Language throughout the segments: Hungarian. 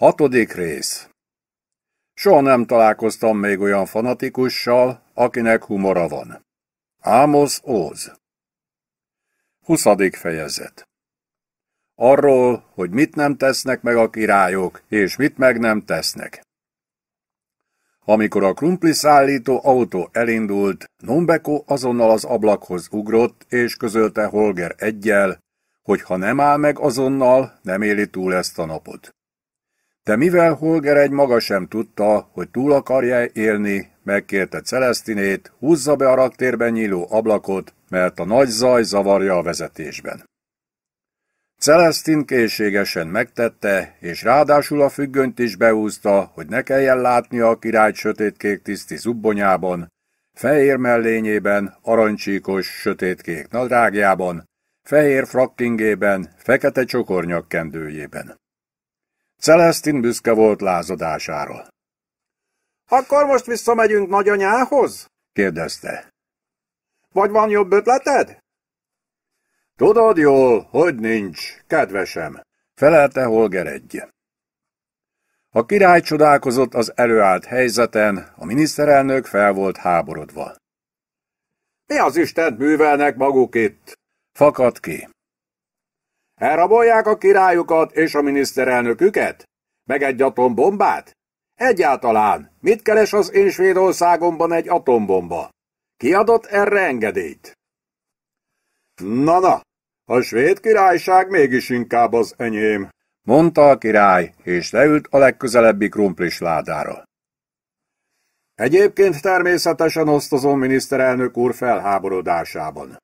Hatodik rész Soha nem találkoztam még olyan fanatikussal, akinek humora van. Ámosz Óz Huszadik fejezet Arról, hogy mit nem tesznek meg a királyok, és mit meg nem tesznek. Amikor a krumpli szállító autó elindult, Nombeko azonnal az ablakhoz ugrott, és közölte Holger egyel, hogy ha nem áll meg azonnal, nem éli túl ezt a napot. De mivel Holger egy maga sem tudta, hogy túl akarja élni, megkérte Celestinét, húzza be a raktérben nyíló ablakot, mert a nagy zaj zavarja a vezetésben. Celestin készségesen megtette, és ráadásul a függönyt is beúzta, hogy ne kelljen látnia a királyt sötétkék tiszti zubbonyában, fehér mellényében, aranycsíkos sötétkék nadrágjában, fehér frakkingében, fekete csokornyakkendőjében. Celestin büszke volt lázadására. Akkor most visszamegyünk nagyanyához? kérdezte. Vagy van jobb ötleted? Tudod jól, hogy nincs, kedvesem, felelte Holger egy. A király csodálkozott az előállt helyzeten, a miniszterelnök fel volt háborodva. Mi az Isten művelnek maguk itt? Fakadt ki. Elrabolják a királyukat és a miniszterelnöküket? Meg egy atombombát? Egyáltalán, mit keres az én Svédországomban egy atombomba? Ki adott erre engedélyt? Na-na, a svéd királyság mégis inkább az enyém, mondta a király, és leült a legközelebbi krumplis ládára. Egyébként természetesen osztozom miniszterelnök úr felháborodásában.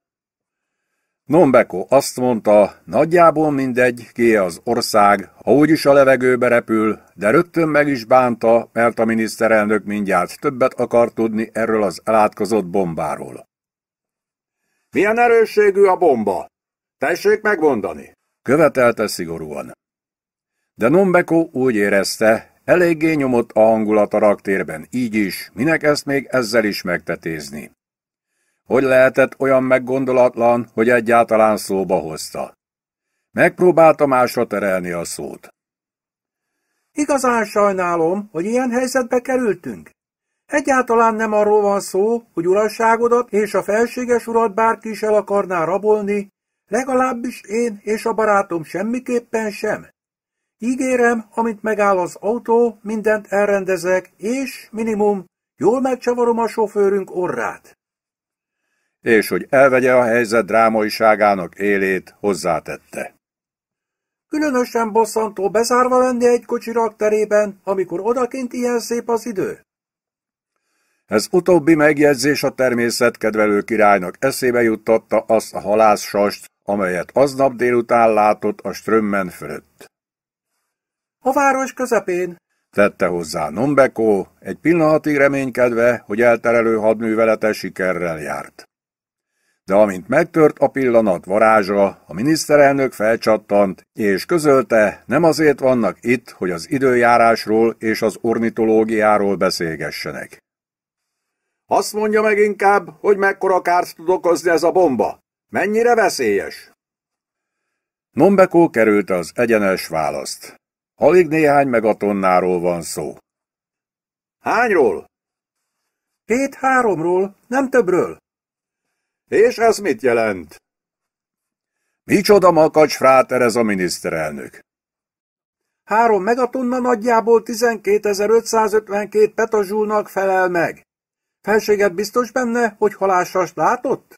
Nombeko azt mondta, nagyjából mindegy, ki az ország, ha úgyis a levegőbe repül, de rögtön meg is bánta, mert a miniszterelnök mindjárt többet akar tudni erről az elátkozott bombáról. Milyen erősségű a bomba? Tessék megmondani! Követelte szigorúan. De Nombeko úgy érezte, eléggé nyomott a hangulat a raktérben, így is, minek ezt még ezzel is megtetézni. Hogy lehetett olyan meggondolatlan, hogy egyáltalán szóba hozta? Megpróbálta másra terelni a szót. Igazán sajnálom, hogy ilyen helyzetbe kerültünk. Egyáltalán nem arról van szó, hogy urasságodat és a felséges urat bárki is el akarná rabolni, legalábbis én és a barátom semmiképpen sem. Ígérem, amint megáll az autó, mindent elrendezek, és minimum jól megcsavarom a sofőrünk orrát és hogy elvegye a helyzet drámaiságának élét, hozzátette. Különösen bosszantó bezárva lenni egy kocsi rakterében, amikor odakint ilyen szép az idő. Ez utóbbi megjegyzés a természetkedvelő királynak eszébe juttatta azt a halászsast, amelyet aznap délután látott a strömmen fölött. A város közepén, tette hozzá Nombeko, egy pillanatig reménykedve, hogy elterelő hadművelete sikerrel járt de amint megtört a pillanat varázsa, a miniszterelnök felcsattant, és közölte, nem azért vannak itt, hogy az időjárásról és az ornitológiáról beszélgessenek. Azt mondja meg inkább, hogy mekkora kárt tud okozni ez a bomba. Mennyire veszélyes? Nombekó került az egyenes választ. Alig néhány megatonnáról van szó. Hányról? Két-háromról, nem többről. És ez mit jelent? Micsoda makacs fráter ez a miniszterelnök? Három megatonna nagyjából 12.552 petazsúlnak felel meg. Felséget biztos benne, hogy halássast látott?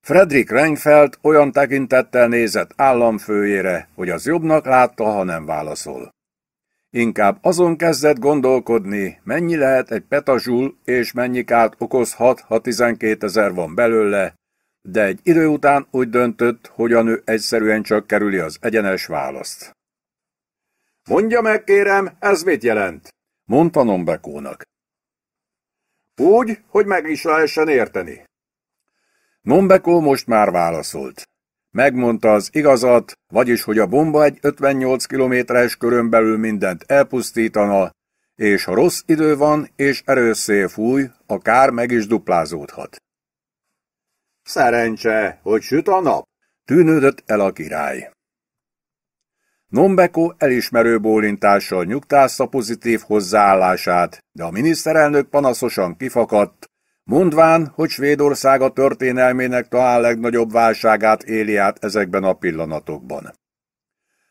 Fredrik Rengfeld olyan tekintettel nézett államfőjére, hogy az jobbnak látta, ha nem válaszol. Inkább azon kezdett gondolkodni, mennyi lehet egy petazsul, és mennyi kárt okozhat, ha 12 ezer van belőle, de egy idő után úgy döntött, hogy a nő egyszerűen csak kerüli az egyenes választ. Mondja meg, kérem, ez mit jelent? Mondta Nombekónak. Úgy, hogy meg is lehessen érteni. Nombekó most már válaszolt. Megmondta az igazat, vagyis hogy a bomba egy 58 kilométeres körön belül mindent elpusztítana, és ha rossz idő van és erős szél fúj, a kár meg is duplázódhat. Szerencse, hogy süt a nap, tűnődött el a király. Nombeko elismerő bólintással nyugtázta pozitív hozzáállását, de a miniszterelnök panaszosan kifakadt, mondván, hogy Svédország a történelmének talán legnagyobb válságát éli át ezekben a pillanatokban.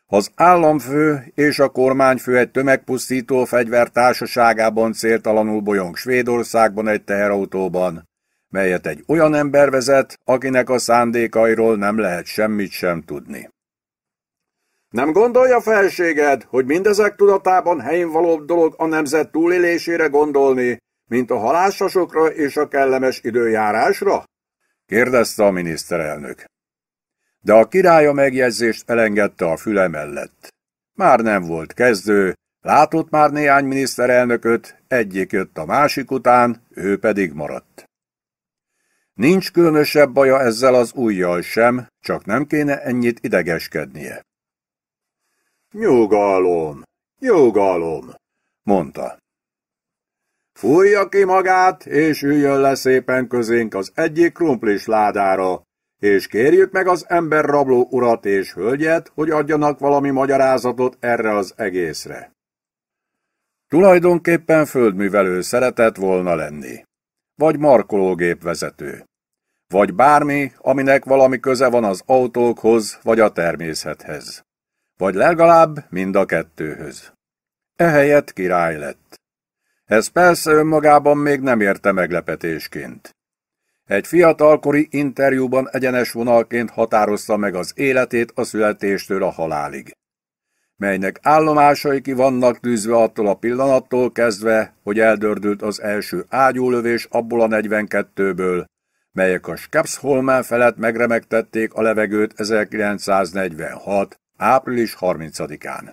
Az államfő és a kormányfő egy tömegpusztító fegyver társaságában céltalanul bolyong Svédországban egy teherautóban, melyet egy olyan ember vezet, akinek a szándékairól nem lehet semmit sem tudni. Nem gondolja felséged, hogy mindezek tudatában helyén valóbb dolog a nemzet túlélésére gondolni, mint a halászsasokra és a kellemes időjárásra? kérdezte a miniszterelnök. De a királya megjegyzést elengedte a füle mellett. Már nem volt kezdő, látott már néhány miniszterelnököt, egyik jött a másik után, ő pedig maradt. Nincs különösebb baja ezzel az ujjal sem, csak nem kéne ennyit idegeskednie. Nyugalom, nyugalom, mondta. Fújja ki magát, és üljön le szépen közénk az egyik krumplis ládára, és kérjük meg az emberrabló urat és hölgyet, hogy adjanak valami magyarázatot erre az egészre. Tulajdonképpen földművelő szeretett volna lenni. Vagy markológépvezető. Vagy bármi, aminek valami köze van az autókhoz, vagy a természethez. Vagy legalább mind a kettőhöz. Ehelyett király lett. Ez persze önmagában még nem érte meglepetésként. Egy fiatalkori interjúban egyenes vonalként határozta meg az életét a születéstől a halálig, melynek állomásai ki vannak tűzve attól a pillanattól kezdve, hogy eldördült az első ágyúlövés abból a 42-ből, melyek a Skepsholmen felett megremegtették a levegőt 1946. április 30-án.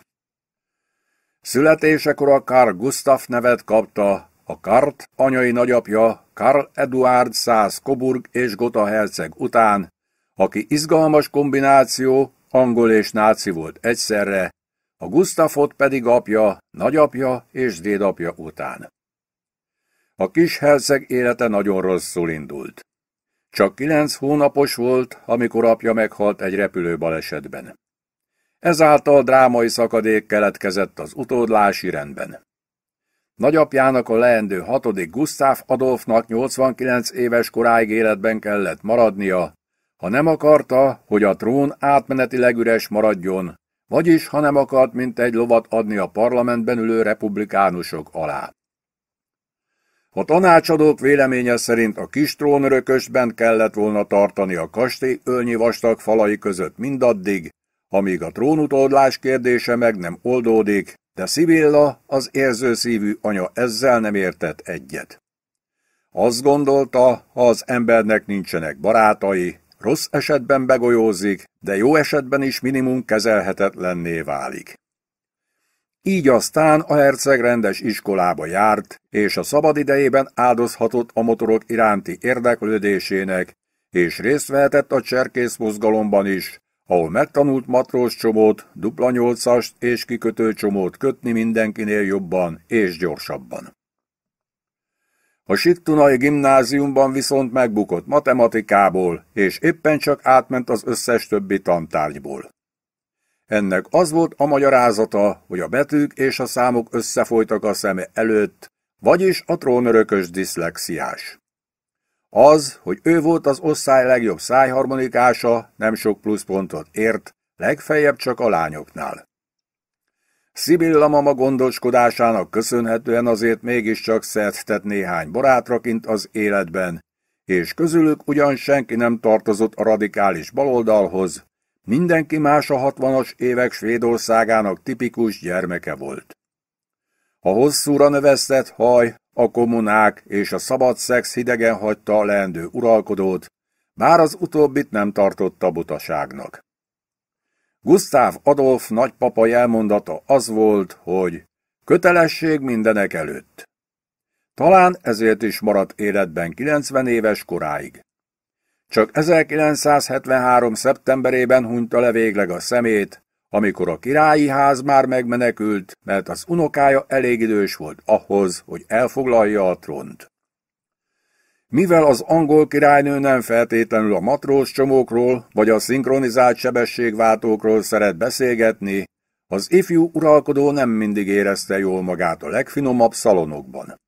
Születésekor a Karl Gustav nevet kapta, a Kart anyai nagyapja Karl Eduard Szász Coburg és Gotha herceg után, aki izgalmas kombináció, angol és náci volt egyszerre, a Gustavot pedig apja, nagyapja és dédapja után. A kis herceg élete nagyon rosszul indult. Csak kilenc hónapos volt, amikor apja meghalt egy repülőbalesetben. Ezáltal drámai szakadék keletkezett az utódlási rendben. Nagyapjának a leendő hatodik Gustav Adolfnak 89 éves koráig életben kellett maradnia, ha nem akarta, hogy a trón átmenetileg üres maradjon, vagyis ha nem akart mint egy lovat adni a parlamentben ülő republikánusok alá. A tanácsadók véleménye szerint a kis trónörökösben kellett volna tartani a kastély ölnyi vastag falai között mindaddig, amíg a trónutódlás kérdése meg nem oldódik, de Szibilla, az érzőszívű anya ezzel nem értett egyet. Azt gondolta, ha az embernek nincsenek barátai, rossz esetben begolyózik, de jó esetben is minimum kezelhetetlenné válik. Így aztán a herceg rendes iskolába járt, és a szabadidejében áldozhatott a motorok iránti érdeklődésének, és részt vehetett a cserkész mozgalomban is, ahol megtanult matrós csomót, dupla nyolcast és kikötő csomót kötni mindenkinél jobban és gyorsabban. A Siktunai gimnáziumban viszont megbukott matematikából, és éppen csak átment az összes többi tantárgyból. Ennek az volt a magyarázata, hogy a betűk és a számok összefolytak a szeme előtt, vagyis a trónörökös diszlexiás. Az, hogy ő volt az osztály legjobb szájharmonikása, nem sok pluszpontot ért, legfeljebb csak a lányoknál. Szibilla mama gondoskodásának köszönhetően azért mégiscsak szert tett néhány barátraként az életben, és közülük ugyan senki nem tartozott a radikális baloldalhoz, mindenki más a hatvanas évek Svédországának tipikus gyermeke volt. A hosszúra növesztett haj, a kommunák és a szabad szex hidegen hagyta a leendő uralkodót, bár az utóbbit nem tartotta butaságnak. Gustav Adolf nagypapa jelmondata az volt, hogy kötelesség mindenek előtt. Talán ezért is maradt életben 90 éves koráig. Csak 1973. szeptemberében hunyta le végleg a szemét, amikor a királyi ház már megmenekült, mert az unokája elég idős volt ahhoz, hogy elfoglalja a trónt. Mivel az angol királynő nem feltétlenül a matrós csomókról vagy a szinkronizált sebességváltókról szeret beszélgetni, Az ifjú uralkodó nem mindig érezte jól magát a legfinomabb szalonokban.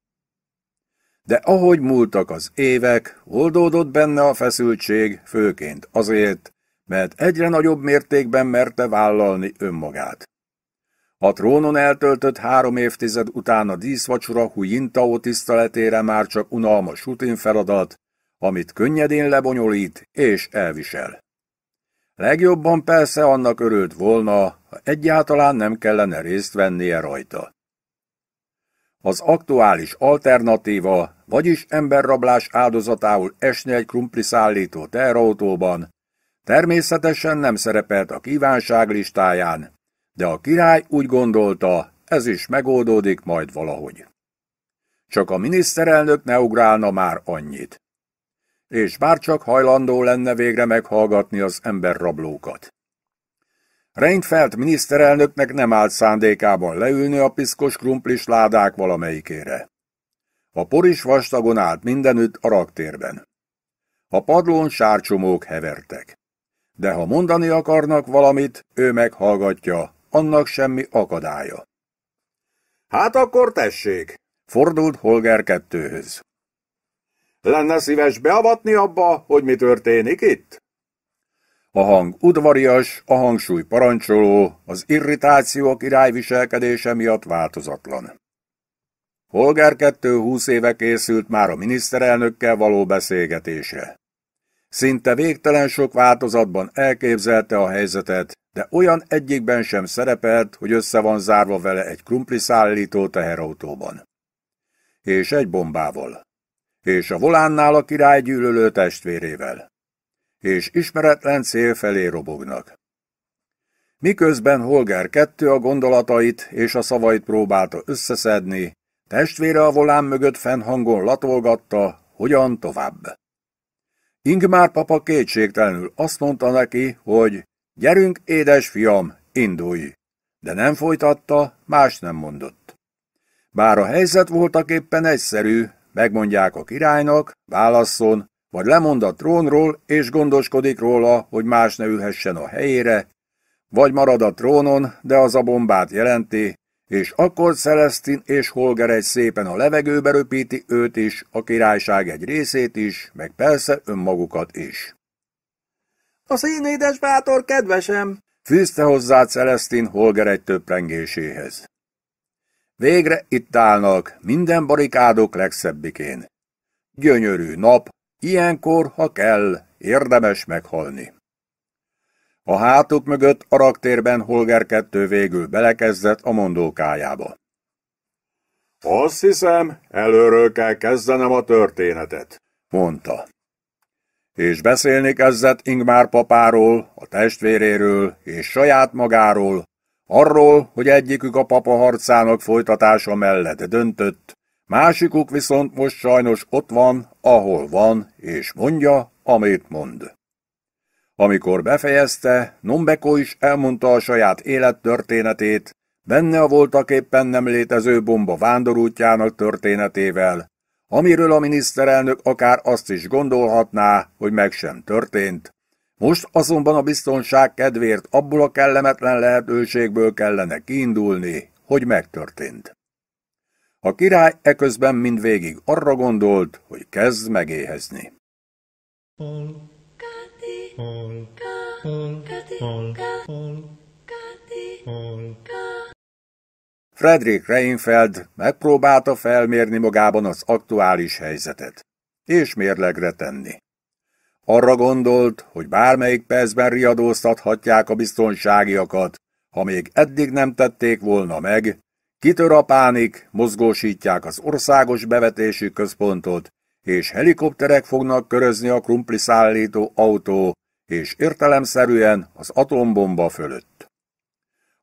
De ahogy múltak az évek, oldódott benne a feszültség, főként azért, mert egyre nagyobb mértékben merte vállalni önmagát. A trónon eltöltött három évtized után a díszvacsora Huintao tiszteletére már csak unalmas rutin feladat, amit könnyedén lebonyolít és elvisel. Legjobban persze annak örült volna, ha egyáltalán nem kellene részt vennie rajta. Az aktuális alternatíva, vagyis emberrablás áldozatául esni egy krumpli szállító terautóban, természetesen nem szerepelt a kívánság listáján, de a király úgy gondolta, ez is megoldódik majd valahogy. Csak a miniszterelnök ne ugrálna már annyit. És bárcsak hajlandó lenne végre meghallgatni az emberrablókat. Reinfeldt miniszterelnöknek nem állt szándékában leülni a piszkos krumplis ládák valamelyikére. A por is vastagon állt mindenütt a raktérben. A padlón sárcsomók hevertek. De ha mondani akarnak valamit, ő meghallgatja, annak semmi akadálya. Hát akkor tessék, fordult Holger kettőhöz. Lenne szíves beavatni abba, hogy mi történik itt? A hang udvarias, a hangsúly parancsoló, az irritáció a király viselkedése miatt változatlan. Holger kettő húsz éve készült már a miniszterelnökkel való beszélgetésre. Szinte végtelen sok változatban elképzelte a helyzetet, de olyan egyikben sem szerepelt, hogy össze van zárva vele egy krumpli szállító teherautóban. És egy bombával. És a volánnál a király gyűlölő testvérével. És ismeretlen cél felé robognak. Miközben Holger kettő a gondolatait és a szavait próbálta összeszedni, testvére a volán mögött fennhangon latolgatta, hogyan tovább. Ingmár papa kétségtelenül azt mondta neki, hogy gyerünk, édes fiam, indulj! De nem folytatta, más nem mondott. Bár a helyzet voltak éppen egyszerű, megmondják a királynak, válasszon, vagy lemond a trónról, és gondoskodik róla, hogy más ne ülhessen a helyére, vagy marad a trónon, de az a bombát jelenti, és akkor Celestin és Holger egy szépen a levegőbe röpíti őt is, a királyság egy részét is, meg persze önmagukat is. Az én édes bátor kedvesem, fűzte hozzá Celestin Holger egy töprengéséhez. Végre itt állnak, minden barikádok legszebbikén. Gyönyörű nap, ilyenkor, ha kell, érdemes meghalni. A hátuk mögött a raktérben Holger kettő végül belekezdett a mondókájába. Azt hiszem, előről kell kezdenem a történetet, mondta. És beszélni kezdett Ingmár papáról, a testvéréről és saját magáról, arról, hogy egyikük a papa harcának folytatása mellett döntött, másikuk viszont most sajnos ott van, ahol van, és mondja, amit mond. Amikor befejezte, Nombeko is elmondta a saját élettörténetét, benne a voltak éppen nem létező bomba vándorútjának történetével, amiről a miniszterelnök akár azt is gondolhatná, hogy meg sem történt. Most azonban a biztonság kedvéért abból a kellemetlen lehetőségből kellene kiindulni, hogy megtörtént. A király eközben mindvégig arra gondolt, hogy kezd megéhezni. Frederick Reinfeld megpróbálta felmérni magában az aktuális helyzetet, és mérlegre tenni. Arra gondolt, hogy bármelyik percben riadóztathatják a biztonságiakat, ha még eddig nem tették volna meg, kitör a pánik, mozgósítják az országos bevetési központot, és helikopterek fognak körözni a krumpli szállító autó és értelemszerűen az atombomba fölött.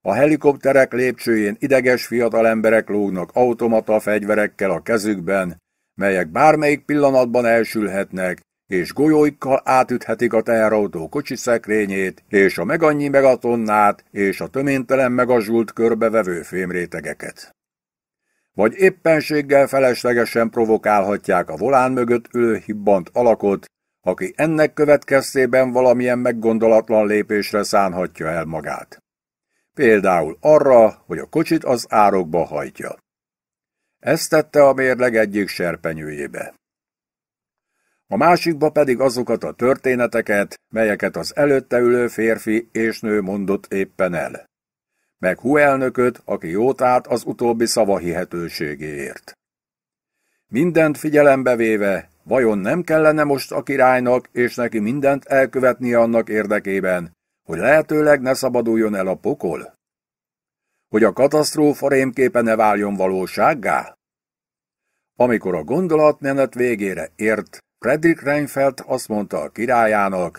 A helikopterek lépcsőjén ideges fiatalemberek lógnak automata fegyverekkel a kezükben, melyek bármelyik pillanatban elsülhetnek, és golyóikkal átüthetik a teherautó kocsi szekrényét, és a megannyi megatonnát, és a töménytelen megazsult körbevevő fémrétegeket. Vagy éppenséggel feleslegesen provokálhatják a volán mögött ülő hibbant alakot, aki ennek következtében valamilyen meggondolatlan lépésre szánhatja el magát. Például arra, hogy a kocsit az árokba hajtja. Ezt tette a mérleg egyik serpenyőjébe. A másikba pedig azokat a történeteket, melyeket az előtte ülő férfi és nő mondott éppen el. Meg Hu elnököt, aki jót állt az utóbbi szava hihetőségéért. Mindent figyelembe véve, vajon nem kellene most a királynak és neki mindent elkövetnie annak érdekében, hogy lehetőleg ne szabaduljon el a pokol? Hogy a katasztrófa rémképe ne váljon valósággá? Amikor a gondolatmenet végére ért, Fredrik Reinfeldt azt mondta a királyának,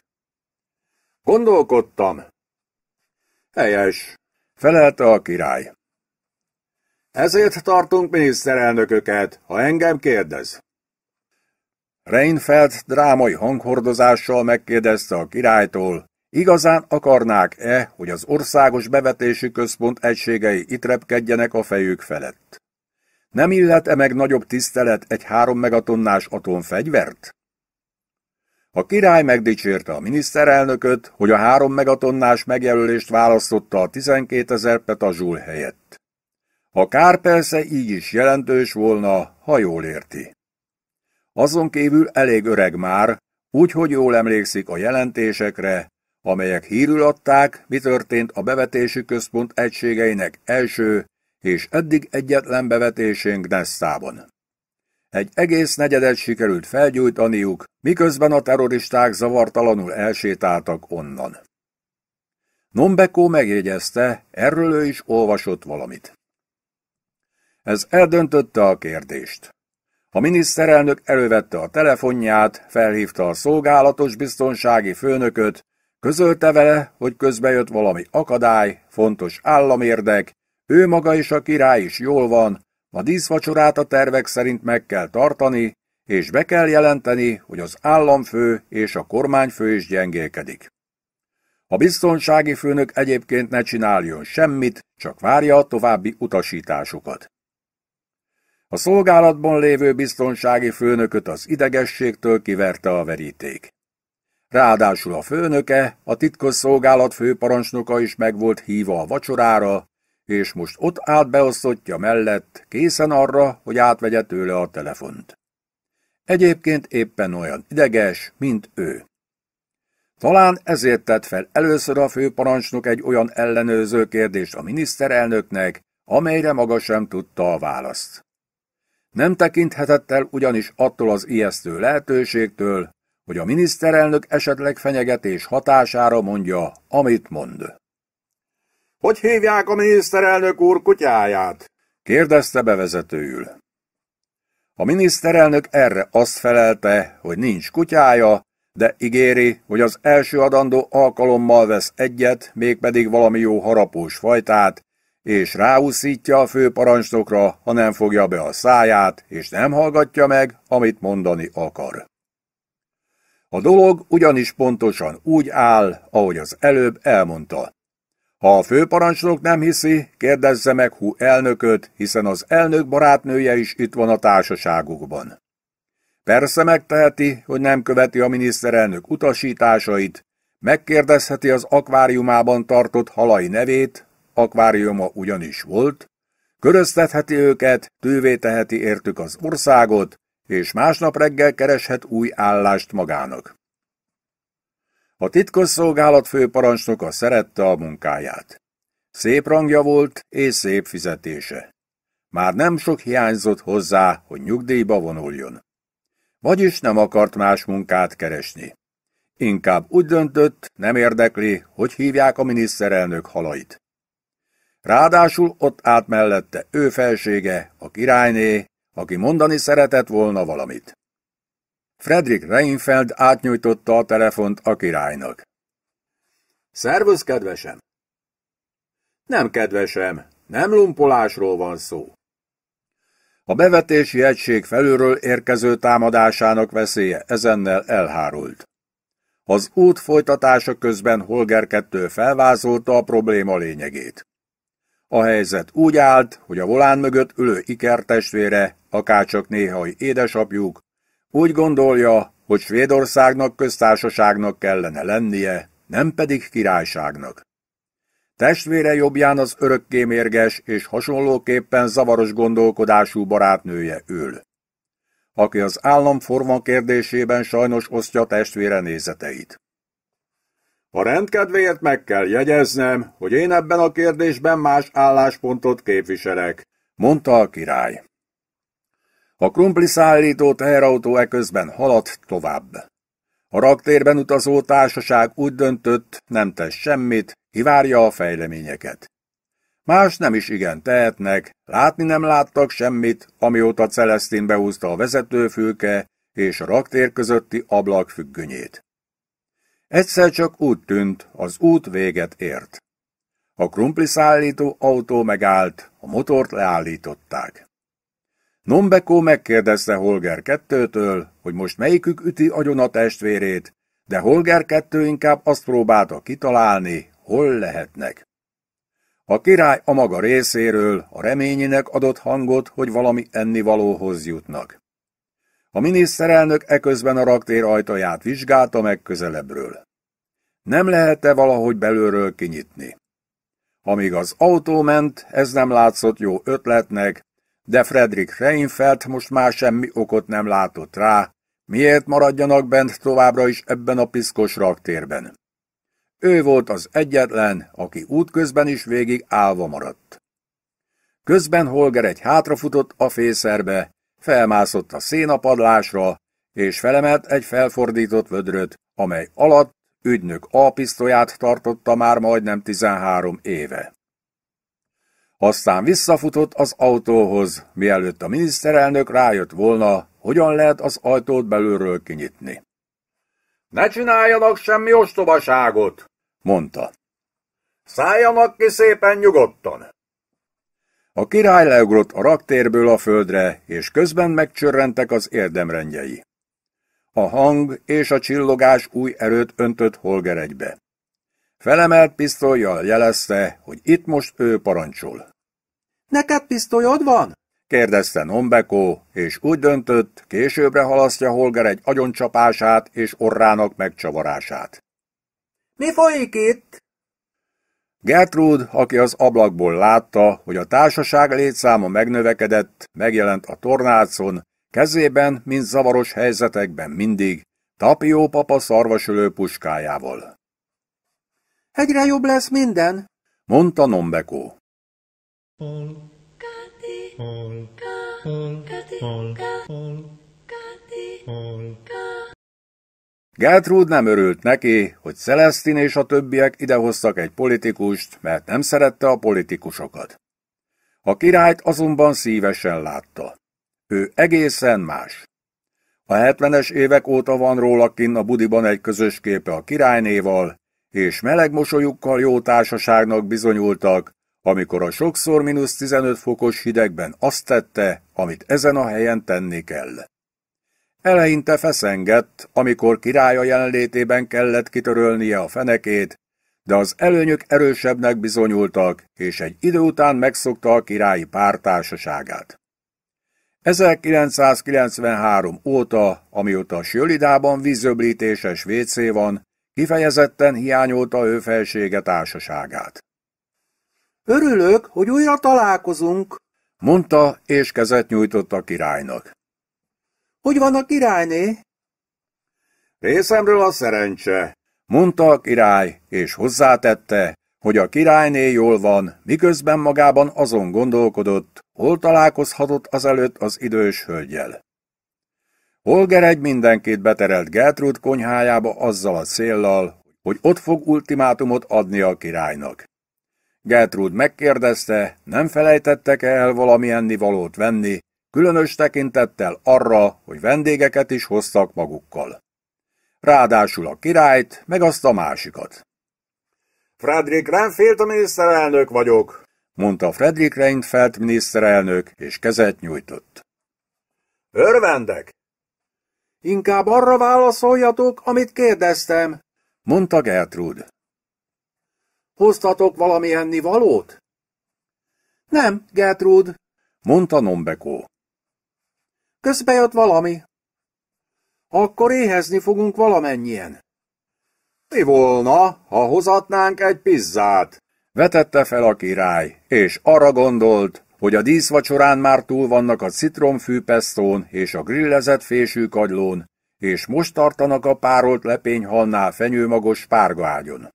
Gondolkodtam. Helyes, felelte a király. Ezért tartunk miniszterelnököket, ha engem kérdez. Reinfeldt drámai hanghordozással megkérdezte a királytól, igazán akarnák-e, hogy az országos bevetési központ egységei itt repkedjenek a fejük felett. Nem illet-e meg nagyobb tisztelet egy három megatonnás atomfegyvert? A király megdicsérte a miniszterelnököt, hogy a három megatonnás megjelölést választotta a 12 ezer petazsul helyett. A kár persze így is jelentős volna, ha jól érti. Azon kívül elég öreg már, úgyhogy jól emlékszik a jelentésekre, amelyek hírül adták, mi történt a bevetési központ egységeinek első és eddig egyetlen bevetésénk Nesztában. Egy egész negyedet sikerült felgyújtaniuk, miközben a terroristák zavartalanul elsétáltak onnan. Nombeko megjegyezte, erről ő is olvasott valamit. Ez eldöntötte a kérdést. A miniszterelnök elővette a telefonját, felhívta a szolgálatos biztonsági főnököt, közölte vele, hogy közbejött valami akadály, fontos államérdek, ő maga és a király is jól van, a díszvacsorát a tervek szerint meg kell tartani, és be kell jelenteni, hogy az államfő és a kormányfő is gyengélkedik. A biztonsági főnök egyébként ne csináljon semmit, csak várja a további utasításokat. A szolgálatban lévő biztonsági főnököt az idegességtől kiverte a veríték. Ráadásul a főnöke, a titkos szolgálat főparancsnoka is meg volt hívva a vacsorára, és most ott állt beosztottja mellett, készen arra, hogy átvegye tőle a telefont. Egyébként éppen olyan ideges, mint ő. Talán ezért tett fel először a főparancsnok egy olyan ellenőrző kérdést a miniszterelnöknek, amelyre maga sem tudta a választ. Nem tekinthetett el ugyanis attól az ijesztő lehetőségtől, hogy a miniszterelnök esetleg fenyegetés hatására mondja, amit mond. Hogy hívják a miniszterelnök úr kutyáját? kérdezte bevezetőül. A miniszterelnök erre azt felelte, hogy nincs kutyája, de ígéri, hogy az első adandó alkalommal vesz egyet, mégpedig valami jó harapós fajtát, és ráúszítja a főparancsnokra, ha nem fogja be a száját, és nem hallgatja meg, amit mondani akar. A dolog ugyanis pontosan úgy áll, ahogy az előbb elmondta. Ha a főparancsnok nem hiszi, kérdezze meg Hu elnököt, hiszen az elnök barátnője is itt van a társaságukban. Persze megteheti, hogy nem követi a miniszterelnök utasításait, megkérdezheti az akváriumában tartott halai nevét, akváriuma ugyanis volt, köröztetheti őket, tővé teheti értük az országot, és másnap reggel kereshet új állást magának. A titkosszolgálat főparancsnoka szerette a munkáját. Szép rangja volt és szép fizetése. Már nem sok hiányzott hozzá, hogy nyugdíjba vonuljon. Vagyis nem akart más munkát keresni. Inkább úgy döntött, nem érdekli, hogy hívják a miniszterelnök halait. Ráadásul ott állt mellette ő felsége, a királyné, aki mondani szeretett volna valamit. Fredrik Reinfeld átnyújtotta a telefont a királynak. Szervusz, kedvesem! Nem, kedvesem, nem lumpolásról van szó. A bevetési egység felülről érkező támadásának veszélye ezennel elhárult. Az út folytatása közben Holger kettő felvázolta a probléma lényegét. A helyzet úgy állt, hogy a volán mögött ülő Iker testvére, akárcsak néhai édesapjuk, úgy gondolja, hogy Svédországnak köztársaságnak kellene lennie, nem pedig királyságnak. Testvére jobbján az örökkémérges és hasonlóképpen zavaros gondolkodású barátnője ül, aki az államforma kérdésében sajnos osztja testvére nézeteit. A rendkedvéért meg kell jegyeznem, hogy én ebben a kérdésben más álláspontot képviselek, mondta a király. A krumpli szállító teherautó eközben haladt tovább. A raktérben utazó társaság úgy döntött, nem tesz semmit, kivárja a fejleményeket. Más nem is igen tehetnek, látni nem láttak semmit, amióta Celestin behúzta a vezetőfülke és a raktér közötti ablak függönyét. Egyszer csak úgy tűnt, az út véget ért. A krumpli szállító autó megállt, a motort leállították. Nombekó megkérdezte Holger kettőtől, hogy most melyikük üti agyon a testvérét, de Holger kettő inkább azt próbálta kitalálni, hol lehetnek. A király a maga részéről a reményének adott hangot, hogy valami ennivalóhoz jutnak. A miniszterelnök eközben a raktér ajtaját vizsgálta meg közelebbről. Nem lehet-e valahogy belülről kinyitni? Amíg az autó ment, ez nem látszott jó ötletnek, de Fredrik Reinfeldt most már semmi okot nem látott rá, miért maradjanak bent továbbra is ebben a piszkos raktérben. Ő volt az egyetlen, aki útközben is végig állva maradt. Közben Holger egy hátrafutott a fészerbe, felmászott a szénapadlásra, és felemelt egy felfordított vödröt, amely alatt ügynök alpisztolyát tartotta már majdnem 13 éve. Aztán visszafutott az autóhoz, mielőtt a miniszterelnök rájött volna, hogyan lehet az ajtót belülről kinyitni. Ne csináljanak semmi ostobaságot, mondta. Szálljanak ki szépen nyugodtan. A király leugrott a raktérből a földre, és közben megcsörrentek az érdemrendjei. A hang és a csillogás új erőt öntött Holger egybe. Felemelt pisztolyjal jelezte, hogy itt most ő parancsol. Neked pisztolyod van? kérdezte Nombeko, és úgy döntött, későbbre halasztja Holger egy agyoncsapását és orrának megcsavarását. Mi folyik itt? Gertrud, aki az ablakból látta, hogy a társaság létszáma megnövekedett, megjelent a tornácon, kezében, mint zavaros helyzetekben mindig, Tapió papa szarvasölő puskájával. Egyre jobb lesz minden, mondta Nombeko. Gertrude nem örült neki, hogy Celestin és a többiek idehoztak egy politikust, mert nem szerette a politikusokat. A királyt azonban szívesen látta. Ő egészen más. A 70-es évek óta van róla kinn a budiban egy közös képe a királynéval, és meleg mosolyukkal jó társaságnak bizonyultak, amikor a sokszor mínusz 15 fokos hidegben azt tette, amit ezen a helyen tenni kell. Eleinte feszengett, amikor királya jelenlétében kellett kitörölnie a fenekét, de az előnyök erősebbnek bizonyultak, és egy idő után megszokta a királyi pártársaságát. 1993 óta, amióta a Sölidában vízöblítéses WC van, kifejezetten hiányolta ő felsége társaságát. Örülök, hogy újra találkozunk, mondta, és kezet nyújtott a királynak. Hogy van a királyné? Részemről a szerencse, mondta a király, és hozzátette, hogy a királyné jól van, miközben magában azon gondolkodott, hol találkozhatott azelőtt az idős hölgyel. Holger egy mindenkit beterelt Gertrud konyhájába azzal a céllal, hogy ott fog ultimátumot adni a királynak. Gertrud megkérdezte, nem felejtettek -e el valami ennivalót venni, különös tekintettel arra, hogy vendégeket is hoztak magukkal. Ráadásul a királyt, meg azt a másikat. Fredrik Renfield a miniszterelnök vagyok, mondta Fredrik Reinfeldt miniszterelnök, és kezet nyújtott. Örvendek! Inkább arra válaszoljatok, amit kérdeztem, mondta Gertrud. Hoztatok valami enni valót? Nem, Gertrud, mondta Nombekó. Közbejött valami. Akkor éhezni fogunk valamennyien. Mi volna, ha hozatnánk egy pizzát? Vetette fel a király, és arra gondolt, hogy a díszvacsorán már túl vannak a citromfűpesztón és a grillezett fésű kagylón, és most tartanak a párolt lepényhalnál fenyőmagos párgágyon.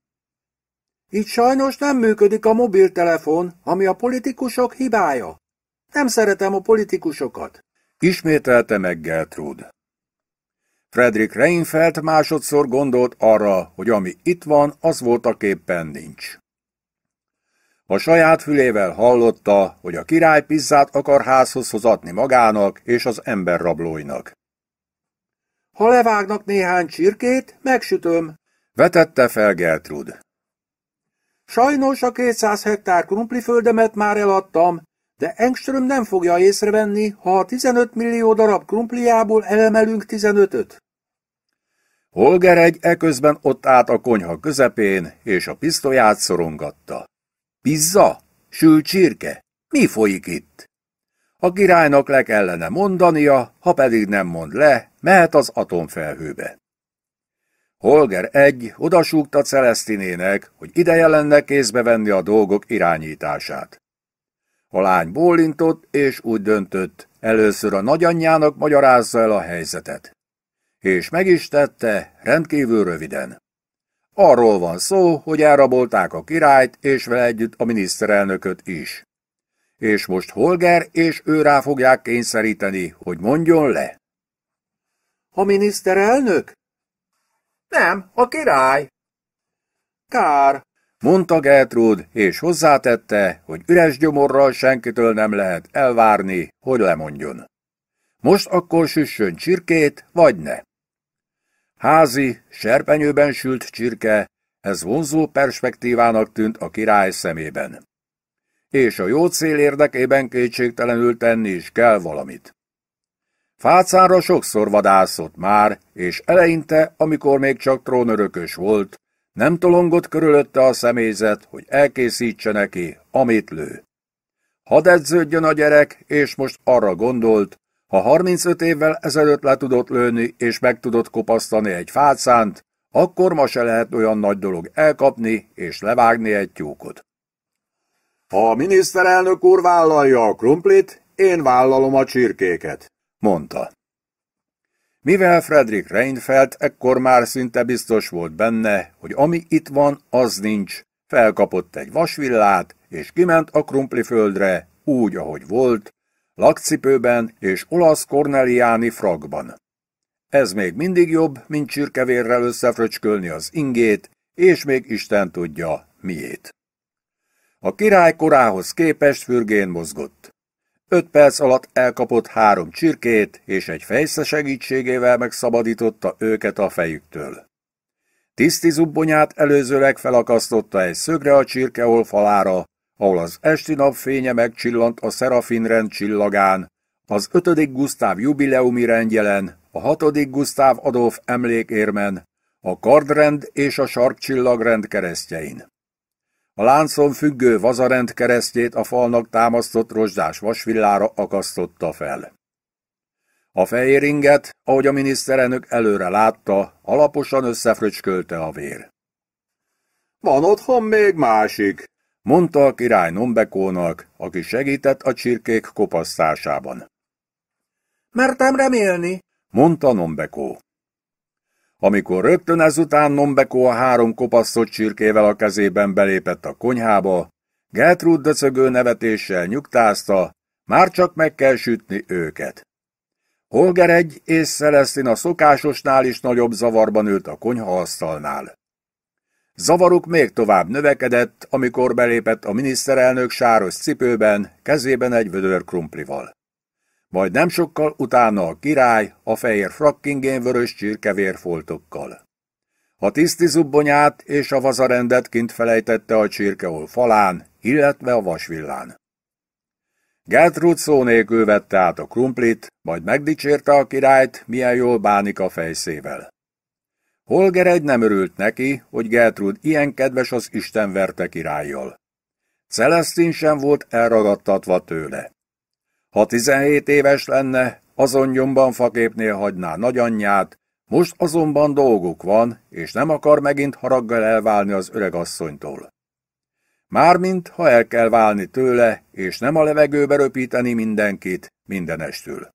Így sajnos nem működik a mobiltelefon, ami a politikusok hibája. Nem szeretem a politikusokat. Ismételte meg Gertrud. Frederick Reinfeldt másodszor gondolt arra, hogy ami itt van, az voltak éppen nincs. A saját fülével hallotta, hogy a király pizzát akar házhoz hozatni magának és az emberrablóinak. Ha levágnak néhány csirkét, megsütöm, vetette fel Gertrud. Sajnos a 200 hektár krumpliföldemet már eladtam, de Engström nem fogja észrevenni, ha a 15 millió darab krumpliából elemelünk 15-öt. Holger egy eközben ott állt a konyha közepén, és a pisztolyát szorongatta. Pizza? Sült csirke? Mi folyik itt? A királynak le kellene mondania, ha pedig nem mond le, mehet az atomfelhőbe. Holger egy odasúgta Celestinének, hogy ideje lenne kézbe venni a dolgok irányítását. A lány bólintott, és úgy döntött, először a nagyanyjának magyarázza el a helyzetet. És meg is tette, rendkívül röviden. Arról van szó, hogy elrabolták a királyt, és vele együtt a miniszterelnököt is. És most Holger és ő rá fogják kényszeríteni, hogy mondjon le. A miniszterelnök? Nem, a király. Kár, mondta Gertrud, és hozzátette, hogy üres gyomorral senkitől nem lehet elvárni, hogy lemondjon. Most akkor süssön csirkét, vagy ne. Házi, serpenyőben sült csirke, ez vonzó perspektívának tűnt a király szemében. És a jó cél érdekében kétségtelenül tenni is kell valamit. Fácára sokszor vadászott már, és eleinte, amikor még csak trónörökös volt, nem tolongott körülötte a személyzet, hogy elkészítse neki, amit lő. Hadd edződjön a gyerek, és most arra gondolt, ha 35 évvel ezelőtt le tudott lőni, és meg tudott kopasztani egy fácánt, akkor ma se lehet olyan nagy dolog elkapni, és levágni egy tyúkot. Ha a miniszterelnök úr vállalja a krumplit, én vállalom a csirkéket, mondta. Mivel Frederick Reinfeldt ekkor már szinte biztos volt benne, hogy ami itt van, az nincs, felkapott egy vasvillát, és kiment a krumpliföldre, úgy, ahogy volt, lakcipőben és olasz korneliáni frakban. Ez még mindig jobb, mint csirkevérrel összefröcskölni az ingét, és még Isten tudja, miét. A király korához képest fürgén mozgott. Öt perc alatt elkapott három csirkét, és egy fejsze segítségével megszabadította őket a fejüktől. Tiszti zubbonyát előzőleg felakasztotta egy szögre a csirkeol falára, ahol az esti napfénye megcsillant a Szerafin rend csillagán, az ötödik Gusztáv jubileumi rendjelen, a hatodik Gusztáv Adolf emlékérmen, a kardrend és a sarkcsillagrend keresztjein. A láncon függő vazarend keresztjét a falnak támasztott rozsdás vasvillára akasztotta fel. A fehéringet, ahogy a miniszterelnök előre látta, alaposan összefröcskölte a vér. Van otthon még másik, mondta a király Nombekónak, aki segített a csirkék kopasztásában. Mertem remélni, mondta Nombekó. Amikor rögtön ezután Nombekó a három kopasztott csirkével a kezében belépett a konyhába, Gertrud döcögő nevetéssel nyugtázta, már csak meg kell sütni őket. Holger egy és Celestin a szokásosnál is nagyobb zavarban ült a konyhaasztalnál. Zavaruk még tovább növekedett, amikor belépett a miniszterelnök sáros cipőben, kezében egy vödör krumplival. Majd nem sokkal utána a király a fehér frakkingén vörös csirkevérfoltokkal. A tiszti zubbonyát és a vazarendet kint felejtette a csirkeol falán, illetve a vasvillán. Gertrud szó nélkül vette át a krumplit, majd megdicsérte a királyt, milyen jól bánik a fejszével. Holger egy nem örült neki, hogy Gertrud ilyen kedves az Isten verte királlyal. Celestin sem volt elragadtatva tőle. Ha 17 éves lenne, azon nyomban faképnél hagyná nagyanyját, most azonban dolguk van, és nem akar megint haraggal elválni az öregasszonytól. Mármint, ha el kell válni tőle, és nem a levegőbe röpíteni mindenkit, mindenestül.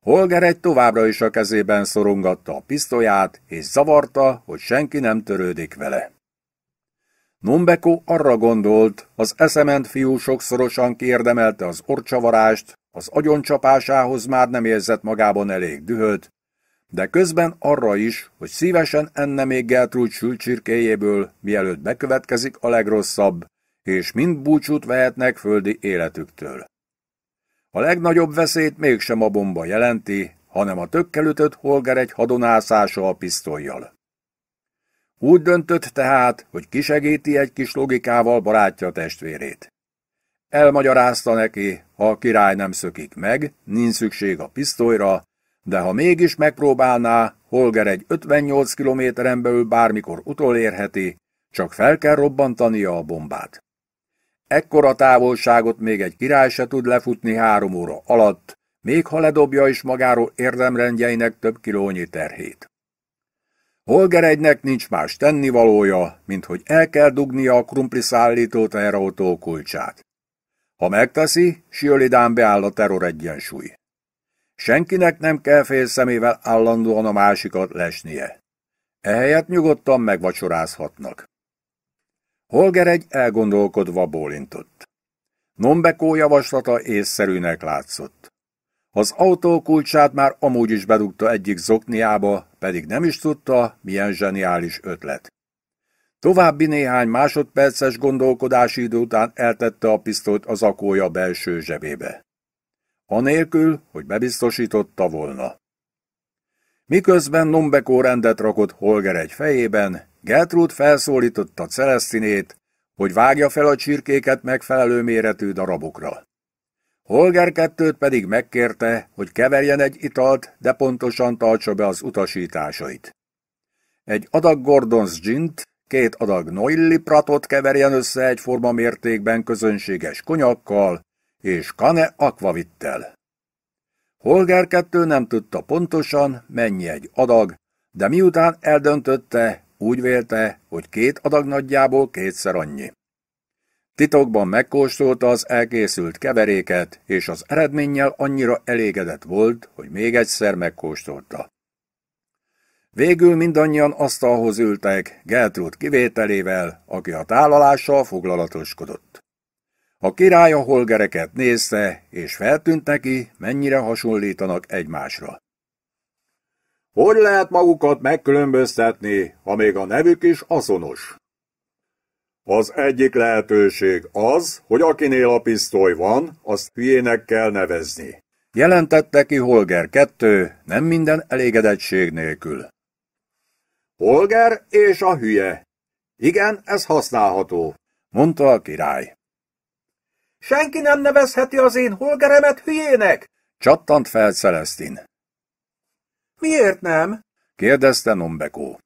Holger egy továbbra is a kezében szorongatta a pisztolyát, és zavarta, hogy senki nem törődik vele. Numbeko arra gondolt, az eszement fiú sokszorosan kiérdemelte az orcsavarást, az agyoncsapásához már nem érzett magában elég dühöt, de közben arra is, hogy szívesen enne még Gertrude sülcsirkéjéből, mielőtt bekövetkezik a legrosszabb, és mind búcsút vehetnek földi életüktől. A legnagyobb veszélyt mégsem a bomba jelenti, hanem a tökkelütött Holger egy hadonászása a pisztolyjal. Úgy döntött tehát, hogy kisegíti egy kis logikával barátja testvérét. Elmagyarázta neki, ha a király nem szökik meg, nincs szükség a pisztolyra, de ha mégis megpróbálná, Holger egy 58 kilométeren belül bármikor utolérheti, csak fel kell robbantania a bombát. Ekkora távolságot még egy király se tud lefutni három óra alatt, még ha ledobja is magáról érdemrendjeinek több kilónyi terhét. Holger egynek nincs más tennivalója, mint hogy el kell dugnia a krumpli szállító teherautó kulcsát. Ha megteszi, Siolidán beáll a terror egyensúly. Senkinek nem kell fél szemével állandóan a másikat lesnie. Ehelyett nyugodtan megvacsorázhatnak. Holger egy elgondolkodva bólintott. Nombekó javaslata észszerűnek látszott. Az autó kulcsát már amúgy is bedugta egyik zokniába, pedig nem is tudta, milyen zseniális ötlet. További néhány másodperces gondolkodási idő után eltette a pisztolyt az akója belső zsebébe. Anélkül, hogy bebiztosította volna. Miközben Nombekó rendet rakott Holger egy fejében, Gertrud felszólította Celestinét, hogy vágja fel a csirkéket megfelelő méretű darabokra. Holger kettőt pedig megkérte, hogy keverjen egy italt, de pontosan tartsa be az utasításait. Egy adag Gordons gint, két adag Noilli Pratot keverjen össze egyforma mértékben közönséges konyakkal, és Kane akvavittel. Holger kettő nem tudta pontosan, mennyi egy adag, de miután eldöntötte, úgy vélte, hogy két adag nagyjából kétszer annyi. Titokban megkóstolta az elkészült keveréket, és az eredménnyel annyira elégedett volt, hogy még egyszer megkóstolta. Végül mindannyian asztalhoz ültek, Gertrud kivételével, aki a tálalással foglalatoskodott. A király a holgereket nézte, és feltűnt neki, mennyire hasonlítanak egymásra. Hogy lehet magukat megkülönböztetni, ha még a nevük is azonos? Az egyik lehetőség az, hogy akinél a pisztoly van, azt hülyének kell nevezni. Jelentette ki Holger kettő, nem minden elégedettség nélkül. Holger és a hülye. Igen, ez használható, mondta a király. Senki nem nevezheti az én holgeremet hülyének? Csattant fel Celestin. Miért nem? kérdezte Nombekó.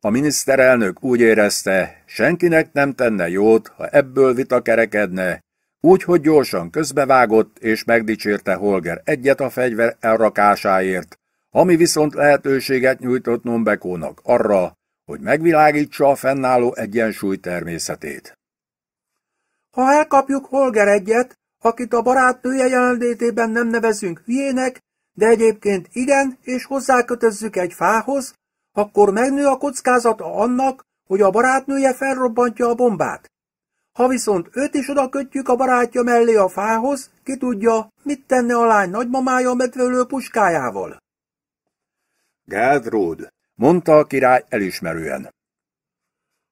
A miniszterelnök úgy érezte, senkinek nem tenne jót, ha ebből vita kerekedne, úgy, hogy gyorsan közbevágott és megdicsérte Holger egyet a fegyver elrakásáért, ami viszont lehetőséget nyújtott Nombekónak arra, hogy megvilágítsa a fennálló egyensúly természetét. Ha elkapjuk Holger egyet, akit a barátnője jelenlétében nem nevezünk hülyének, de egyébként igen, és hozzákötözzük egy fához, akkor megnő a kockázata annak, hogy a barátnője felrobbantja a bombát. Ha viszont őt is oda kötjük a barátja mellé a fához, ki tudja, mit tenne a lány nagymamája a medvölő puskájával. Gertrud, mondta a király elismerően.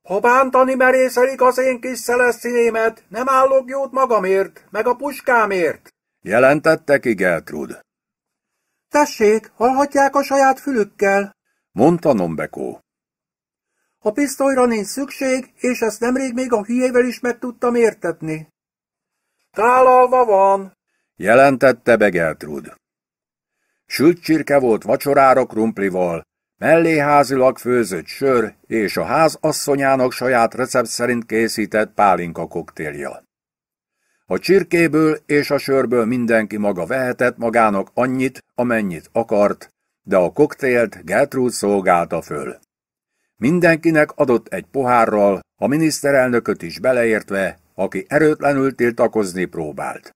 Ha bántani merészelik az én kis szelesztinémet, nem állok jót magamért, meg a puskámért, jelentette ki Gertrud. Tessék, hallhatják a saját fülükkel, mondta Nombekó. A pisztolyra nincs szükség, és ezt nemrég még a hülyével is meg tudtam értetni. Tálalva van, jelentette be Gertrud. Sült csirke volt vacsorára krumplival, melléházilag főzött sör és a ház asszonyának saját recept szerint készített pálinka koktélja. A csirkéből és a sörből mindenki maga vehetett magának annyit, amennyit akart, de a koktélt Gertrude szolgálta föl. Mindenkinek adott egy pohárral, a miniszterelnököt is beleértve, aki erőtlenül tiltakozni próbált.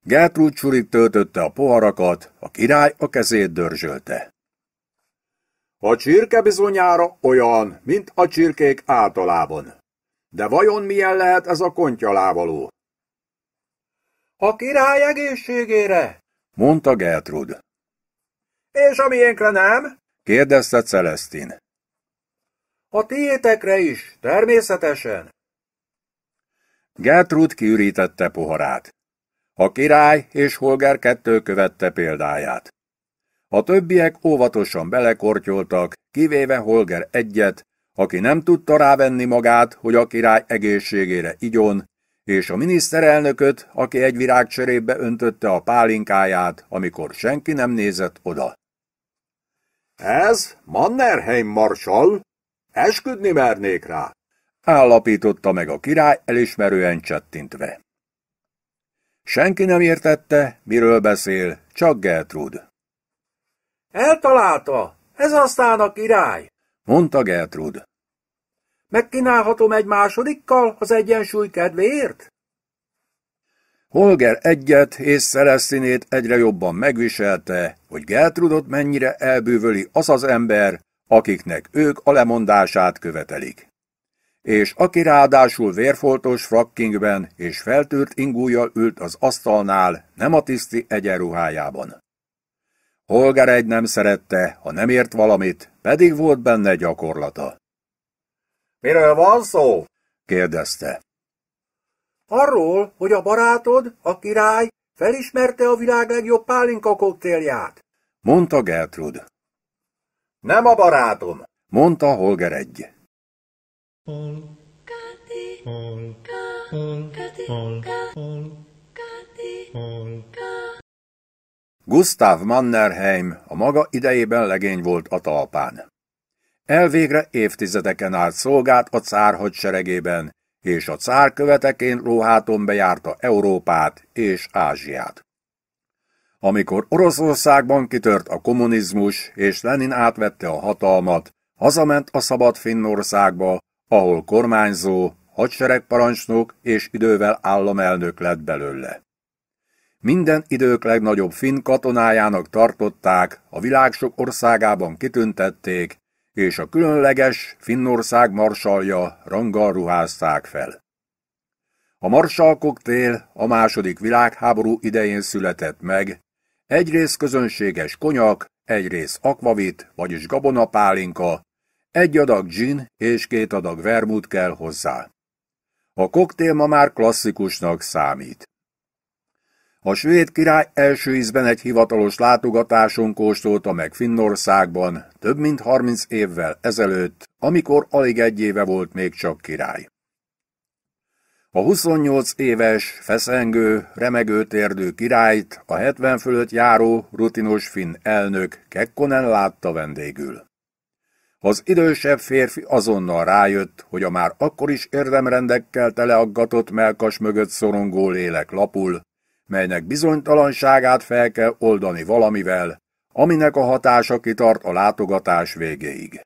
Gertrud csurig töltötte a poharakat, a király a kezét dörzsölte. A csirke bizonyára olyan, mint a csirkék általában. De vajon milyen lehet ez a kontyalávaló? A király egészségére, mondta Gertrud. És a miénkre nem? kérdezte Celestin. A tiétekre is, természetesen. Gertrud kiürítette poharát. A király és Holger kettő követte példáját. A többiek óvatosan belekortyoltak, kivéve Holger egyet, aki nem tudta rávenni magát, hogy a király egészségére igyon, és a miniszterelnököt, aki egy virágcserébe öntötte a pálinkáját, amikor senki nem nézett oda. Ez Mannerheim marsal? Esküdni mernék rá? Állapította meg a király elismerően csettintve. Senki nem értette, miről beszél, csak Gertrud. Eltalálta! Ez aztán a király! mondta Gertrud. Megkínálhatom egy másodikkal az egyensúly kedvéért? Holger egyet és Celestinét egyre jobban megviselte, hogy Gertrudot mennyire elbűvöli az az ember, akiknek ők a lemondását követelik. És aki ráadásul vérfoltos frakkingben és feltűrt ingújjal ült az asztalnál, nem a tiszti egyenruhájában. Holger egy nem szerette, ha nem ért valamit, pedig volt benne gyakorlata. Miről van szó? kérdezte. Arról, hogy a barátod, a király, felismerte a világ legjobb pálinka koktélját. Mondta Gertrud. Nem a barátom, mondta Holger egy. Gustav Mannerheim a maga idejében legény volt a talpán. Elvégre évtizedeken át szolgált a cár hadseregében, és a cár követeként lóháton bejárta Európát és Ázsiát. Amikor Oroszországban kitört a kommunizmus, és Lenin átvette a hatalmat, hazament a szabad Finnországba, ahol kormányzó, hadseregparancsnok és idővel államelnök lett belőle. Minden idők legnagyobb finn katonájának tartották, a világ sok országában kitüntették, és a különleges Finnország marsalja ranggal ruházták fel. A marsal koktél a második világháború idején született meg, egyrészt közönséges konyak, egyrészt akvavit, vagyis gabonapálinka, egy adag gin és két adag vermut kell hozzá. A koktél ma már klasszikusnak számít. A svéd király első ízben egy hivatalos látogatáson kóstolta meg Finnországban több mint 30 évvel ezelőtt, amikor alig egy éve volt még csak király. A 28 éves, feszengő, remegő térdő királyt a 70 fölött járó, rutinos finn elnök Kekkonen látta vendégül. Az idősebb férfi azonnal rájött, hogy a már akkor is érdemrendekkel teleaggatott melkas mögött szorongó lélek lapul, melynek bizonytalanságát fel kell oldani valamivel, aminek a hatása kitart a látogatás végéig.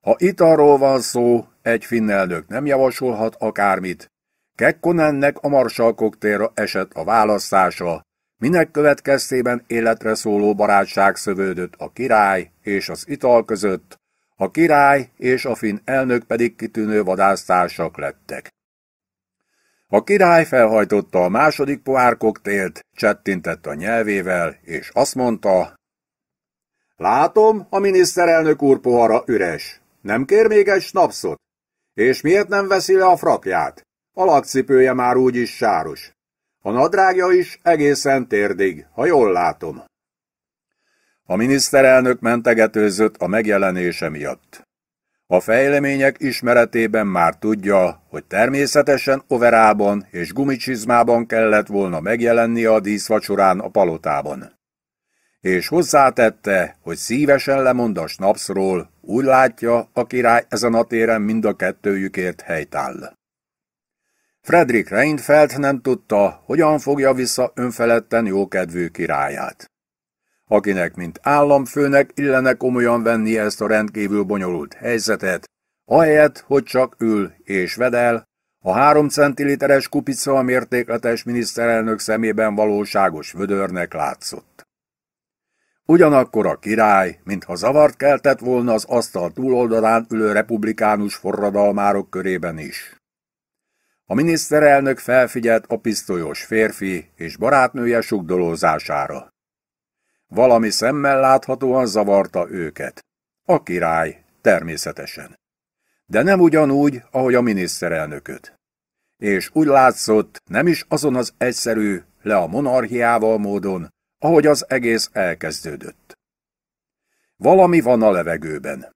Ha itt arról van szó, egy finnelnök nem javasolhat akármit, Kekkonennek a marsal koktélra esett a választása, minek következtében életre szóló barátság szövődött a király és az ital között, a király és a finn elnök pedig kitűnő vadásztársak lettek. A király felhajtotta a második pohár koktélt, csettintett a nyelvével, és azt mondta, Látom, a miniszterelnök úr pohara üres. Nem kér még egy snapszot? És miért nem veszi le a frakját? A lakcipője már úgyis sáros. A nadrágja is egészen térdig, ha jól látom. A miniszterelnök mentegetőzött a megjelenése miatt. A fejlemények ismeretében már tudja, hogy természetesen overában és gumicsizmában kellett volna megjelennie a díszvacsorán a palotában. És hozzátette, hogy szívesen lemond a snapsról, úgy látja, a király ezen a téren mind a kettőjükért helytáll. Fredrik Reinfeldt nem tudta, hogyan fogja vissza önfeledten jókedvű királyát akinek mint államfőnek illene komolyan venni ezt a rendkívül bonyolult helyzetet, Ahelyett, hogy csak ül és vedel, a három centiliteres kupica a mértékletes miniszterelnök szemében valóságos vödörnek látszott. Ugyanakkor a király, mintha zavart keltett volna az asztal túloldalán ülő republikánus forradalmárok körében is. A miniszterelnök felfigyelt a pisztolyos férfi és barátnője sugdolózására. Valami szemmel láthatóan zavarta őket. A király, természetesen. De nem ugyanúgy, ahogy a miniszterelnököt. És úgy látszott, nem is azon az egyszerű, le a monarchiával módon, ahogy az egész elkezdődött. Valami van a levegőben.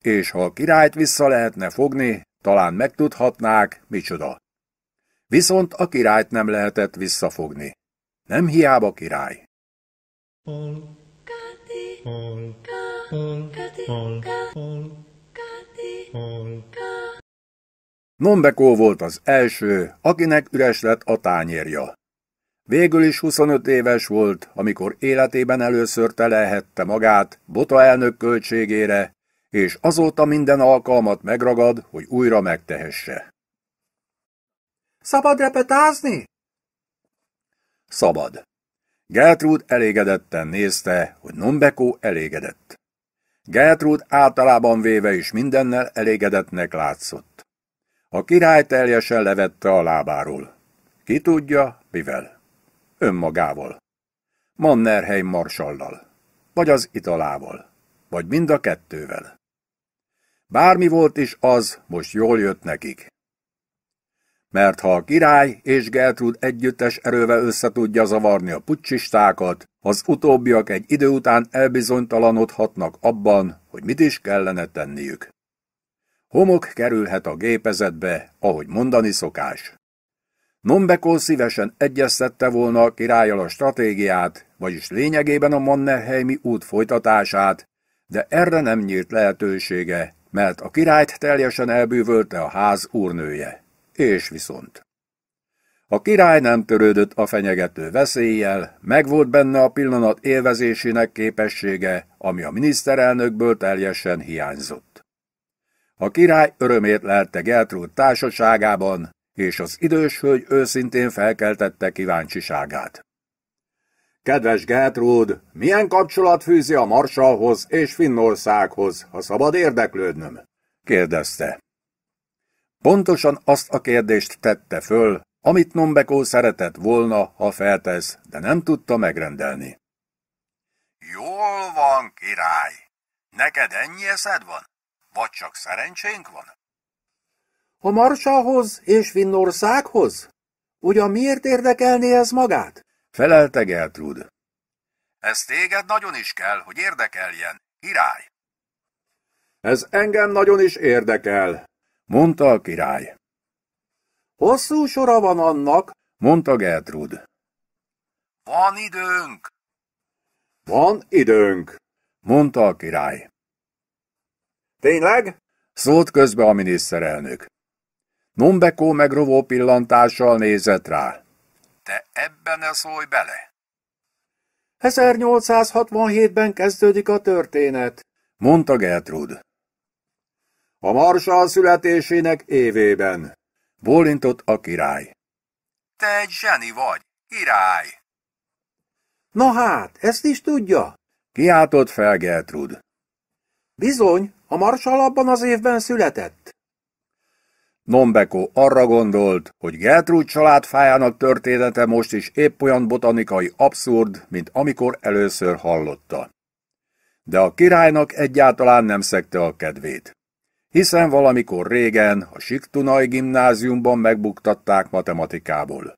És ha a királyt vissza lehetne fogni, talán megtudhatnák, micsoda. Viszont a királyt nem lehetett visszafogni. Nem hiába király. Nombekó volt az első, akinek üres lett a tányérja. Végül is 25 éves volt, amikor életében először telehette magát Bota elnök költségére, és azóta minden alkalmat megragad, hogy újra megtehesse. Szabad repetázni? Szabad. Gertrud elégedetten nézte, hogy Nombekó elégedett. Gertrud általában véve is mindennel elégedettnek látszott. A király teljesen levette a lábáról. Ki tudja, mivel? Önmagával. Mannerheim marsallal. Vagy az italával. Vagy mind a kettővel. Bármi volt is az, most jól jött nekik mert ha a király és Gertrud együttes erővel összetudja zavarni a pucsistákat, az utóbbiak egy idő után elbizonytalanodhatnak abban, hogy mit is kellene tenniük. Homok kerülhet a gépezetbe, ahogy mondani szokás. Nombeko szívesen egyeztette volna a királlyal a stratégiát, vagyis lényegében a Mannerheimi út folytatását, de erre nem nyílt lehetősége, mert a királyt teljesen elbűvölte a ház úrnője. És viszont. A király nem törődött a fenyegető veszéllyel, megvolt benne a pillanat élvezésének képessége, ami a miniszterelnökből teljesen hiányzott. A király örömét lelte Gertrud társaságában, és az idős hölgy őszintén felkeltette kíváncsiságát. Kedves Gertrud, milyen kapcsolat fűzi a Marsalhoz és Finnországhoz, ha szabad érdeklődnöm? kérdezte. Pontosan azt a kérdést tette föl, amit Nombekó szeretett volna, ha feltesz, de nem tudta megrendelni. Jól van, király. Neked ennyi eszed van? Vagy csak szerencsénk van? A Marsalhoz és Finnországhoz? Ugyan miért érdekelné ez magát? Felelte Gertrud. Ez téged nagyon is kell, hogy érdekeljen, király. Ez engem nagyon is érdekel, mondta a király. Hosszú sora van annak, mondta Gertrud. Van időnk. Van időnk, mondta a király. Tényleg? Szólt közbe a miniszterelnök. Nombekó megrovó pillantással nézett rá. Te ebben ne szólj bele. 1867-ben kezdődik a történet, mondta Gertrud. A marsal születésének évében. Bólintott a király. Te egy zseni vagy, király! Na hát, ezt is tudja? Kiáltott fel Gertrud. Bizony, a marsal abban az évben született. Nombeko arra gondolt, hogy Gertrud családfájának története most is épp olyan botanikai abszurd, mint amikor először hallotta. De a királynak egyáltalán nem szekte a kedvét hiszen valamikor régen a Siktunai gimnáziumban megbuktatták matematikából.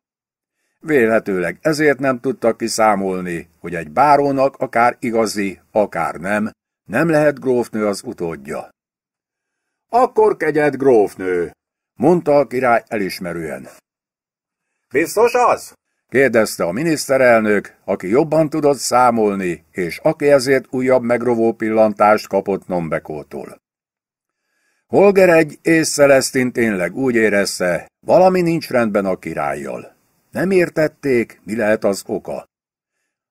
Vélhetőleg ezért nem tudtak kiszámolni, hogy egy bárónak akár igazi, akár nem, nem lehet grófnő az utódja. Akkor kegyed grófnő, mondta a király elismerően. Biztos az? kérdezte a miniszterelnök, aki jobban tudott számolni, és aki ezért újabb megrovó pillantást kapott Nombekótól. Holger egy és Celestin tényleg úgy érezte, valami nincs rendben a királlyal. Nem értették, mi lehet az oka.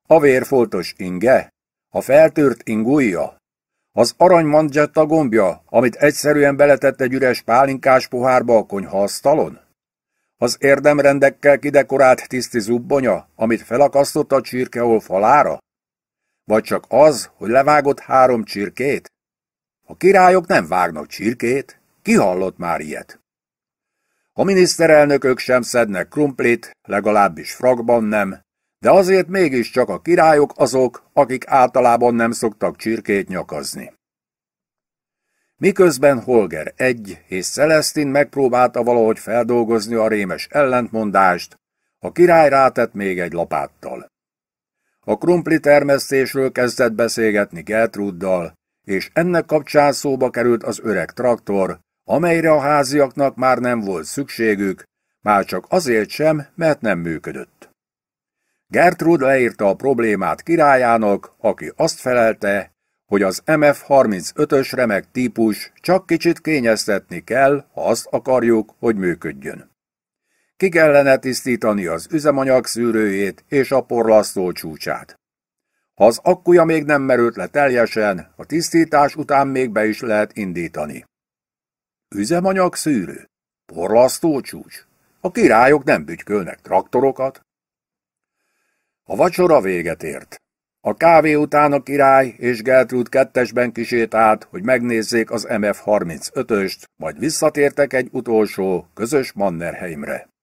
A vérfoltos inge? A feltört ingúja? Az arany manzsetta gombja, amit egyszerűen beletett egy üres pálinkás pohárba a konyhaasztalon? Az érdemrendekkel kidekorált tiszti zubbonya, amit felakasztott a csirkeol falára? Vagy csak az, hogy levágott három csirkét? A királyok nem vágnak csirkét, ki hallott már ilyet? A miniszterelnökök sem szednek krumplit, legalábbis frakban nem, de azért mégiscsak a királyok azok, akik általában nem szoktak csirkét nyakazni. Miközben Holger egy és Celestin megpróbálta valahogy feldolgozni a rémes ellentmondást, a király rátett még egy lapáttal. A krumpli termesztésről kezdett beszélgetni Gertruddal, és ennek kapcsán szóba került az öreg traktor, amelyre a háziaknak már nem volt szükségük, már csak azért sem, mert nem működött. Gertrud leírta a problémát királyának, aki azt felelte, hogy az MF-35-ös remek típus csak kicsit kényeztetni kell, ha azt akarjuk, hogy működjön. Ki kellene tisztítani az üzemanyag szűrőjét és a porlasztó csúcsát. Ha az akkuja még nem merült le teljesen, a tisztítás után még be is lehet indítani. Üzemanyag szűrő? Porlasztó csúcs? A királyok nem bütykölnek traktorokat? A vacsora véget ért. A kávé után a király és Gertrud kettesben kisétált, hogy megnézzék az MF-35-öst, majd visszatértek egy utolsó, közös Mannerheimre.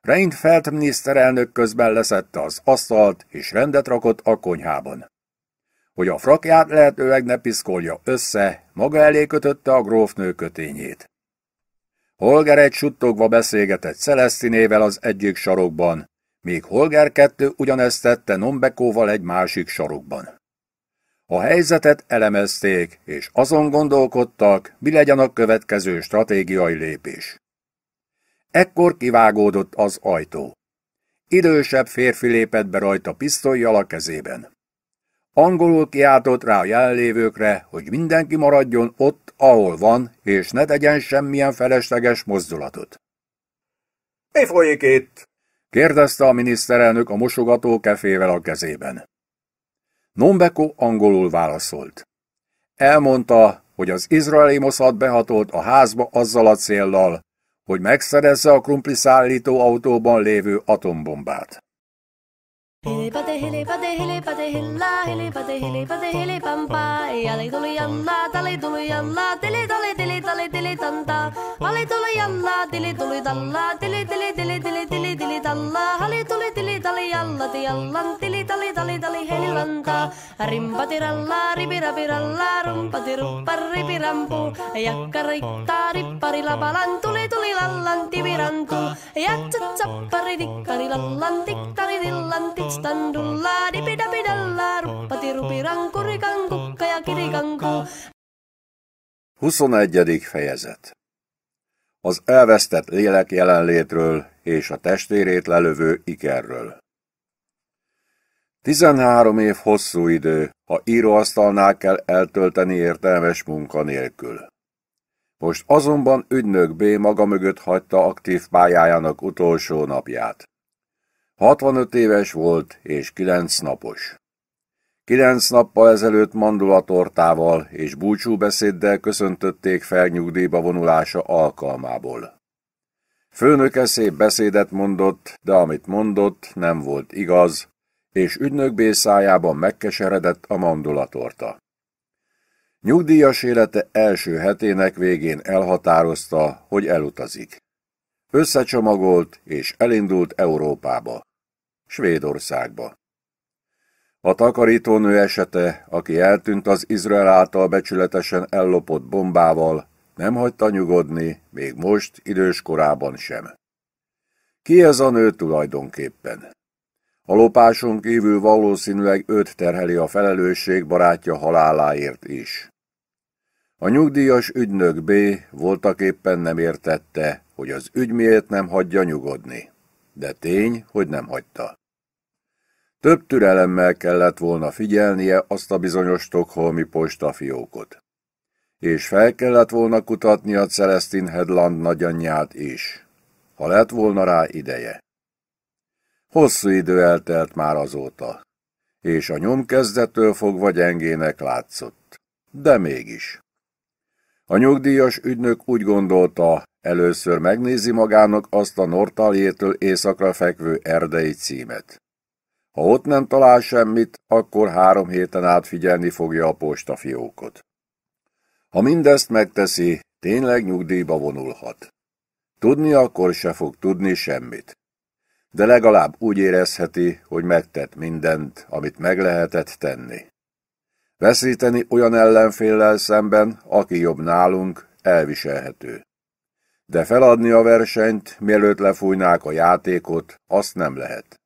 Reinfeldt miniszterelnök közben leszette az asztalt, és rendet rakott a konyhában. Hogy a frakját lehetőleg ne piszkolja össze, maga elé kötötte a grófnő kötényét. Holger egy suttogva beszélgetett Celestinével az egyik sarokban, míg Holger kettő ugyanezt tette Nombekóval egy másik sarokban. A helyzetet elemezték, és azon gondolkodtak, mi legyen a következő stratégiai lépés. Ekkor kivágódott az ajtó. Idősebb férfi lépett be rajta pisztolyjal a kezében. Angolul kiáltott rá a jelenlévőkre, hogy mindenki maradjon ott, ahol van, és ne tegyen semmilyen felesleges mozdulatot. Mi folyik itt? kérdezte a miniszterelnök a mosogató kefével a kezében. Nombeko angolul válaszolt. Elmondta, hogy az izraeli moszat behatolt a házba azzal a céllal, hogy megszerezze a krumpli szállító autóban lévő atombombát. Hilipate hilipate hilipate hilla hilipate hilipate hilipampa Ali tuli jalla tali tuli jalla tili tali tili tali tili tanta Ali tuli jalla tili tuli talla tili tili tili tili tili tili talla Ali tuli tili tali jalla ti jallan tili tali tali tali helilanta Rimpati ralla ripirapi ralla rumpati ruppar ripirampu Jakkaritta rippari lapalan tuli tuli lallan tivirantu Jatsatsapari dikkari lallan tikkari dillan standulla dipidapidalla ruppati rupiran kurikan ja kirikanku. 21. fejezet Az elvesztett lélek jelenlétről és a testvérét lelövő ikerről. 13 év hosszú idő, ha íróasztalnál kell eltölteni értelmes munka nélkül. Most azonban ügynök B maga mögött hagyta aktív pályájának utolsó napját. 65 éves volt és 9 napos. Kilenc nappal ezelőtt mandulatortával és búcsúbeszéddel köszöntötték fel nyugdíjba vonulása alkalmából. Főnöke szép beszédet mondott, de amit mondott, nem volt igaz, és ügynök szájában megkeseredett a mandulatorta. Nyugdíjas élete első hetének végén elhatározta, hogy elutazik. Összecsomagolt és elindult Európába. Svédországba. A takarítónő esete, aki eltűnt az Izrael által becsületesen ellopott bombával, nem hagyta nyugodni, még most idős korában sem. Ki ez a nő tulajdonképpen? A lopáson kívül valószínűleg őt terheli a felelősség barátja haláláért is. A nyugdíjas ügynök B voltaképpen nem értette, hogy az ügy miért nem hagyja nyugodni. De tény, hogy nem hagyta. Több türelemmel kellett volna figyelnie azt a bizonyos stokholmi postafiókot. És fel kellett volna kutatni a Celestin Headland nagyanyját is, ha lett volna rá ideje. Hosszú idő eltelt már azóta, és a nyom kezdettől fogva gyengének látszott. de mégis. A nyugdíjas ügynök úgy gondolta, először megnézi magának azt a Nortaljétől északra fekvő erdei címet. Ha ott nem talál semmit, akkor három héten át figyelni fogja a postafiókot. Ha mindezt megteszi, tényleg nyugdíjba vonulhat. Tudni akkor se fog tudni semmit. De legalább úgy érezheti, hogy megtett mindent, amit meg lehetett tenni. Veszíteni olyan ellenféllel szemben, aki jobb nálunk, elviselhető. De feladni a versenyt, mielőtt lefújnák a játékot, azt nem lehet.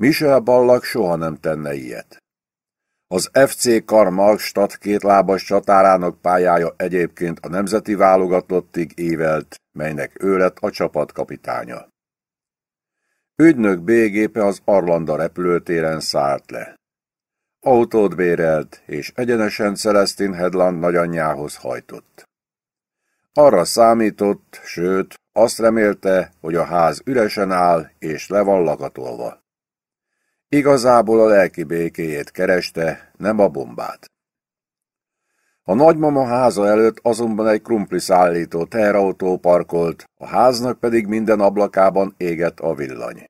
Michel Ballak soha nem tenne ilyet. Az FC Karl két lábas csatárának pályája egyébként a nemzeti válogatottig évelt, melynek ő lett a csapatkapitánya. Ügynök B-gépe az Arlanda repülőtéren szállt le. Autót bérelt, és egyenesen Celestin Headland nagyanyjához hajtott. Arra számított, sőt, azt remélte, hogy a ház üresen áll, és le van lakatolva. Igazából a lelki békéjét kereste, nem a bombát. A nagymama háza előtt azonban egy krumpli szállító teherautó parkolt, a háznak pedig minden ablakában égett a villany.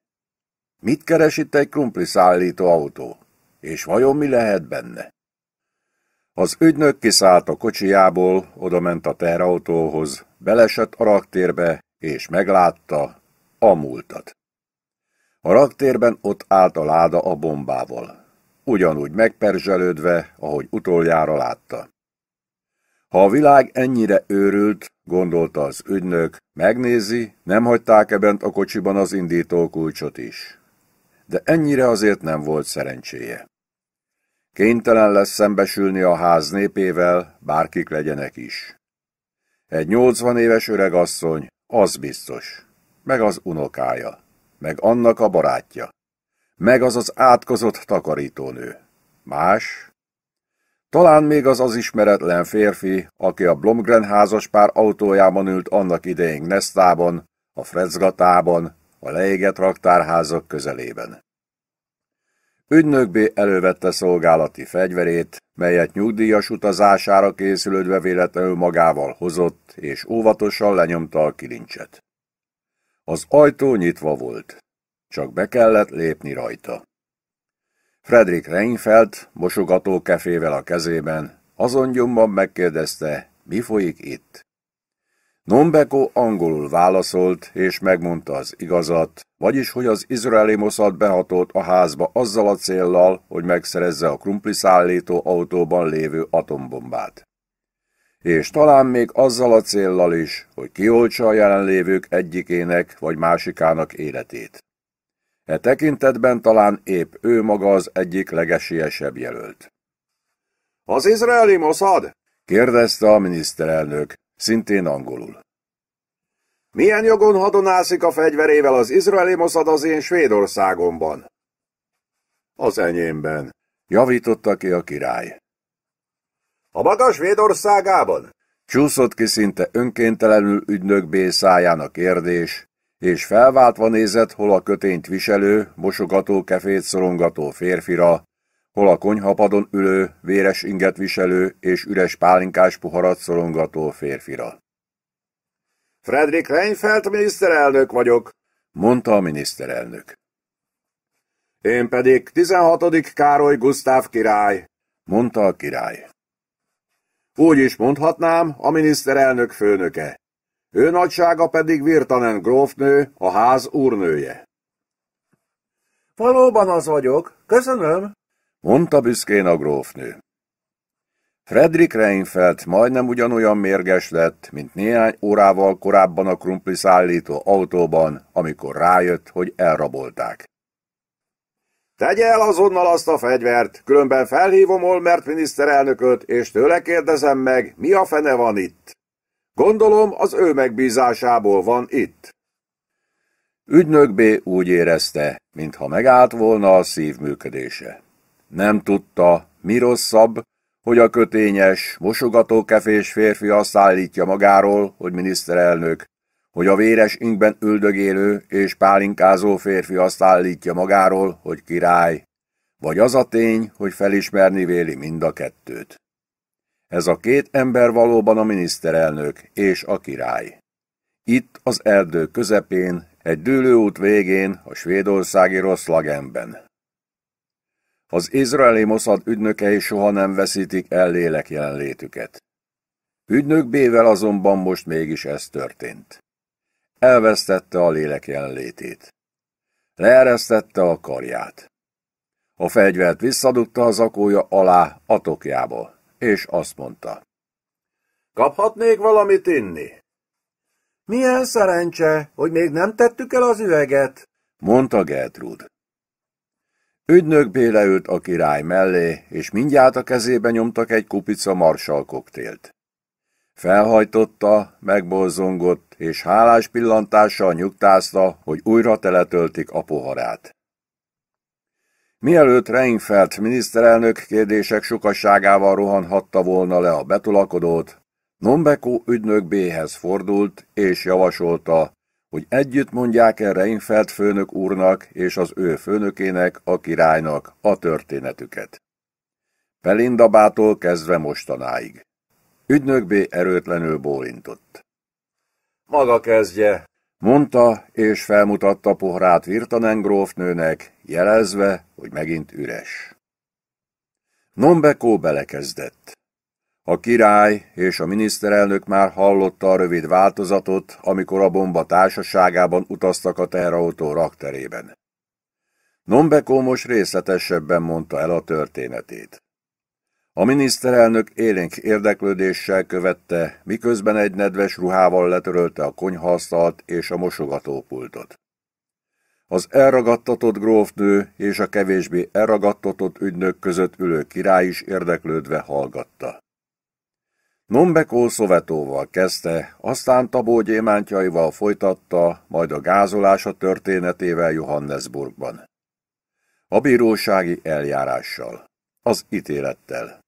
Mit keres itt egy krumpli szállító autó? És vajon mi lehet benne? Az ügynök kiszállt a kocsijából, odament a teherautóhoz, belesett a raktérbe, és meglátta a múltat. A raktérben ott állt a láda a bombával, ugyanúgy megperzselődve, ahogy utoljára látta. Ha a világ ennyire őrült, gondolta az ügynök, megnézi, nem hagyták-e bent a kocsiban az indítókulcsot is. De ennyire azért nem volt szerencséje. Kénytelen lesz szembesülni a ház népével, bárkik legyenek is. Egy nyolcvan éves öregasszony, az biztos, meg az unokája meg annak a barátja, meg az az átkozott takarítónő. Más? Talán még az az ismeretlen férfi, aki a Blomgren házaspár autójában ült annak idején Nesztában, a Frezgatában, a leégett raktárházak közelében. Ügynök B. elővette szolgálati fegyverét, melyet nyugdíjas utazására készülődve véletlenül magával hozott, és óvatosan lenyomta a kilincset. Az ajtó nyitva volt. Csak be kellett lépni rajta. Fredrik Reinfeld mosogató kefével a kezében, azon gyomban megkérdezte, mi folyik itt. Nombeko angolul válaszolt, és megmondta az igazat, vagyis, hogy az izraeli Mossad behatolt a házba azzal a céllal, hogy megszerezze a krumpli szállító autóban lévő atombombát és talán még azzal a céllal is, hogy kioltsa a jelenlévők egyikének vagy másikának életét. E tekintetben talán épp ő maga az egyik legesiesebb jelölt. Az izraeli Mossad? kérdezte a miniszterelnök, szintén angolul. Milyen jogon hadonászik a fegyverével az izraeli Mossad az én Svédországomban? Az enyémben, javította ki a király. A magas Védországában? Csúszott ki szinte önkéntelenül ügynök B száján a kérdés, és felváltva nézett hol a kötényt viselő, mosogató kefét szorongató férfira, hol a konyhapadon ülő, véres inget viselő és üres pálinkás poharat szorongató férfira. Fredrik Reinfeldt miniszterelnök vagyok, mondta a miniszterelnök. Én pedig 16. Károly Gusztáv király, mondta a király. Úgy is mondhatnám, a miniszterelnök főnöke. Ő nagysága pedig Virtanen grófnő, a ház úrnője. Valóban az vagyok, köszönöm, mondta büszkén a grófnő. Fredrik Reinfeldt majdnem ugyanolyan mérges lett, mint néhány órával korábban a krumpli szállító autóban, amikor rájött, hogy elrabolták. Tegye el azonnal azt a fegyvert, különben felhívom Olmert miniszterelnököt, és tőle kérdezem meg, mi a fene van itt. Gondolom, az ő megbízásából van itt. Ügynök B. úgy érezte, mintha megállt volna a szív működése. Nem tudta, mi rosszabb, hogy a kötényes, mosogatókefés férfi azt állítja magáról, hogy miniszterelnök, hogy a véres inkben üldögélő és pálinkázó férfi azt állítja magáról, hogy király, vagy az a tény, hogy felismerni véli mind a kettőt. Ez a két ember valóban a miniszterelnök és a király. Itt az erdő közepén, egy dőlőút végén, a svédországi Rosszlagenben. Az izraeli Mossad ügynökei soha nem veszítik el lélek jelenlétüket. Ügynök B-vel azonban most mégis ez történt. Elvesztette a lélek jelenlétét. Leeresztette a karját. A fegyvert visszadugta az akója alá a tokjába, és azt mondta. Kaphatnék valamit inni? Milyen szerencse, hogy még nem tettük el az üveget, mondta Gertrud. Ügynök béleült a király mellé, és mindjárt a kezébe nyomtak egy kupica marsal koktélt. Felhajtotta, megborzongott, és hálás pillantással nyugtázta, hogy újra teletöltik a poharát. Mielőtt Reinfeldt miniszterelnök kérdések sokasságával rohanhatta volna le a betolakodót, Nombeko ügynök B-hez fordult, és javasolta, hogy együtt mondják el Reinfeldt főnök úrnak és az ő főnökének, a királynak a történetüket. Pelindabától kezdve mostanáig. Ügynök B erőtlenül bólintott. Maga kezdje, mondta, és felmutatta pohrát Virtanen grófnőnek, jelezve, hogy megint üres. Nombekó belekezdett. A király és a miniszterelnök már hallotta a rövid változatot, amikor a bomba társaságában utaztak a teherautó rakterében. Nombekó most részletesebben mondta el a történetét. A miniszterelnök élénk érdeklődéssel követte, miközben egy nedves ruhával letörölte a konyhasztalt és a mosogatópultot. Az elragadtatott grófnő és a kevésbé elragadtatott ügynök között ülő király is érdeklődve hallgatta. Nombekó Szovetóval kezdte, aztán Tabó gyémántjaival folytatta, majd a gázolása történetével Johannesburgban. A bírósági eljárással, az ítélettel.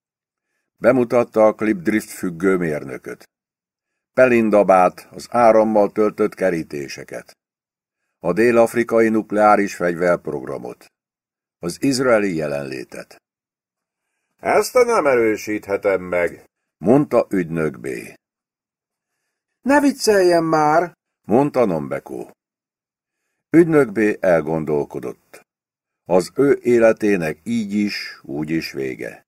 Bemutatta a klipdrift függő mérnököt. Pelindabát, az árammal töltött kerítéseket. A dél-afrikai nukleáris fegyverprogramot. Az izraeli jelenlétet. Ezt nem erősíthetem meg, mondta ügynök B. Ne vicceljen már, mondta Nombekó. Ügynök B elgondolkodott. Az ő életének így is, úgy is vége.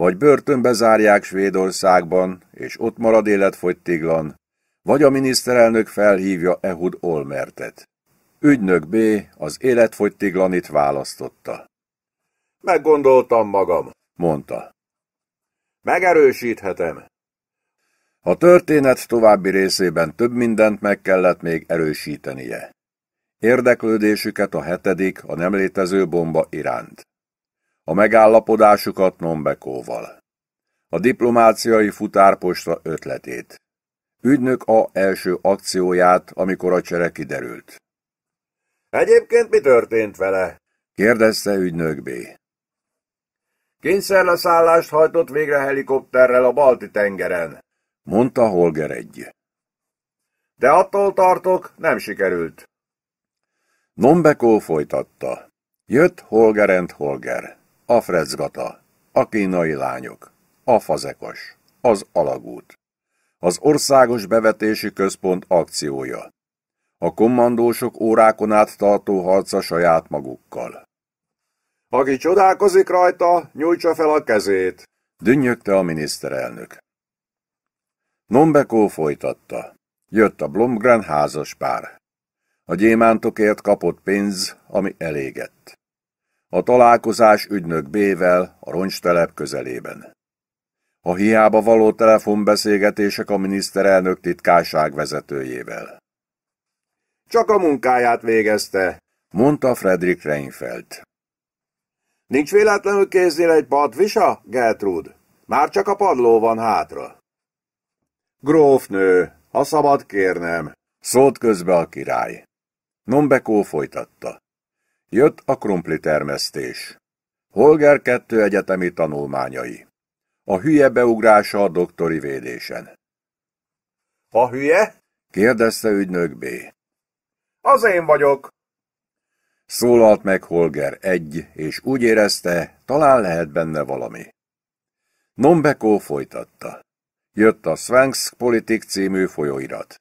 Vagy börtönbe zárják Svédországban, és ott marad életfogytiglan, vagy a miniszterelnök felhívja Ehud Olmertet. Ügynök B az életfogytiglanit választotta. Meggondoltam magam, mondta. Megerősíthetem. A történet további részében több mindent meg kellett még erősítenie. Érdeklődésüket a hetedik, a nem létező bomba iránt. A megállapodásukat Nombekóval. A diplomáciai futárposta ötletét. Ügynök A első akcióját, amikor a csere kiderült. Egyébként mi történt vele? kérdezte ügynök B. Kényszerleszállást hajtott végre helikopterrel a Balti-tengeren, mondta Holger egy. De attól tartok, nem sikerült. Nombekó folytatta. Jött Holgerent Holger, a Frezgata, a kínai lányok, a fazekas, az alagút, az országos bevetési központ akciója, a kommandósok órákon át tartó harca saját magukkal. Aki csodálkozik rajta, nyújtsa fel a kezét, dünnyögte a miniszterelnök. Nombekó folytatta. Jött a Blomgren házas pár. A gyémántokért kapott pénz, ami elégett. A találkozás ügynök B-vel a roncstelep közelében. A hiába való telefonbeszélgetések a miniszterelnök titkárság vezetőjével. Csak a munkáját végezte, mondta Fredrik Reinfeldt. Nincs véletlenül kéznél egy padvisa, Gertrud? Már csak a padló van hátra. Grófnő, ha szabad kérnem, szólt közbe a király. Nombekó folytatta. Jött a krumpli termesztés. Holger kettő egyetemi tanulmányai. A hülye beugrása a doktori védésen. A hülye? kérdezte ügynök B. Az én vagyok. Szólalt meg Holger egy, és úgy érezte, talán lehet benne valami. Nombeko folytatta. Jött a Swanks Politik című folyóirat.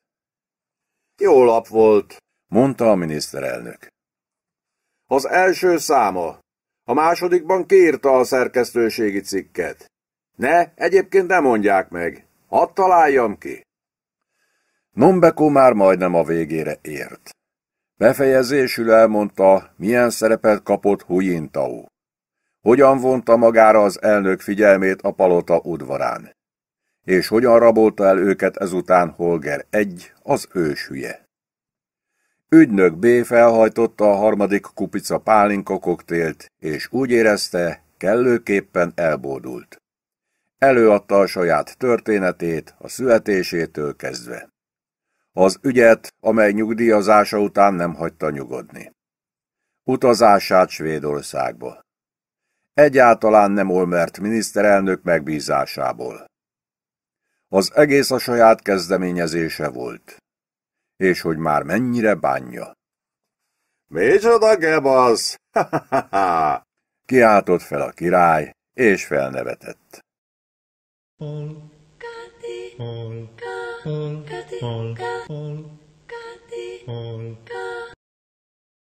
Jó lap volt, mondta a miniszterelnök. Az első száma. A másodikban kiírta a szerkesztőségi cikket. Ne, egyébként nem mondják meg. Hadd találjam ki. Nombeko már majdnem a végére ért. Befejezésül elmondta, milyen szerepet kapott Huyintau. Hogyan vonta magára az elnök figyelmét a palota udvarán. És hogyan rabolta el őket ezután Holger egy, az őshülye. Ügynök B felhajtotta a harmadik kupica pálinka koktélt, és úgy érezte, kellőképpen elbódult. Előadta a saját történetét, a születésétől kezdve. Az ügyet, amely nyugdíjazása után nem hagyta nyugodni. Utazását Svédországba. Egyáltalán nem Olmert miniszterelnök megbízásából. Az egész a saját kezdeményezése volt. És hogy már mennyire bánja. Micsoda gebasz! Kiáltott fel a király, és felnevetett.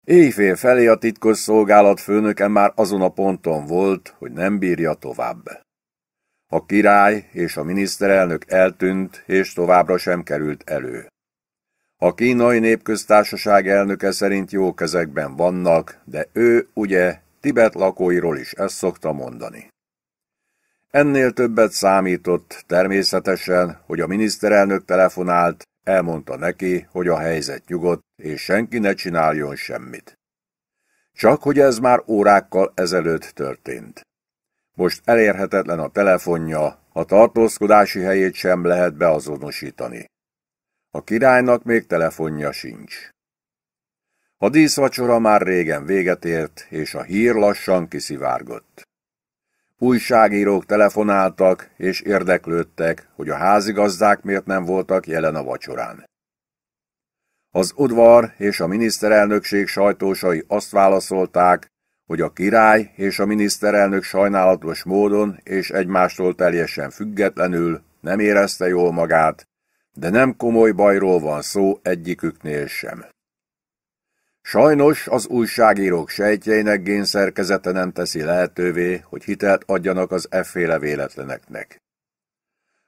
Éjfél felé a titkos szolgálat főnöke már azon a ponton volt, hogy nem bírja tovább. A király és a miniszterelnök eltűnt, és továbbra sem került elő. A kínai népköztársaság elnöke szerint jó kezekben vannak, de ő, ugye, Tibet lakóiról is ezt szokta mondani. Ennél többet számított természetesen, hogy a miniszterelnök telefonált, elmondta neki, hogy a helyzet nyugodt, és senki ne csináljon semmit. Csak hogy ez már órákkal ezelőtt történt. Most elérhetetlen a telefonja, a tartózkodási helyét sem lehet beazonosítani. A királynak még telefonja sincs. A díszvacsora már régen véget ért, és a hír lassan kiszivárgott. Újságírók telefonáltak, és érdeklődtek, hogy a házigazdák miért nem voltak jelen a vacsorán. Az udvar és a miniszterelnökség sajtósai azt válaszolták, hogy a király és a miniszterelnök sajnálatos módon és egymástól teljesen függetlenül nem érezte jól magát, de nem komoly bajról van szó egyiküknél sem. Sajnos az újságírók sejtjeinek génszerkezete nem teszi lehetővé, hogy hitelt adjanak az efféle véletleneknek.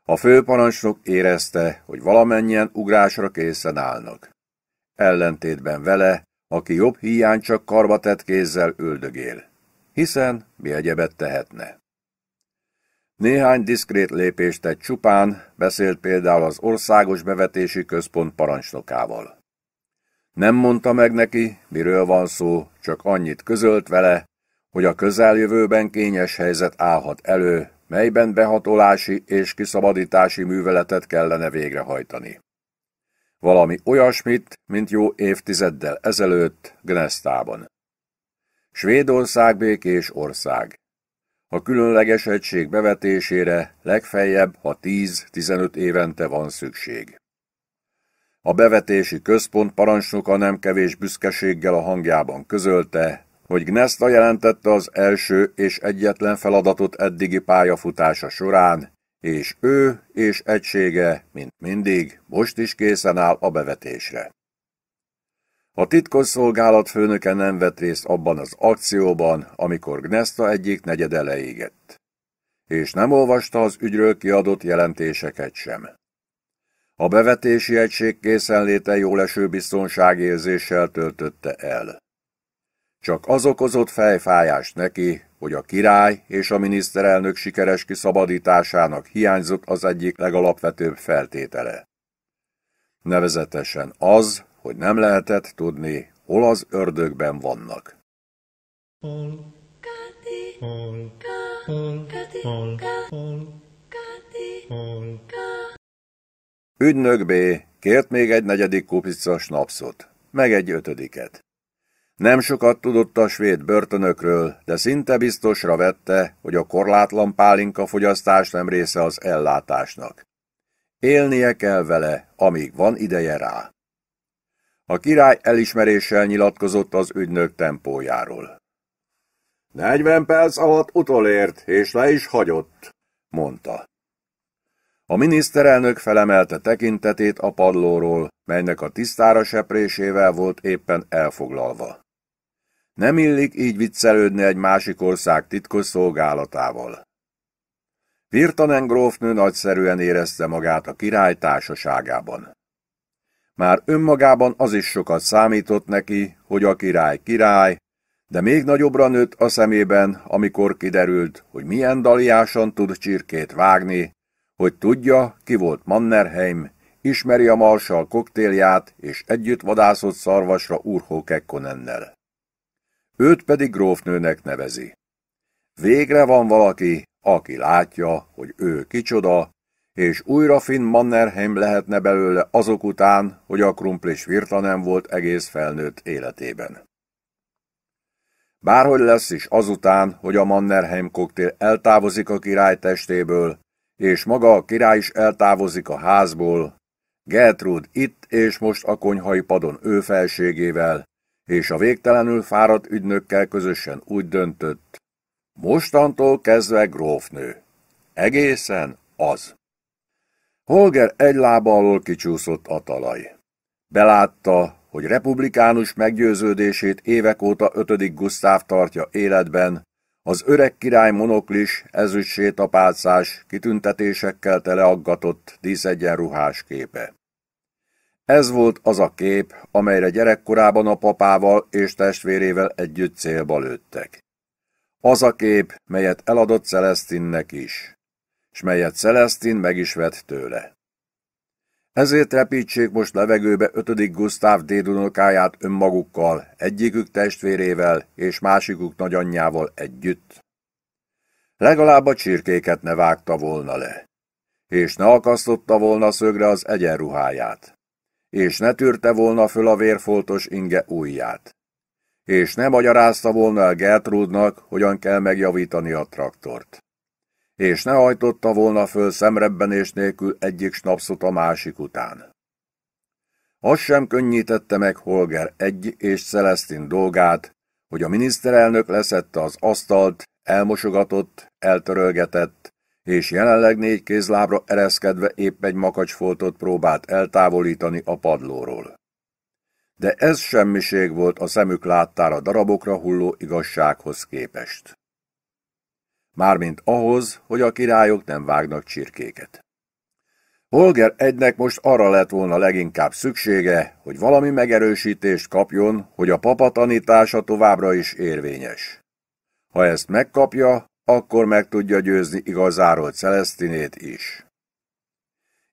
A főparancsnok érezte, hogy valamennyien ugrásra készen állnak. Ellentétben vele, aki jobb hiány csak karba tett kézzel üldögél. Hiszen mi egyebet tehetne. Néhány diszkrét lépést tett csupán, beszélt például az Országos Bevetési Központ parancsnokával. Nem mondta meg neki, miről van szó, csak annyit közölt vele, hogy a közeljövőben kényes helyzet állhat elő, melyben behatolási és kiszabadítási műveletet kellene végrehajtani. Valami olyasmit, mint jó évtizeddel ezelőtt Gnesztában. Svédország békés ország. A különleges egység bevetésére legfeljebb, ha 10-15 évente van szükség. A bevetési központ parancsnoka nem kevés büszkeséggel a hangjában közölte, hogy Gnesta jelentette az első és egyetlen feladatot eddigi pályafutása során, és ő és egysége, mint mindig, most is készen áll a bevetésre. A titkosszolgálat főnöke nem vett részt abban az akcióban, amikor Gnesta egyik negyede leégett. És nem olvasta az ügyről kiadott jelentéseket sem. A bevetési egység készenléte jóleső biztonságérzéssel töltötte el. Csak az okozott fejfájást neki, hogy a király és a miniszterelnök sikeres kiszabadításának hiányzott az egyik legalapvetőbb feltétele. Nevezetesen az, hogy nem lehetett tudni, hol az ördögben vannak. Ügynök B. kért még egy negyedik kupica snapszot, meg egy ötödiket. Nem sokat tudott a svéd börtönökről, de szinte biztosra vette, hogy a korlátlan pálinka fogyasztás nem része az ellátásnak. Élnie kell vele, amíg van ideje rá. A király elismeréssel nyilatkozott az ügynök tempójáról. Negyven perc alatt utolért, és le is hagyott, mondta. A miniszterelnök felemelte tekintetét a padlóról, melynek a tisztára seprésével volt éppen elfoglalva. Nem illik így viccelődni egy másik ország titkos szolgálatával. Virtanen grófnő nagyszerűen érezte magát a király társaságában. Már önmagában az is sokat számított neki, hogy a király király, de még nagyobbra nőtt a szemében, amikor kiderült, hogy milyen daliásan tud csirkét vágni, hogy tudja, ki volt Mannerheim, ismeri a marsal koktélját, és együtt vadászott szarvasra Urho Kekkonennel. Őt pedig grófnőnek nevezi. Végre van valaki, aki látja, hogy ő kicsoda, és újra Finn Mannerheim lehetne belőle azok után, hogy a krumplis virta nem volt egész felnőtt életében. Bárhogy lesz is azután, hogy a Mannerheim koktél eltávozik a király testéből, és maga a király is eltávozik a házból, Gertrud itt és most a konyhai padon ő felségével, és a végtelenül fáradt ügynökkel közösen úgy döntött, mostantól kezdve grófnő. Egészen az. Holger egy lába alól kicsúszott a talaj. Belátta, hogy republikánus meggyőződését évek óta ötödik Gusztáv tartja életben, az öreg király monoklis, ezüst sétapálcás, kitüntetésekkel teleaggatott díszegyenruhás képe. Ez volt az a kép, amelyre gyerekkorában a papával és testvérével együtt célba lőttek. Az a kép, melyet eladott Celestinnek is, s melyet Celestin meg is vett tőle. Ezért repítsék most levegőbe ötödik Gusztáv dédunokáját önmagukkal, egyikük testvérével és másikuk nagyanyjával együtt. Legalább a csirkéket ne vágta volna le, és ne akasztotta volna szögre az egyenruháját, és ne tűrte volna föl a vérfoltos inge ujját, és ne magyarázta volna el Gertrudnak, hogyan kell megjavítani a traktort és ne hajtotta volna föl szemrebbenés nélkül egyik snapszot a másik után. Az sem könnyítette meg Holger egy és Celestin dolgát, hogy a miniszterelnök leszette az asztalt, elmosogatott, eltörölgetett, és jelenleg négy kézlábra ereszkedve épp egy makacsfoltot próbált eltávolítani a padlóról. De ez semmiség volt a szemük láttára darabokra hulló igazsághoz képest mármint ahhoz, hogy a királyok nem vágnak csirkéket. Holger egynek most arra lett volna leginkább szüksége, hogy valami megerősítést kapjon, hogy a papa tanítása továbbra is érvényes. Ha ezt megkapja, akkor meg tudja győzni igazáról Celestinét is.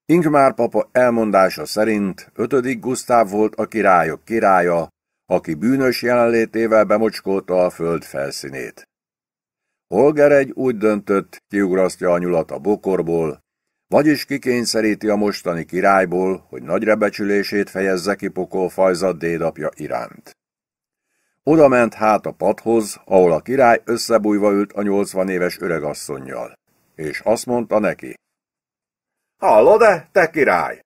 Ingmár papa elmondása szerint ötödik Gusztáv volt a királyok királya, aki bűnös jelenlétével bemocskolta a föld felszínét. Holger egy úgy döntött, kiugrasztja a nyulat a bokorból, vagyis kikényszeríti a mostani királyból, hogy nagy rebecsülését fejezze ki pokol fajzat dédapja iránt. Oda ment hát a padhoz, ahol a király összebújva ült a nyolcvan éves öregasszonnyal, és azt mondta neki. Hallod-e, te király?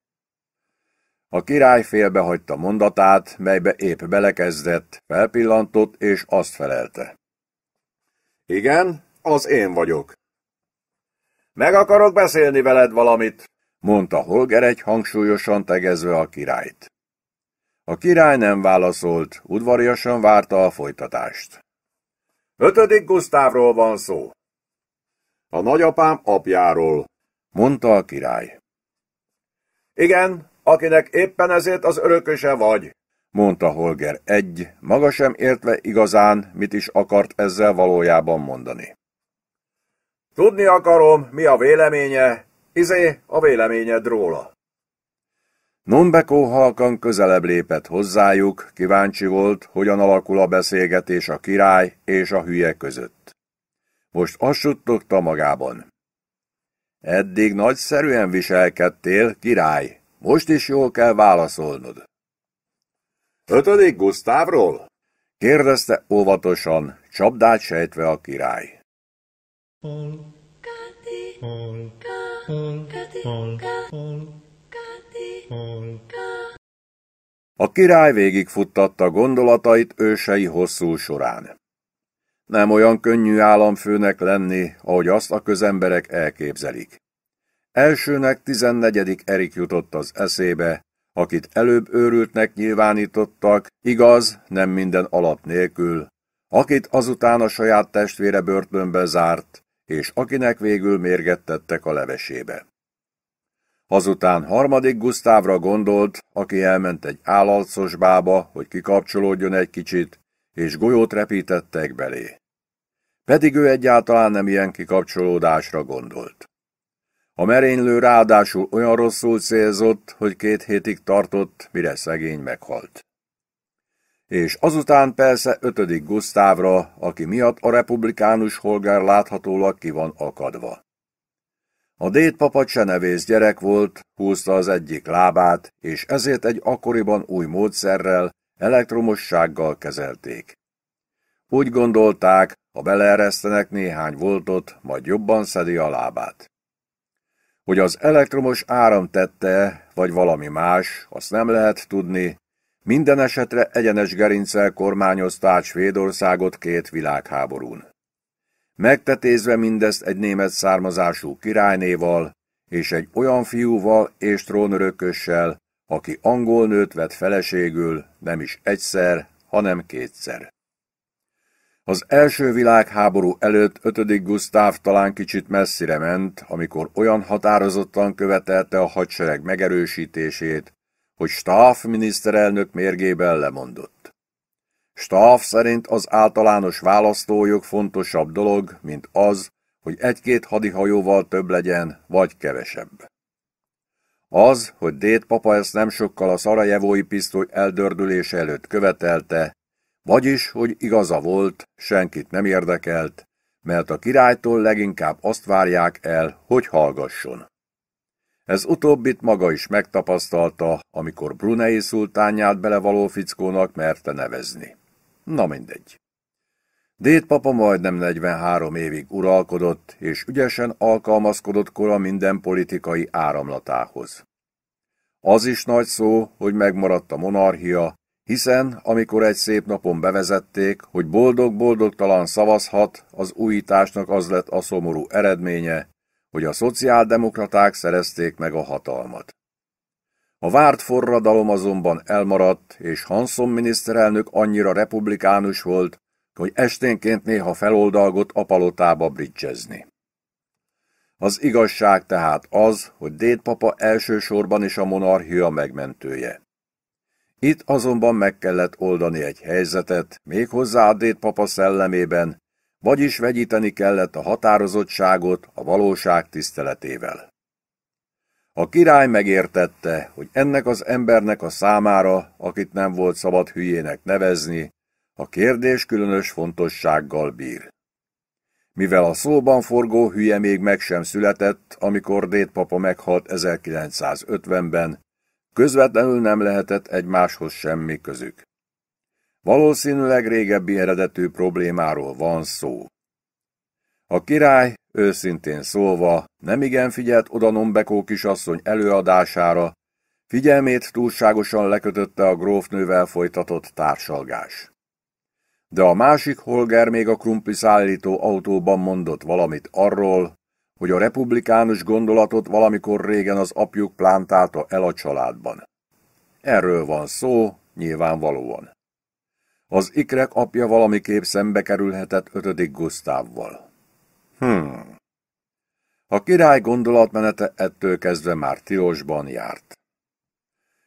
A király félbehagyta mondatát, melybe épp belekezdett, felpillantott és azt felelte. Igen, az én vagyok. Meg akarok beszélni veled valamit, mondta Holger egy hangsúlyosan tegezve a királyt. A király nem válaszolt, udvariasan várta a folytatást. Ötödik Gusztávról van szó. A nagyapám apjáról, mondta a király. Igen, akinek éppen ezért az örököse vagy, mondta Holger egy, maga sem értve igazán, mit is akart ezzel valójában mondani. Tudni akarom, mi a véleménye, izé a véleményed róla. Nombekó halkan közelebb lépett hozzájuk, kíváncsi volt, hogyan alakul a beszélgetés a király és a hülye között. Most azt suttogta magában. Eddig nagyszerűen viselkedtél, király, most is jól kell válaszolnod. Ötödik Gusztávról? kérdezte óvatosan, csapdát sejtve a király. A király végigfuttatta gondolatait ősei hosszú során. Nem olyan könnyű államfőnek lenni, ahogy azt a közemberek elképzelik. Elsőnek tizennegyedik Erik jutott az eszébe, akit előbb őrültnek nyilvánítottak, igaz, nem minden alap nélkül, akit azután a saját testvére börtönbe zárt, és akinek végül mérgettettek a levesébe. Azután harmadik Gusztávra gondolt, aki elment egy állalcosbába, hogy kikapcsolódjon egy kicsit, és golyót repítettek belé. Pedig ő egyáltalán nem ilyen kikapcsolódásra gondolt. A merénylő ráadásul olyan rosszul célzott, hogy két hétig tartott, mire szegény meghalt. És azután persze ötödik Gusztávra, aki miatt a republikánus holgár láthatólag ki van akadva. A dédpapa csenevész gyerek volt, húzta az egyik lábát, és ezért egy akkoriban új módszerrel, elektromossággal kezelték. Úgy gondolták, ha beleeresztenek néhány voltot, majd jobban szedi a lábát. Hogy az elektromos áram tette, vagy valami más, azt nem lehet tudni, minden esetre egyenes gerincel kormányozta át Svédországot két világháborún. Megtetézve mindezt egy német származású királynéval, és egy olyan fiúval és trónörökössel, aki angol nőt vett feleségül, nem is egyszer, hanem kétszer. Az első világháború előtt ötödik Gusztáv talán kicsit messzire ment, amikor olyan határozottan követelte a hadsereg megerősítését, hogy Staff miniszterelnök mérgében lemondott. Staff szerint az általános választójog fontosabb dolog, mint az, hogy egy-két hadihajóval több legyen, vagy kevesebb. Az, hogy Dét papa ezt nem sokkal a szarajevói pisztoly eldördülése előtt követelte, vagyis, hogy igaza volt, senkit nem érdekelt, mert a királytól leginkább azt várják el, hogy hallgasson. Ez utóbbit maga is megtapasztalta, amikor Brunei szultánját belevaló fickónak merte nevezni. Na mindegy. Dét papa majdnem 43 évig uralkodott, és ügyesen alkalmazkodott kora minden politikai áramlatához. Az is nagy szó, hogy megmaradt a monarchia, hiszen amikor egy szép napon bevezették, hogy boldog-boldogtalan szavazhat, az újításnak az lett a szomorú eredménye, hogy a szociáldemokraták szerezték meg a hatalmat. A várt forradalom azonban elmaradt, és Hanson miniszterelnök annyira republikánus volt, hogy esténként néha feloldalgott a palotába bridgezni. Az igazság tehát az, hogy dédpapa elsősorban is a monarchia megmentője. Itt azonban meg kellett oldani egy helyzetet, méghozzá a dédpapa szellemében, vagyis vegyíteni kellett a határozottságot a valóság tiszteletével. A király megértette, hogy ennek az embernek a számára, akit nem volt szabad hülyének nevezni, a kérdés különös fontossággal bír. Mivel a szóban forgó hülye még meg sem született, amikor dédpapa meghalt 1950-ben, közvetlenül nem lehetett egymáshoz semmi közük. Valószínűleg régebbi eredetű problémáról van szó. A király, őszintén szólva, nemigen figyelt oda Nombekó kisasszony előadására, figyelmét túlságosan lekötötte a grófnővel folytatott társalgás. De a másik Holger még a krumpli szállító autóban mondott valamit arról, hogy a republikánus gondolatot valamikor régen az apjuk plántálta el a családban. Erről van szó, nyilvánvalóan. Az ikrek apja valamiképp szembe kerülhetett ötödik Gusztávval. Hmm. A király gondolatmenete ettől kezdve már tilosban járt.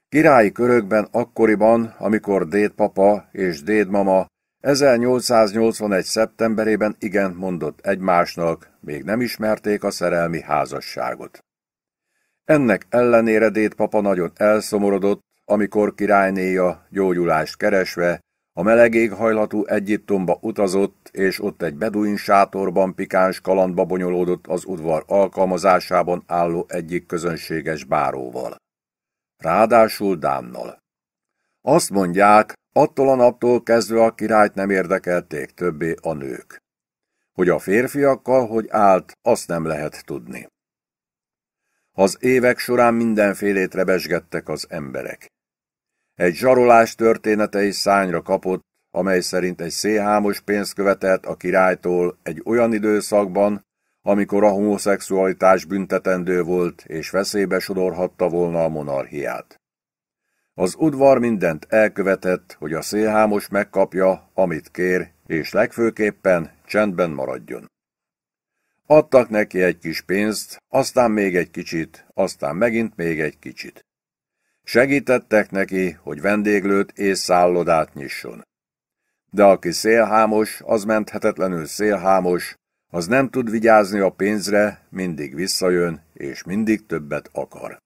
Királyi körökben akkoriban, amikor dédpapa és dédmama 1881. szeptemberében igent mondott egymásnak, még nem ismerték a szerelmi házasságot. Ennek ellenére dédpapa nagyon elszomorodott, amikor királynéja gyógyulást keresve a meleg éghajlatú Egyiptomba utazott, és ott egy beduin sátorban pikáns kalandba bonyolódott az udvar alkalmazásában álló egyik közönséges báróval. Ráadásul Dánnal. Azt mondják, attól a naptól kezdve a királyt nem érdekelték többé a nők. Hogy a férfiakkal hogy állt, azt nem lehet tudni. Az évek során mindenfélét rebesgettek az emberek. Egy zsarolás története is szányra kapott, amely szerint egy szélhámos pénzt követett a királytól egy olyan időszakban, amikor a homoszexualitás büntetendő volt és veszélybe sodorhatta volna a monarchiát. Az udvar mindent elkövetett, hogy a szélhámos megkapja, amit kér, és legfőképpen csendben maradjon. Adtak neki egy kis pénzt, aztán még egy kicsit, aztán megint még egy kicsit. Segítettek neki, hogy vendéglőt és szállodát nyisson. De aki szélhámos, az menthetetlenül szélhámos, az nem tud vigyázni a pénzre, mindig visszajön, és mindig többet akar.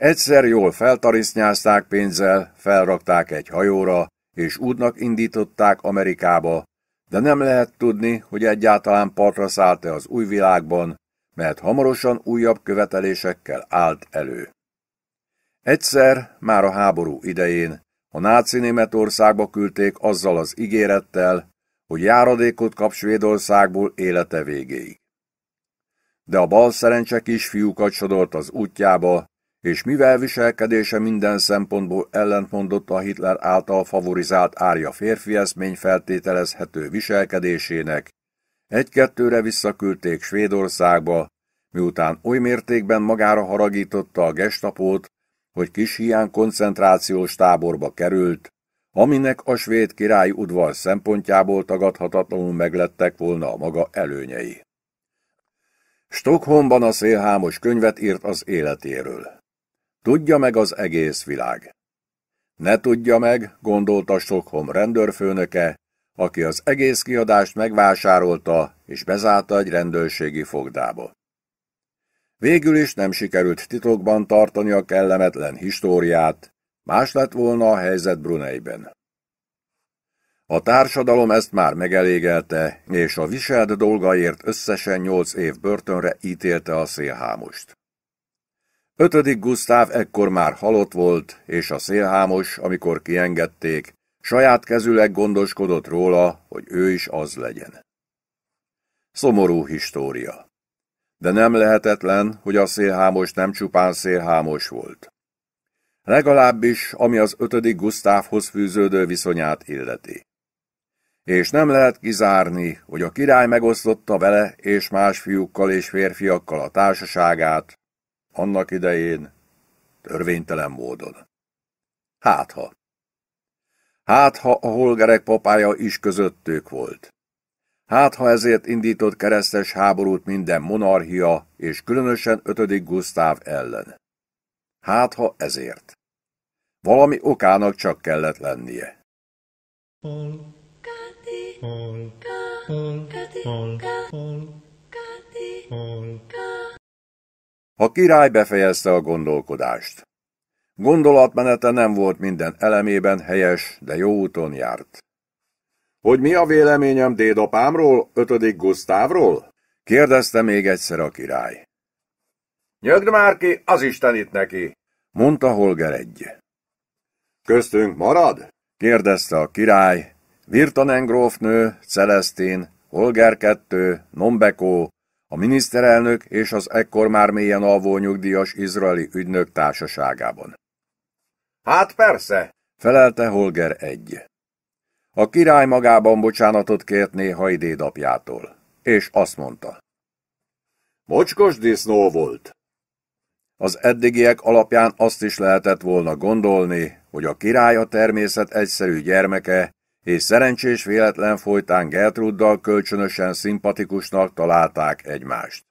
Egyszer jól feltarisznyázták pénzzel, felrakták egy hajóra, és útnak indították Amerikába, de nem lehet tudni, hogy egyáltalán partra szállt-e az új világban, mert hamarosan újabb követelésekkel állt elő. Egyszer, már a háború idején, a náci Németországba küldték azzal az ígérettel, hogy járadékot kap Svédországból élete végéig. De a bal szerencse kisfiúkat sodort az útjába, és mivel viselkedése minden szempontból ellentmondott a Hitler által favorizált árja férfi eszmény feltételezhető viselkedésének, egy-kettőre visszaküldték Svédországba, miután oly mértékben magára haragította a gestapót, hogy kis hián koncentrációs táborba került, aminek a svéd királyi udvar szempontjából tagadhatatlanul meglettek volna a maga előnyei. Stockholmban a szélhámos könyvet írt az életéről. Tudja meg az egész világ. Ne tudja meg, gondolta Stockholm rendőrfőnöke, aki az egész kiadást megvásárolta és bezárta egy rendőrségi fogdába. Végül is nem sikerült titokban tartani a kellemetlen históriát, más lett volna a helyzet Bruneiben. A társadalom ezt már megelégelte, és a viselt dolgaért összesen nyolc év börtönre ítélte a szélhámost. Ötödik Gusztáv ekkor már halott volt, és a szélhámos, amikor kiengedték, saját kezüleg gondoskodott róla, hogy ő is az legyen. Szomorú história. De nem lehetetlen, hogy a szélhámos nem csupán szélhámos volt. Legalábbis, ami az ötödik Gusztávhoz fűződő viszonyát illeti. És nem lehet kizárni, hogy a király megosztotta vele és más fiúkkal és férfiakkal a társaságát, annak idején törvénytelen módon. Hát ha. Hát ha a holgerek papája is közöttük volt. Hát ha ezért indított keresztes háborút minden monarchia, és különösen ötödik Gusztáv ellen. Hát ha ezért. Valami okának csak kellett lennie. Polkati, polka, polkati, polka, polkati, polka. A király befejezte a gondolkodást. Gondolatmenete nem volt minden elemében helyes, de jó úton járt. Hogy mi a véleményem dédapámról, ötödik Gusztávról? kérdezte még egyszer a király. Nyögd már ki, az Istenit neki, mondta Holger egy. Köztünk marad? kérdezte a király. Virtanen grófnő, Celestin, Holger kettő, Nombeko, a miniszterelnök és az ekkor már mélyen alvó nyugdíjas izraeli ügynök társaságában. Hát persze, felelte Holger egy. A király magában bocsánatot kért néha idédapjától, és azt mondta. Mocskos disznó volt. Az eddigiek alapján azt is lehetett volna gondolni, hogy a király a természet egyszerű gyermeke, és szerencsés véletlen folytán Gertruddal kölcsönösen szimpatikusnak találták egymást.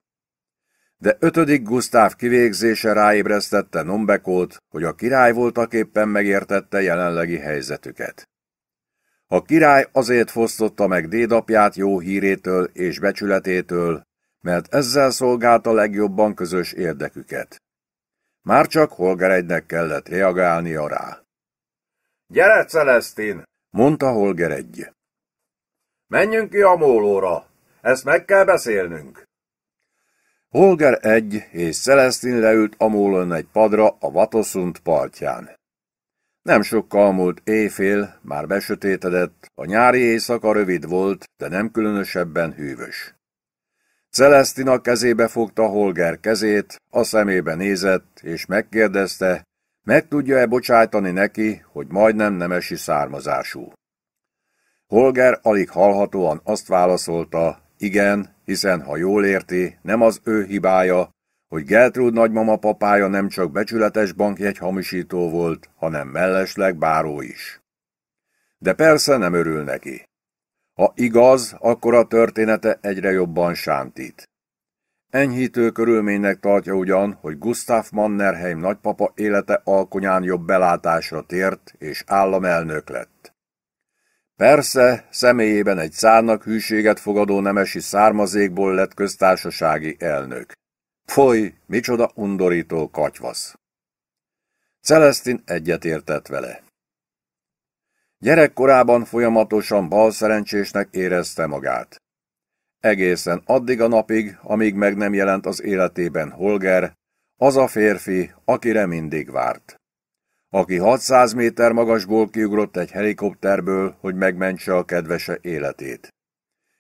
De ötödik Gusztáv kivégzése ráébresztette Nombekót, hogy a király voltak éppen megértette jelenlegi helyzetüket. A király azért fosztotta meg dédapját jó hírétől és becsületétől, mert ezzel szolgálta legjobban közös érdeküket. Már csak Holger egynek kellett reagálnia rá. Gyere, Celestin! Mondta Holger egy. Menjünk ki a mólóra, ezt meg kell beszélnünk. Holger egy és Celestin leült a mólon egy padra a Vatoszund partján. Nem sokkal múlt éjfél, már besötétedett, a nyári éjszaka rövid volt, de nem különösebben hűvös. Celestina kezébe fogta Holger kezét, a szemébe nézett, és megkérdezte, meg tudja-e bocsájtani neki, hogy majdnem nemesi származású. Holger alig hallhatóan azt válaszolta, igen, hiszen ha jól érti, nem az ő hibája, hogy Gertrud nagymama papája nem csak becsületes bankjegy hamisító volt, hanem mellesleg báró is. De persze nem örül neki. Ha igaz, akkor a története egyre jobban sántít. Enyhítő körülménynek tartja ugyan, hogy Gustav Mannerheim nagypapa élete alkonyán jobb belátásra tért, és államelnök lett. Persze, személyében egy szárnak hűséget fogadó nemesi származékból lett köztársasági elnök. Foly, micsoda undorító katyvasz! Celestin egyetértett vele. Gyerekkorában folyamatosan balszerencsésnek érezte magát. Egészen addig a napig, amíg meg nem jelent az életében Holger, az a férfi, akire mindig várt. Aki 600 méter magasból kiugrott egy helikopterből, hogy megmentse a kedvese életét.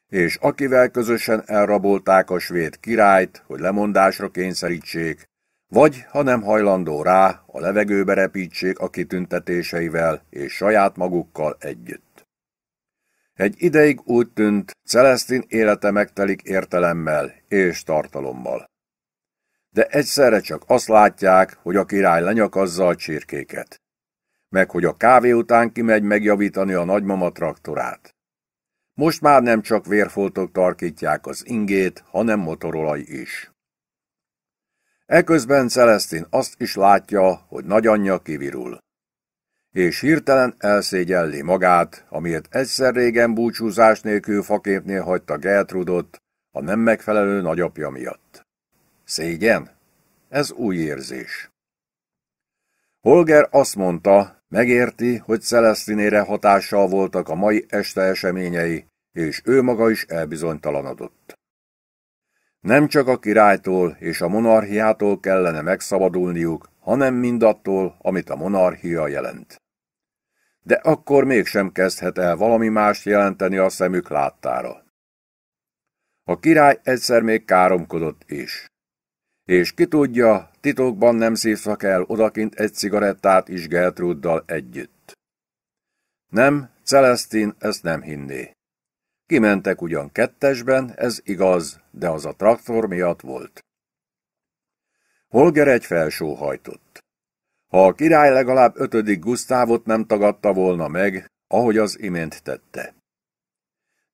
És akivel közösen elrabolták a svéd királyt, hogy lemondásra kényszerítsék, vagy, ha nem hajlandó rá, a levegőbe repítsék a kitüntetéseivel és saját magukkal együtt. Egy ideig úgy tűnt, Celestin élete megtelik értelemmel és tartalommal. De egyszerre csak azt látják, hogy a király lenyakazza a csirkéket. Meg hogy a kávé után kimegy megjavítani a nagymama traktorát. Most már nem csak vérfoltok tarkítják az ingét, hanem motorolaj is. Eközben Celestin azt is látja, hogy nagyanyja kivirul. És hirtelen elszégyelli magát, amiért egyszer régen búcsúzás nélkül faképnél hagyta Gertrudot, a nem megfelelő nagyapja miatt. Szégyen? Ez új érzés. Holger azt mondta, megérti, hogy Celestinére hatással voltak a mai este eseményei, és ő maga is elbizonytalanodott. Nem csak a királytól és a monarchiától kellene megszabadulniuk, hanem mindattól, amit a monarchia jelent. De akkor mégsem kezdhet el valami mást jelenteni a szemük láttára. A király egyszer még káromkodott is. És ki tudja, titokban nem szívszak el odakint egy cigarettát is Gertruddal együtt. Nem, Celestin ezt nem hinné. Kimentek ugyan kettesben, ez igaz, de az a traktor miatt volt. Holger egy felsóhajtott. Ha a király legalább ötödik Gusztávot nem tagadta volna meg, ahogy az imént tette.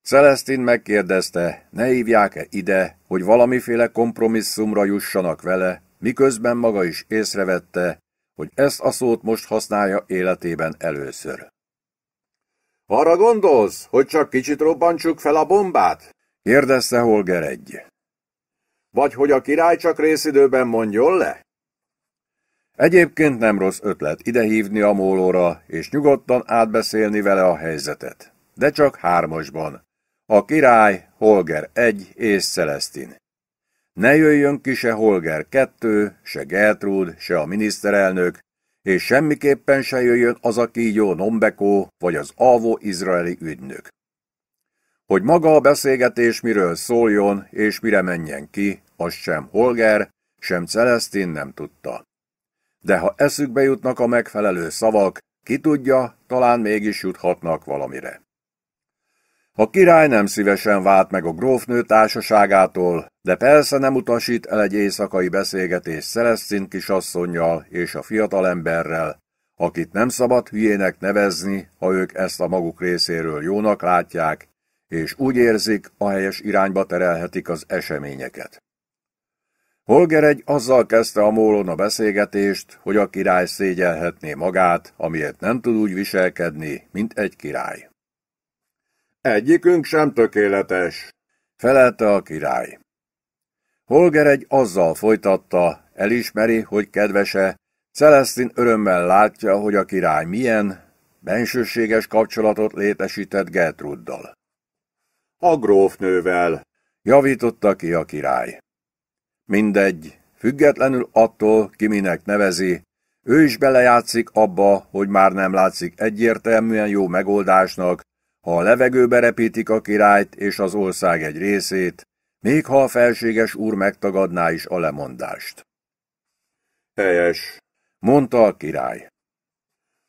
Celestin megkérdezte, ne hívják-e ide, hogy valamiféle kompromisszumra jussanak vele, miközben maga is észrevette, hogy ezt a szót most használja életében először. Arra gondolsz, hogy csak kicsit robbantsuk fel a bombát? kérdezte Holger egy. Vagy hogy a király csak részidőben mondjon le? Egyébként nem rossz ötlet idehívni a mólóra, és nyugodtan átbeszélni vele a helyzetet. De csak hármasban. A király, Holger egy és Celestin. Ne jöjjön ki se Holger kettő, se Gertrud, se a miniszterelnök, és semmiképpen se jöjjön az a kígyó Nombekó vagy az alvó izraeli ügynök. Hogy maga a beszélgetés miről szóljon és mire menjen ki, azt sem Holger, sem Celestin nem tudta. De ha eszükbe jutnak a megfelelő szavak, ki tudja, talán mégis juthatnak valamire. A király nem szívesen vált meg a grófnő társaságától, de persze nem utasít el egy éjszakai beszélgetés Celestin kisasszonyjal és a fiatalemberrel, akit nem szabad hülyének nevezni, ha ők ezt a maguk részéről jónak látják, és úgy érzik, a helyes irányba terelhetik az eseményeket. Holger egy azzal kezdte a mólon a beszélgetést, hogy a király szégyelhetné magát, amiért nem tud úgy viselkedni, mint egy király. Egyikünk sem tökéletes, felelte a király. Holger egy azzal folytatta, elismeri, hogy kedvese, Celestin örömmel látja, hogy a király milyen, bensőséges kapcsolatot létesített Gertruddal. A grófnővel, javította ki a király. Mindegy, függetlenül attól, ki minek nevezi, ő is belejátszik abba, hogy már nem látszik egyértelműen jó megoldásnak, ha a levegőbe repítik a királyt és az ország egy részét, még ha a felséges úr megtagadná is a lemondást. Helyes, mondta a király.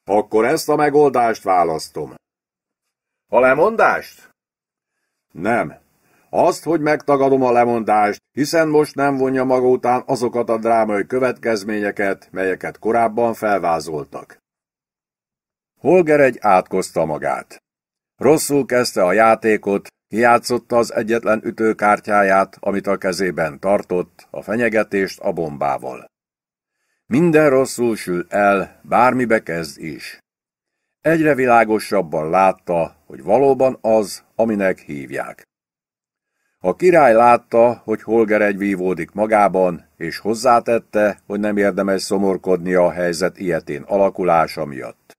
Akkor ezt a megoldást választom. A lemondást? Nem. Azt, hogy megtagadom a lemondást, hiszen most nem vonja maga után azokat a drámai következményeket, melyeket korábban felvázoltak. Holger egy átkozta magát. Rosszul kezdte a játékot, kijátszotta az egyetlen ütőkártyáját, amit a kezében tartott, a fenyegetést a bombával. Minden rosszul sül el, bármibe kezd is. Egyre világosabban látta, hogy valóban az, aminek hívják. A király látta, hogy Holger egy vívódik magában, és hozzátette, hogy nem érdemes szomorkodnia a helyzet ilyetén alakulása miatt.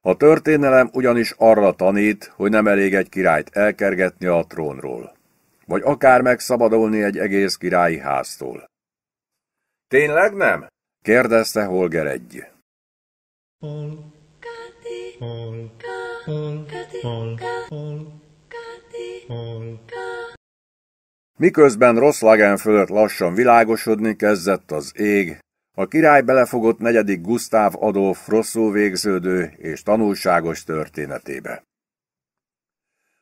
A történelem ugyanis arra tanít, hogy nem elég egy királyt elkergetni a trónról, vagy akár megszabadulni egy egész királyi háztól. Tényleg nem? kérdezte Holger egy. Miközben Rosslagen fölött lassan világosodni kezdett az ég, a király belefogott negyedik Gusztáv Adolf rosszul végződő és tanulságos történetébe.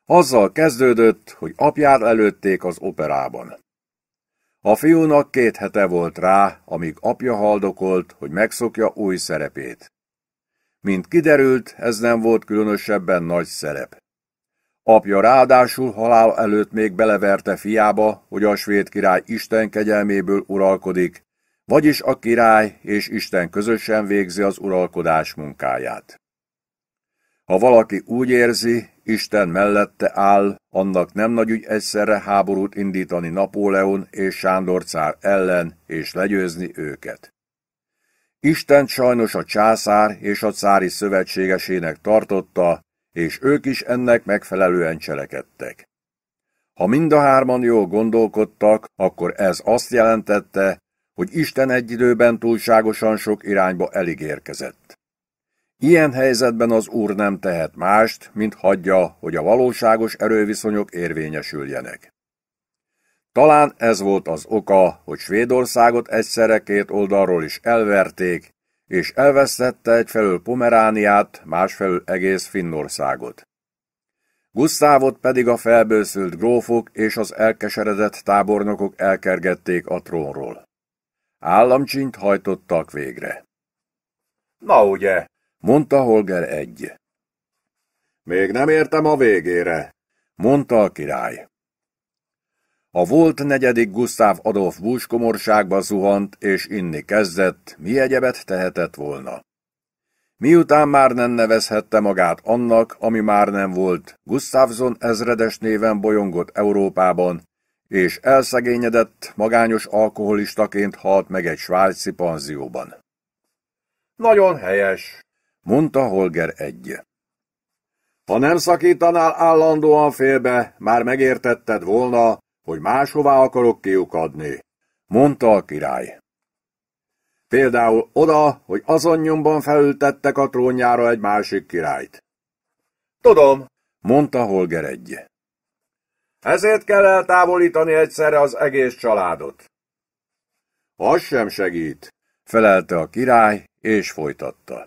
Azzal kezdődött, hogy apját előtték az operában. A fiúnak két hete volt rá, amíg apja haldokolt, hogy megszokja új szerepét. Mint kiderült, ez nem volt különösebben nagy szerep. Apja ráadásul halál előtt még beleverte fiába, hogy a svéd király Isten kegyelméből uralkodik, vagyis a király és Isten közösen végzi az uralkodás munkáját. Ha valaki úgy érzi, Isten mellette áll, annak nem nagy ügy egyszerre háborút indítani Napóleon és Sándor cár ellen, és legyőzni őket. Isten sajnos a császár és a cári szövetségesének tartotta, és ők is ennek megfelelően cselekedtek. Ha mind a hárman jól gondolkodtak, akkor ez azt jelentette, hogy Isten egy időben túlságosan sok irányba elég érkezett. Ilyen helyzetben az úr nem tehet mást, mint hagyja, hogy a valóságos erőviszonyok érvényesüljenek. Talán ez volt az oka, hogy Svédországot egyszerre két oldalról is elverték, és elvesztette egyfelől Pomerániát, másfelől egész Finnországot. Gusztávot pedig a felbőszült grófok és az elkeseredett tábornokok elkergették a trónról. Államcsint hajtottak végre. Na ugye, mondta Holger egy. Még nem értem a végére, mondta a király. A volt negyedik Gusztáv Adolf búskomorságba zuhant, és inni kezdett, mi egyebet tehetett volna. Miután már nem nevezhette magát annak, ami már nem volt, Gustavson ezredes néven bolyongott Európában, és elszegényedett, magányos alkoholistaként halt meg egy svájci panzióban. Nagyon helyes, mondta Holger egy. Ha nem szakítanál állandóan félbe, már megértetted volna, hogy máshová akarok kiukadni, mondta a király. Például oda, hogy azon nyomban felültettek a trónjára egy másik királyt. Tudom, mondta Holger egy. Ezért kell eltávolítani egyszerre az egész családot. Az sem segít, felelte a király, és folytatta.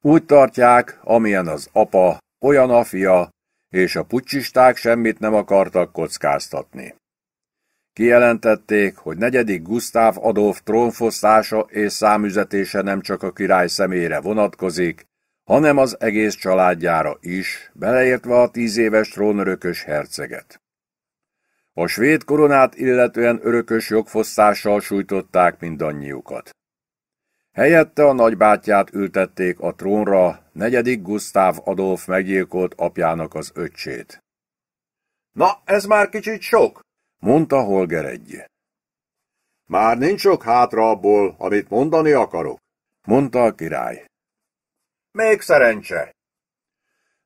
Úgy tartják, amilyen az apa, olyan a fia, és a pucsisták semmit nem akartak kockáztatni. Kijelentették, hogy negyedik Gusztáv Adolf trónfosztása és számüzetése nem csak a király személyre vonatkozik, hanem az egész családjára is, beleértve a tíz éves trónörökös herceget. A svéd koronát illetően örökös jogfosztással sújtották mindannyiukat. Helyette a nagybátyját ültették a trónra, negyedik Gusztáv Adolf meggyilkolt apjának az öccsét. Na, ez már kicsit sok, mondta Holger egy. Már nincs sok hátra abból, amit mondani akarok, mondta a király. Még szerencse.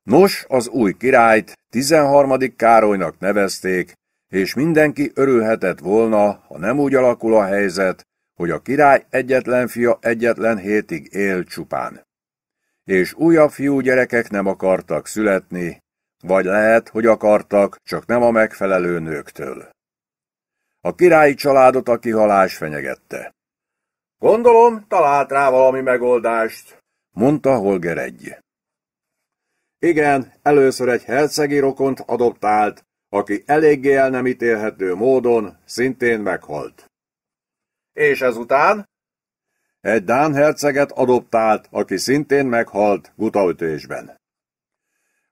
Nos, az új királyt 13. Károlynak nevezték, és mindenki örülhetett volna, ha nem úgy alakul a helyzet, hogy a király egyetlen fia egyetlen hétig él csupán. És újabb fiú gyerekek nem akartak születni, vagy lehet, hogy akartak, csak nem a megfelelő nőktől. A királyi családot a kihalás fenyegette. Gondolom, talált rá valami megoldást, mondta Holger egy. Igen, először egy hercegi rokont adoptált, aki eléggé el nem ítélhető módon szintén meghalt. És ezután? Egy Dán herceget adoptált, aki szintén meghalt gutaütésben.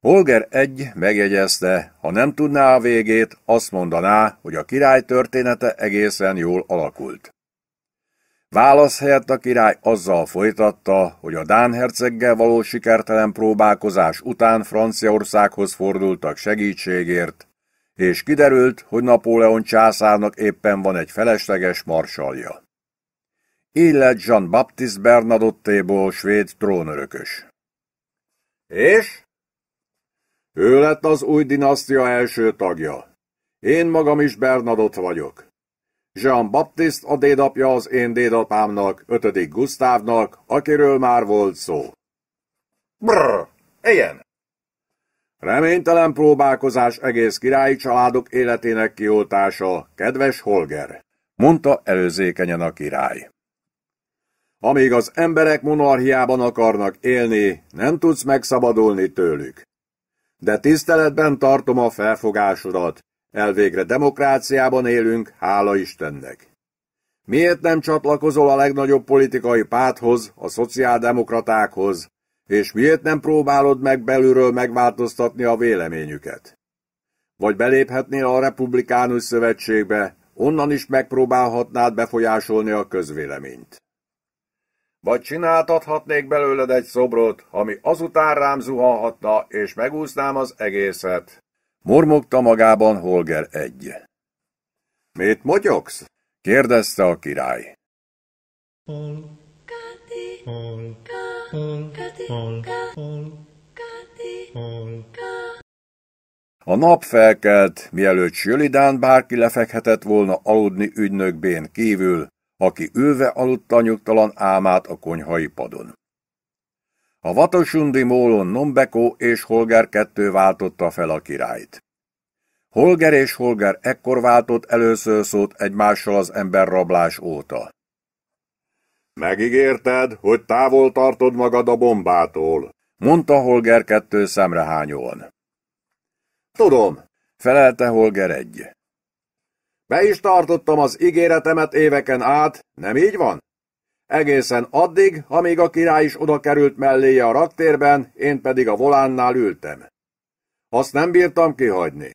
Holger egy megjegyezte, ha nem tudná a végét, azt mondaná, hogy a király története egészen jól alakult. Válasz helyett a király azzal folytatta, hogy a Dán herceggel való sikertelen próbálkozás után Franciaországhoz fordultak segítségért, és kiderült, hogy Napóleon császárnak éppen van egy felesleges marsalja. Így lett Jean-Baptiste Bernadottéból svéd trónörökös. És? Ő lett az új dinasztia első tagja. Én magam is Bernadott vagyok. Jean-Baptiste a dédapja az én dédapámnak, ötödik Gusztávnak, akiről már volt szó. Brrr, ilyen. Reménytelen próbálkozás egész királyi családok életének kioltása, kedves Holger, mondta előzékenyen a király. Amíg az emberek monarchiában akarnak élni, nem tudsz megszabadulni tőlük. De tiszteletben tartom a felfogásodat, elvégre demokráciában élünk, hála Istennek. Miért nem csatlakozol a legnagyobb politikai párthoz, a szociáldemokratákhoz, és miért nem próbálod meg belülről megváltoztatni a véleményüket? Vagy beléphetnél a republikánus szövetségbe, onnan is megpróbálhatnád befolyásolni a közvéleményt. Vagy csináltathatnék belőled egy szobrot, ami azután rám zuhanhatna, és megúsznám az egészet. Mormogta magában Holger egy. Mit motyogsz? kérdezte a király. A nap felkelt, mielőtt Sölidán bárki lefekhetett volna aludni ügynökbén kívül, aki ülve aludta nyugtalan álmát a konyhai padon. A Vatosundi mólon Nombeko és Holger kettő váltotta fel a királyt. Holger és Holger ekkor váltott először szót egymással az emberrablás óta. Megígérted, hogy távol tartod magad a bombától, mondta Holger kettő szemrehányóan. Tudom, felelte Holger egy. Be is tartottam az ígéretemet éveken át, nem így van? Egészen addig, amíg a király is oda került melléje a raktérben, én pedig a volánnál ültem. Azt nem bírtam kihagyni.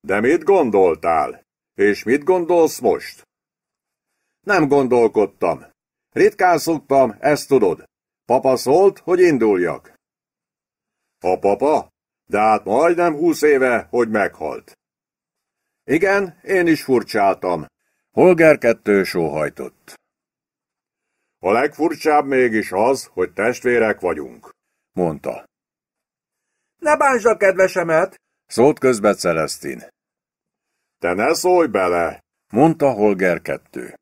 De mit gondoltál? És mit gondolsz most? Nem gondolkodtam. Ritkán szoktam, ezt tudod. Papa szólt, hogy induljak. A papa? De hát majdnem húsz éve, hogy meghalt. Igen, én is furcsáltam. Holger kettő sóhajtott. A legfurcsább mégis az, hogy testvérek vagyunk, mondta. Ne bántsd a kedvesemet, szólt közbe Celestin. Te ne szólj bele, mondta Holger kettő.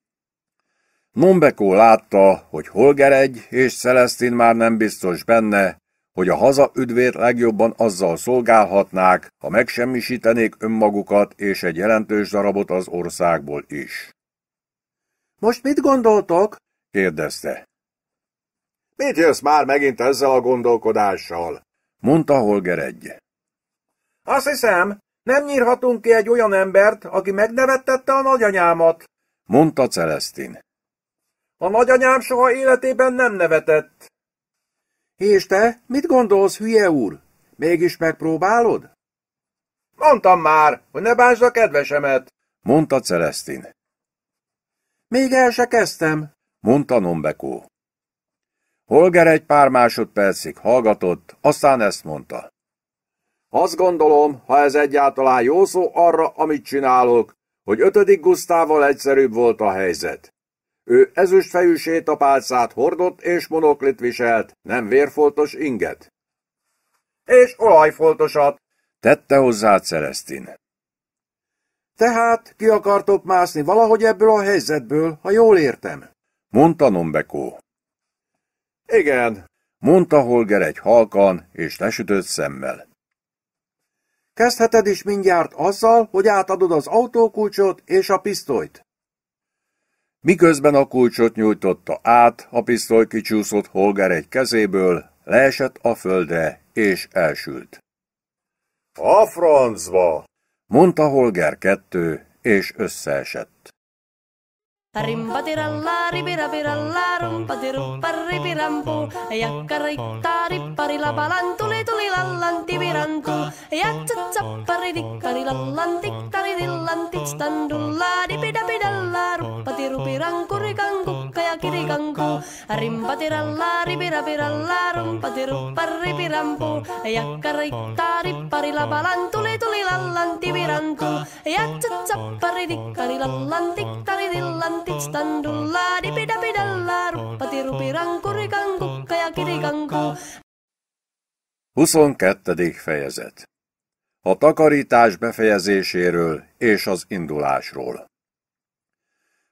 Nombekó látta, hogy Holger egy és Celestin már nem biztos benne, hogy a haza üdvét legjobban azzal szolgálhatnák, ha megsemmisítenék önmagukat és egy jelentős darabot az országból is. Most mit gondoltok? kérdezte. Mit jössz már megint ezzel a gondolkodással? mondta Holger egy. Azt hiszem, nem nyírhatunk ki egy olyan embert, aki megnevettette a nagyanyámat, mondta Celestin. A nagyanyám soha életében nem nevetett. És te, mit gondolsz, hülye úr? Mégis megpróbálod? Mondtam már, hogy ne bántsd a kedvesemet, mondta Celestin. Még el se kezdtem, mondta Nombekó. Holger egy pár másodpercig hallgatott, aztán ezt mondta. Azt gondolom, ha ez egyáltalán jó szó arra, amit csinálok, hogy ötödik Gusztával egyszerűbb volt a helyzet. Ő ezüstfejű sétapálcát hordott és monoklit viselt, nem vérfoltos inget. És olajfoltosat, tette hozzá Celestin. Tehát ki akartok mászni valahogy ebből a helyzetből, ha jól értem? Mondta Nombekó. Igen, mondta Holger egy halkan és lesütött szemmel. Kezdheted is mindjárt azzal, hogy átadod az autókulcsot és a pisztolyt. Miközben a kulcsot nyújtotta át, a pisztoly kicsúszott Holger egy kezéből, leesett a földre, és elsült. A francba! mondta Holger kettő, és összeesett. Rimpatiralla, ripirapiralla, rumpatiruppa, ripirampu. Jakka rikta, rippari lapalan, tuli tuli lallan tipirantu. Jaksa tsappari, tikkari lallan, tiktari tillan, tikstandulla, dipidapidalla, ruppatirupiran, kurikan kukka ja kirikanku. Rimpatiralla, ripirapiralla, rumpatiruppa, ripirampu. Jakka rikta, rippari lapalan, tuli tuli lallan tipirantu. Jaksa tsappari, tikkari lallan, tiktari cantik standulla dipidapidalla ruppati rupirankurikang kukka ja kirikanku. 22. fejezet A takarítás befejezéséről és az indulásról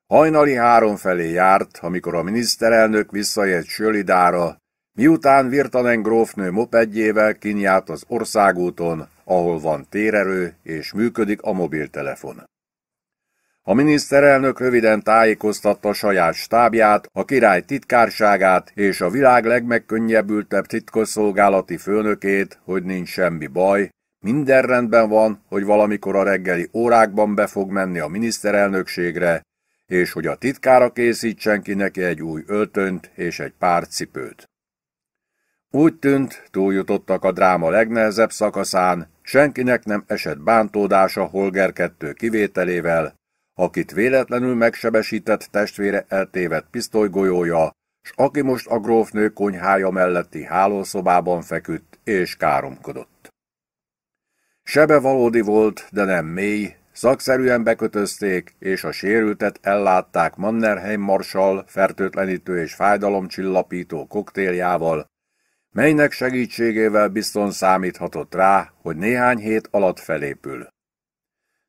Hajnali három felé járt, amikor a miniszterelnök visszaért Sölidára, miután Virtanen grófnő mopedjével kinjárt az országúton, ahol van térerő és működik a mobiltelefon. A miniszterelnök röviden tájékoztatta saját stábját, a király titkárságát és a világ legmegkönnyebbültebb titkosszolgálati főnökét, hogy nincs semmi baj, minden rendben van, hogy valamikor a reggeli órákban be fog menni a miniszterelnökségre, és hogy a titkára készítsen ki neki egy új öltönt és egy pár cipőt. Úgy tűnt, túljutottak a dráma legnehezebb szakaszán, senkinek nem esett bántódása Holger kettő kivételével, akit véletlenül megsebesített testvére eltévedt pisztolygolyója, s aki most a grófnő konyhája melletti hálószobában feküdt és káromkodott. Sebe valódi volt, de nem mély, szakszerűen bekötözték, és a sérültet ellátták Mannerheim marsal fertőtlenítő és fájdalomcsillapító koktéljával, melynek segítségével bizton számíthatott rá, hogy néhány hét alatt felépül.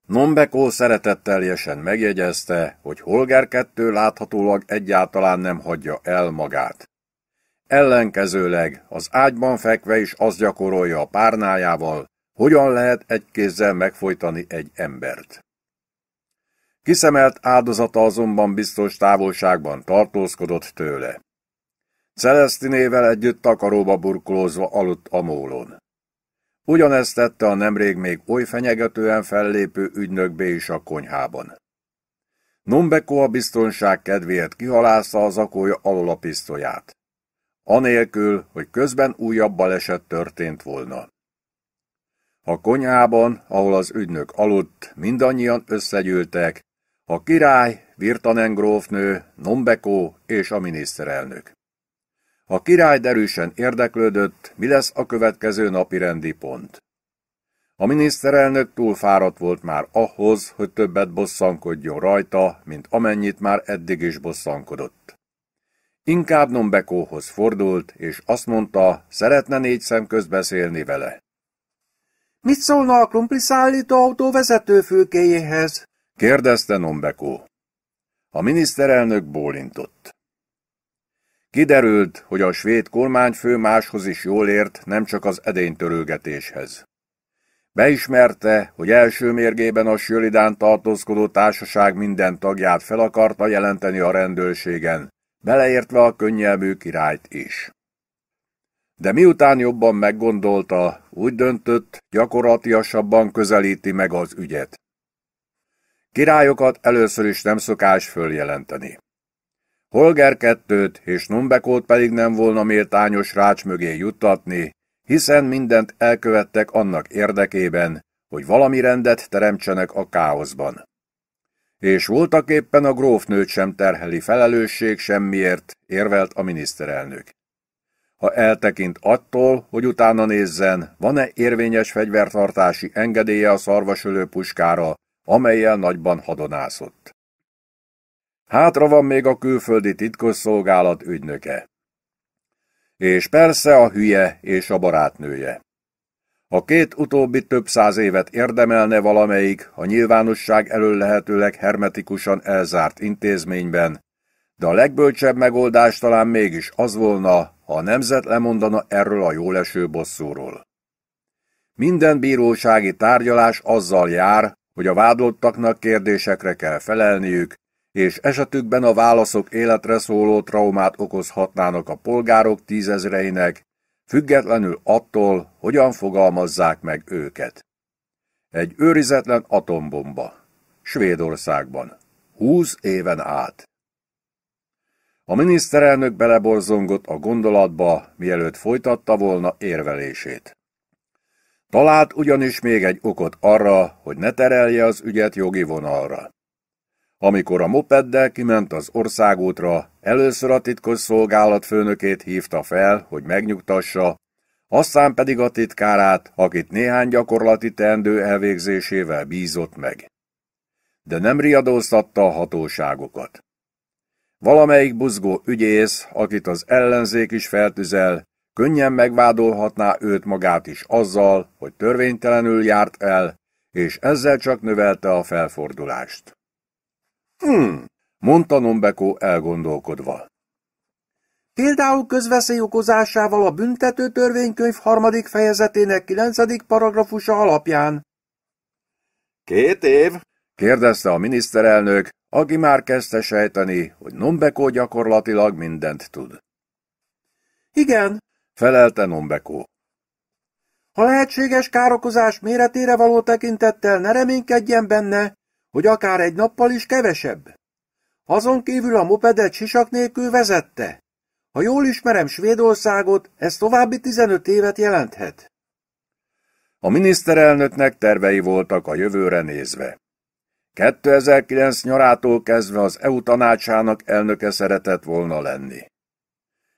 Nombekó szeretetteljesen megjegyezte, hogy Holger kettő láthatólag egyáltalán nem hagyja el magát. Ellenkezőleg az ágyban fekve is azt gyakorolja a párnájával, hogyan lehet egy kézzel megfojtani egy embert. Kiszemelt áldozata azonban biztos távolságban tartózkodott tőle. Celestinével együtt takaróba burkolózva aludt a mólon. Ugyanezt tette a nemrég még oly fenyegetően fellépő ügynök B is a konyhában. Numbeko a biztonság kedvéért kihalásza az akója alól a pisztolyát. Anélkül, hogy közben újabb baleset történt volna. A konyhában, ahol az ügynök aludt, mindannyian összegyűltek, a király, Virtanen grófnő, Nombeko és a miniszterelnök. A király derűsen érdeklődött, mi lesz a következő napi rendi pont. A miniszterelnök túl fáradt volt már ahhoz, hogy többet bosszankodjon rajta, mint amennyit már eddig is bosszankodott. Inkább Nombekóhoz fordult, és azt mondta, szeretne négy szem közt beszélni vele. Mit szólna a krumpliszállító autó vezetőfülkéjéhez? kérdezte Nombekó. A miniszterelnök bólintott. Kiderült, hogy a svéd kormányfő máshoz is jól ért, nem csak az edénytörőgetéshez. Beismerte, hogy első mérgében a Sölidán tartózkodó társaság minden tagját fel akarta jelenteni a rendőrségen, beleértve a könnyelmű királyt is. De miután jobban meggondolta, úgy döntött, gyakorlatiasabban közelíti meg az ügyet. Királyokat először is nem szokás följelenteni. Holger kettőt és Numbekót pedig nem volna méltányos rács mögé juttatni, hiszen mindent elkövettek annak érdekében, hogy valami rendet teremtsenek a káoszban. És voltak éppen a grófnőt sem terheli felelősség semmiért, érvelt a miniszterelnök. Ha eltekint attól, hogy utána nézzen, van-e érvényes fegyvertartási engedélye a szarvasölő puskára, amelyel nagyban hadonászott. Hátra van még a külföldi titkosszolgálat ügynöke. És persze a hülye és a barátnője. A két utóbbi több száz évet érdemelne valamelyik a nyilvánosság elől lehetőleg hermetikusan elzárt intézményben, de a legbölcsebb megoldás talán mégis az volna, ha a nemzet lemondana erről a jóleső bosszúról. Minden bírósági tárgyalás azzal jár, hogy a vádlottaknak kérdésekre kell felelniük, és esetükben a válaszok életre szóló traumát okozhatnának a polgárok tízezreinek, függetlenül attól, hogyan fogalmazzák meg őket. Egy őrizetlen atombomba. Svédországban. Húsz éven át. A miniszterelnök beleborzongott a gondolatba, mielőtt folytatta volna érvelését. Talált ugyanis még egy okot arra, hogy ne terelje az ügyet jogi vonalra. Amikor a mopeddel kiment az országútra, először a titkos szolgálat főnökét hívta fel, hogy megnyugtassa, aztán pedig a titkárát, akit néhány gyakorlati teendő elvégzésével bízott meg. De nem riadóztatta a hatóságokat. Valamelyik buzgó ügyész, akit az ellenzék is feltüzel, könnyen megvádolhatná őt magát is azzal, hogy törvénytelenül járt el, és ezzel csak növelte a felfordulást. Hmm, mondta Nombeko elgondolkodva. Például közveszély okozásával a büntető törvénykönyv harmadik fejezetének kilencedik paragrafusa alapján. Két év? kérdezte a miniszterelnök, aki már kezdte sejteni, hogy Nombeko gyakorlatilag mindent tud. Igen, felelte Nombeko. A lehetséges károkozás méretére való tekintettel ne reménykedjen benne, hogy akár egy nappal is kevesebb. Azon kívül a mopedet sisak nélkül vezette. Ha jól ismerem Svédországot, ez további 15 évet jelenthet. A miniszterelnöknek tervei voltak a jövőre nézve. 2009 nyarától kezdve az EU tanácsának elnöke szeretett volna lenni.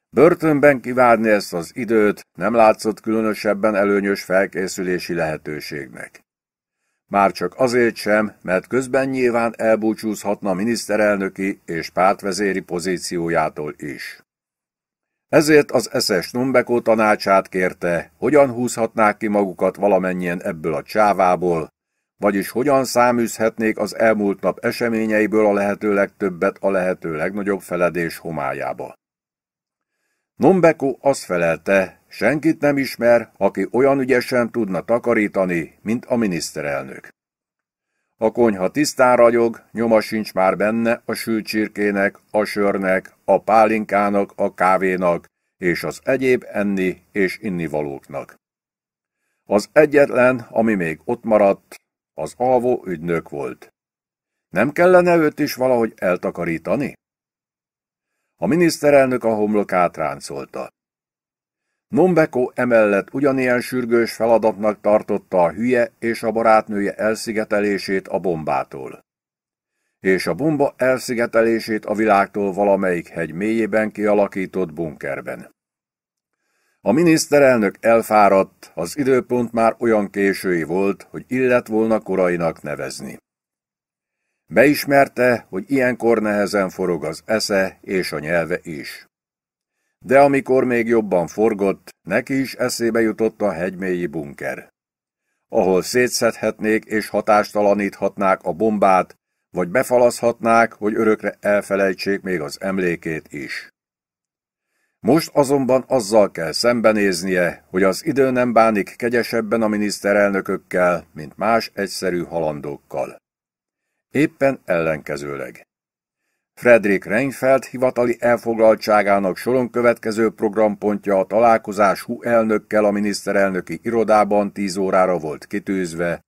Börtönben kivárni ezt az időt nem látszott különösebben előnyös felkészülési lehetőségnek. Már csak azért sem, mert közben nyilván elbúcsúzhatna miniszterelnöki és pártvezéri pozíciójától is. Ezért az eszes Numbeko tanácsát kérte, hogyan húzhatnák ki magukat valamennyien ebből a csávából, vagyis hogyan száműzhetnék az elmúlt nap eseményeiből a lehető legtöbbet a lehető legnagyobb feledés homályába. Nombeko azt felelte, senkit nem ismer, aki olyan ügyesen tudna takarítani, mint a miniszterelnök. A konyha tisztán ragyog, nyoma sincs már benne a sült csirkének, a sörnek, a pálinkának, a kávénak és az egyéb enni és innivalóknak. Az egyetlen, ami még ott maradt, az alvó ügynök volt. Nem kellene őt is valahogy eltakarítani? A miniszterelnök a homlokát ráncolta. Nombeko emellett ugyanilyen sürgős feladatnak tartotta a hülye és a barátnője elszigetelését a bombától. És a bomba elszigetelését a világtól valamelyik hegy mélyében kialakított bunkerben. A miniszterelnök elfáradt, az időpont már olyan késői volt, hogy illet volna korainak nevezni. Beismerte, hogy ilyenkor nehezen forog az esze és a nyelve is. De amikor még jobban forgott, neki is eszébe jutott a hegymélyi bunker. Ahol szétszedhetnék és hatástalaníthatnák a bombát, vagy befalazhatnák, hogy örökre elfelejtsék még az emlékét is. Most azonban azzal kell szembenéznie, hogy az idő nem bánik kegyesebben a miniszterelnökökkel, mint más egyszerű halandókkal. Éppen ellenkezőleg. Frederick Reinfeldt hivatali elfoglaltságának soron következő programpontja a találkozás HU elnökkel a miniszterelnöki irodában 10 órára volt kitűzve,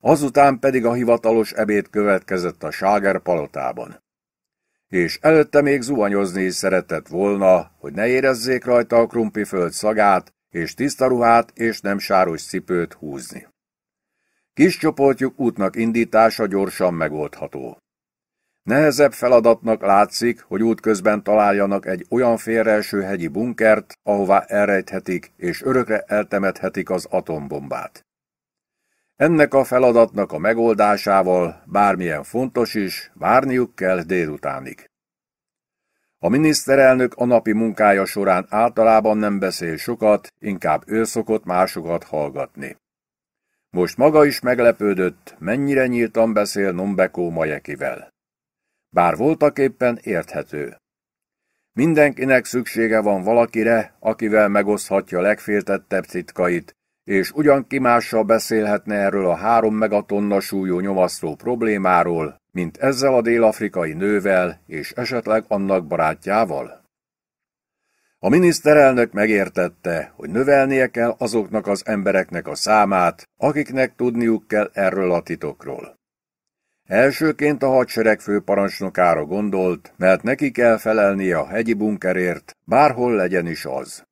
azután pedig a hivatalos ebéd következett a Ságer palotában. És előtte még zuhanyozni is szeretett volna, hogy ne érezzék rajta a krumpiföld szagát, és tiszta ruhát és nem sáros cipőt húzni. Kis csoportjuk útnak indítása gyorsan megoldható. Nehezebb feladatnak látszik, hogy útközben találjanak egy olyan félreeső hegyi bunkert, ahová elrejthetik és örökre eltemethetik az atombombát. Ennek a feladatnak a megoldásával, bármilyen fontos is, várniuk kell délutánig. A miniszterelnök a napi munkája során általában nem beszél sokat, inkább ő szokott másokat hallgatni. Most maga is meglepődött, mennyire nyíltan beszél Nombekó Majekivel. Bár voltak éppen érthető. Mindenkinek szüksége van valakire, akivel megoszthatja legféltettebb titkait, és ugyan ki mással beszélhetne erről a három megatonna súlyú nyomasztó problémáról, mint ezzel a dél-afrikai nővel és esetleg annak barátjával? A miniszterelnök megértette, hogy növelnie kell azoknak az embereknek a számát, akiknek tudniuk kell erről a titokról. Elsőként a hadsereg főparancsnokára gondolt, mert neki kell felelnie a hegyi bunkerért, bárhol legyen is az.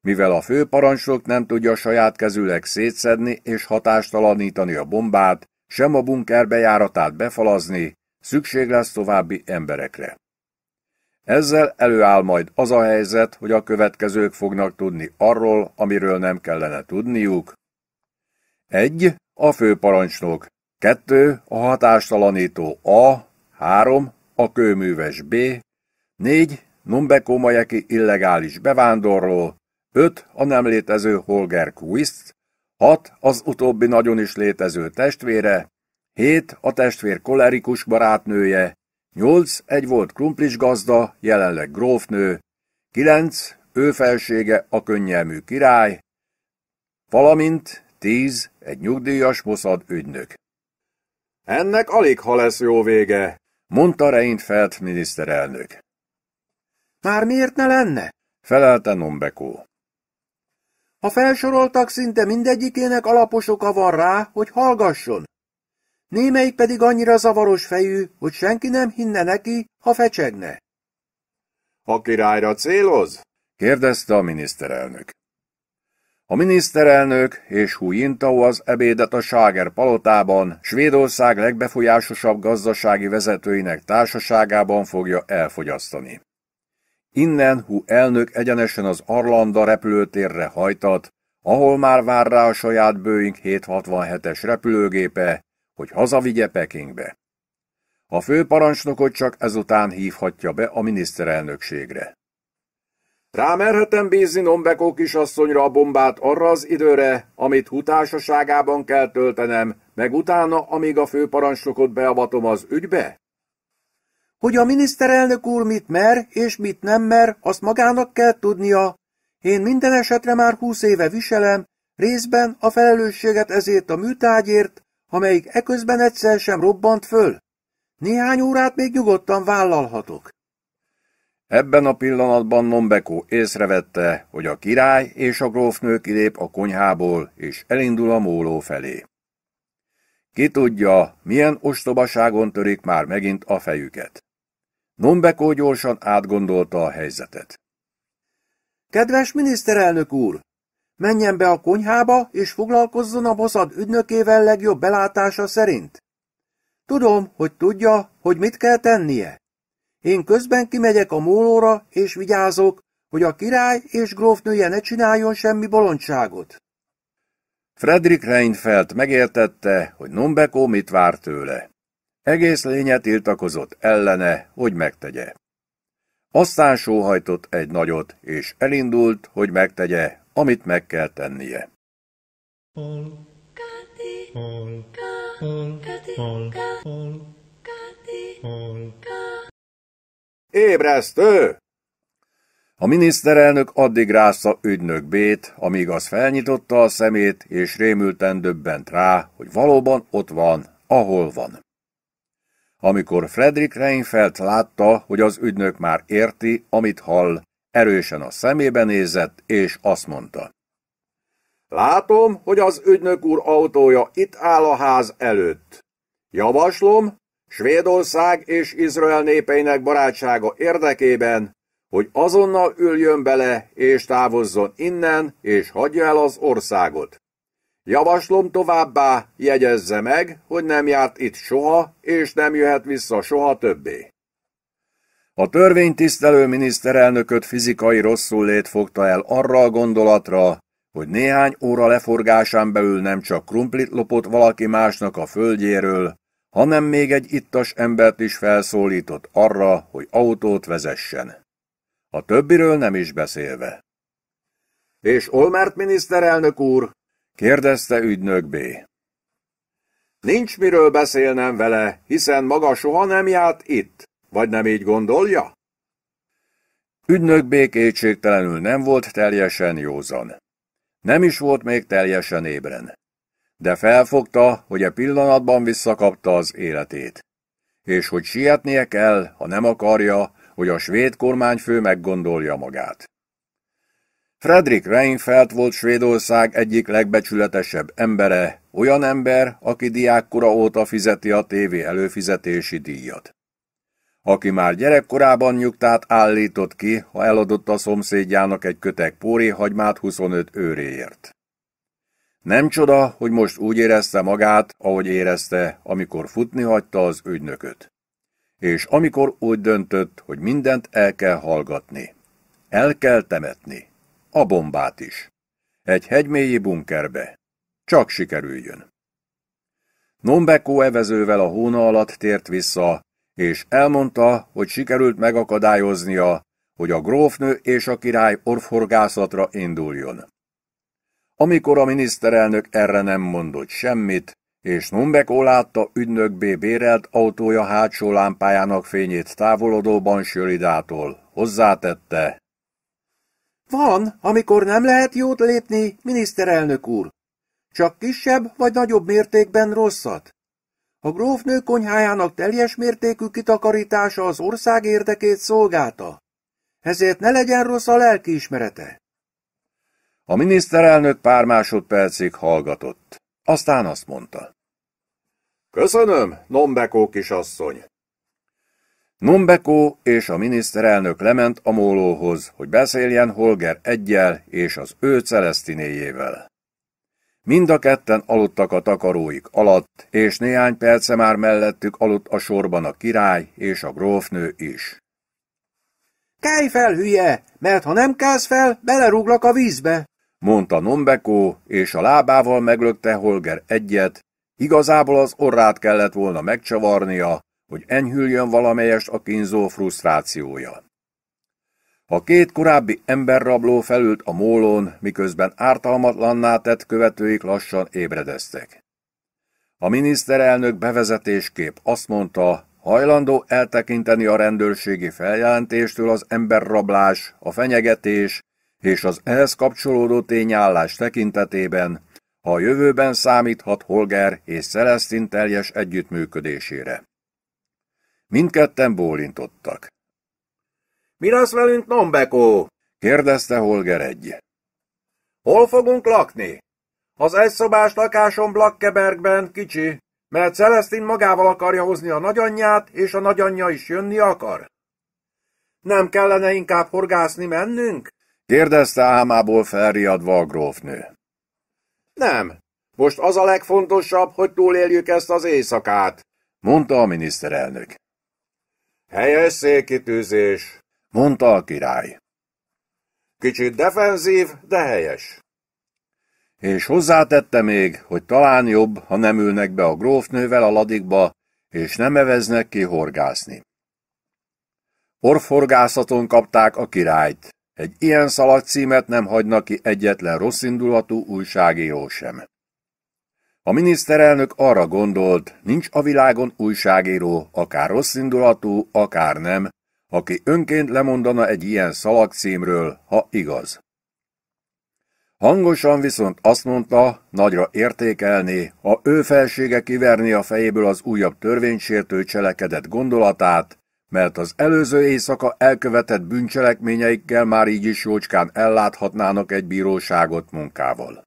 Mivel a főparancsnok nem tudja saját kezűleg szétszedni és hatástalanítani a bombát, sem a bunker bejáratát befalazni, szükség lesz további emberekre. Ezzel előáll majd az a helyzet, hogy a következők fognak tudni arról, amiről nem kellene tudniuk. Egy, A főparancsnok. Kettő, A hatástalanító A. Három, A kőműves B. Négy, Numbeko Majeki illegális bevándorló. Öt, A nem létező Holger Quist. Hat, Az utóbbi nagyon is létező testvére. Hét, A testvér kolerikus barátnője. Nyolc, egy volt krumplis gazda, jelenleg grófnő, kilenc, ő felsége a könnyelmű király, valamint tíz, egy nyugdíjas moszad ügynök. Ennek alig ha lesz jó vége, mondta Reinfeldt miniszterelnök. Már miért ne lenne? felelte Nombekó. A felsoroltak szinte mindegyikének alapos oka van rá, hogy hallgasson. Némelyik pedig annyira zavaros fejű, hogy senki nem hinne neki, ha fecsegne. A királyra céloz? kérdezte a miniszterelnök. A miniszterelnök és Hu Jintao az ebédet a Ságer palotában, Svédország legbefolyásosabb gazdasági vezetőinek társaságában fogja elfogyasztani. Innen Hu elnök egyenesen az Arlanda repülőtérre hajtat, ahol már vár rá a saját Boeing 767-es repülőgépe, hogy hazavigye Pekingbe. A főparancsnokot csak ezután hívhatja be a miniszterelnökségre. Rámerhetem bízni Nombekó kisasszonyra a bombát arra az időre, amit hutársaságában kell töltenem, meg utána, amíg a főparancsnokot beavatom az ügybe? Hogy a miniszterelnök úr mit mer és mit nem mer, azt magának kell tudnia. Én minden esetre már húsz éve viselem, részben a felelősséget ezért a műtágyért, amelyik eközben egyszer sem robbant föl. Néhány órát még nyugodtan vállalhatok. Ebben a pillanatban Nombeko észrevette, hogy a király és a grófnő kilép a konyhából, és elindul a móló felé. Ki tudja, milyen ostobaságon törik már megint a fejüket. Nombeko gyorsan átgondolta a helyzetet. Kedves miniszterelnök úr, Menjen be a konyhába, és foglalkozzon a boszad ügynökével legjobb belátása szerint. Tudom, hogy tudja, hogy mit kell tennie. Én közben kimegyek a mólóra, és vigyázok, hogy a király és grófnője ne csináljon semmi bolondságot. Fredrik Reinfeldt megértette, hogy Nombeko mit vár tőle. Egész lénye tiltakozott ellene, hogy megtegye. Aztán sóhajtott egy nagyot, és elindult, hogy megtegye, amit meg kell tennie. Ébresztő! A miniszterelnök addig rásza ügynök Bét, amíg az felnyitotta a szemét, és rémülten döbbent rá, hogy valóban ott van, ahol van. Amikor Fredrik Reinfeldt látta, hogy az ügynök már érti, amit hall, erősen a szemébe nézett, és azt mondta. Látom, hogy az ügynök úr autója itt áll a ház előtt. Javaslom, Svédország és Izrael népeinek barátsága érdekében, hogy azonnal üljön bele és távozzon innen, és hagyja el az országot. Javaslom továbbá, jegyezze meg, hogy nem járt itt soha, és nem jöhet vissza soha többé. A törvénytisztelő miniszterelnököt fizikai rosszul fogta el arra a gondolatra, hogy néhány óra leforgásán belül nem csak krumplit lopott valaki másnak a földjéről, hanem még egy ittas embert is felszólított arra, hogy autót vezessen. A többiről nem is beszélve. És Olmert miniszterelnök úr? kérdezte ügynök B. Nincs miről beszélnem vele, hiszen maga soha nem járt itt. Vagy nem így gondolja? Ügynök békétségtelenül nem volt teljesen józan. Nem is volt még teljesen ébren. De felfogta, hogy a pillanatban visszakapta az életét. és hogy sietnie kell, ha nem akarja, hogy a svéd kormányfő meggondolja magát. Fredrik Reinfeldt volt Svédország egyik legbecsületesebb embere, olyan ember, aki diákkora óta fizeti a tévé előfizetési díjat. Aki már gyerekkorában nyugtát állított ki, ha eladott a szomszédjának egy kötek póri hagymát 25 őréért. Nem csoda, hogy most úgy érezte magát, ahogy érezte, amikor futni hagyta az ügynököt. És amikor úgy döntött, hogy mindent el kell hallgatni. El kell temetni. A bombát is. Egy hegymélyi bunkerbe. Csak sikerüljön. Nombeko evezővel a hóna alatt tért vissza, és elmondta, hogy sikerült megakadályoznia, hogy a grófnő és a király orforgászatra induljon. Amikor a miniszterelnök erre nem mondott semmit, és Numbeko látta ügynök B. bérelt autója hátsó lámpájának fényét távolodóban Sölidától, hozzátette. Van, amikor nem lehet jót lépni, miniszterelnök úr. Csak kisebb vagy nagyobb mértékben rosszat. A grófnő konyhájának teljes mértékű kitakarítása az ország érdekét szolgálta. Ezért ne legyen rossz a lelkiismerete. A miniszterelnök pár másodpercig hallgatott. Aztán azt mondta. Köszönöm, Nombekó kisasszony. Nombekó és a miniszterelnök lement a mólóhoz, hogy beszéljen Holger egyel és az ő celesztinéjével. Mind a ketten aludtak a takaróik alatt, és néhány perce már mellettük aludt a sorban a király és a grófnő is. Kelj fel, hülye, mert ha nem kelsz fel, belerúglak a vízbe, mondta Nombekó, és a lábával meglökte Holger egyet, igazából az orrát kellett volna megcsavarnia, hogy enyhüljön valamelyest a kínzó frusztrációja. A két korábbi emberrabló felült a mólón, miközben ártalmatlanná tett követőik lassan ébredeztek. A miniszterelnök bevezetésképp azt mondta, hajlandó eltekinteni a rendőrségi feljelentéstől az emberrablás, a fenyegetés és az ehhez kapcsolódó tényállás tekintetében, ha a jövőben számíthat Holger és Celestin teljes együttműködésére. Mindketten bólintottak. Mi lesz velünk, Nombekó? kérdezte Holger egy. Hol fogunk lakni? Az egyszobás lakásom Blakkebergben kicsi, mert Celestin magával akarja hozni a nagyanyját, és a nagyanyja is jönni akar. Nem kellene inkább horgászni mennünk? Kérdezte álmából felriadva a grófnő. Nem, most az a legfontosabb, hogy túléljük ezt az éjszakát, mondta a miniszterelnök. Helyes szélkitűzés, mondta a király. Kicsit defenzív, de helyes. És hozzátette még, hogy talán jobb, ha nem ülnek be a grófnővel a ladikba, és nem eveznek ki horgászni. Orforgászaton kapták a királyt. Egy ilyen szalagcímet nem hagynak ki egyetlen rosszindulatú újságíró sem. A miniszterelnök arra gondolt, nincs a világon újságíró, akár rosszindulatú, akár nem, aki önként lemondana egy ilyen szalagcímről, ha igaz. Hangosan viszont azt mondta, nagyra értékelné, ha ő felsége kiverni a fejéből az újabb törvénysértő cselekedet gondolatát, mert az előző éjszaka elkövetett bűncselekményeikkel már így is jócskán elláthatnának egy bíróságot munkával.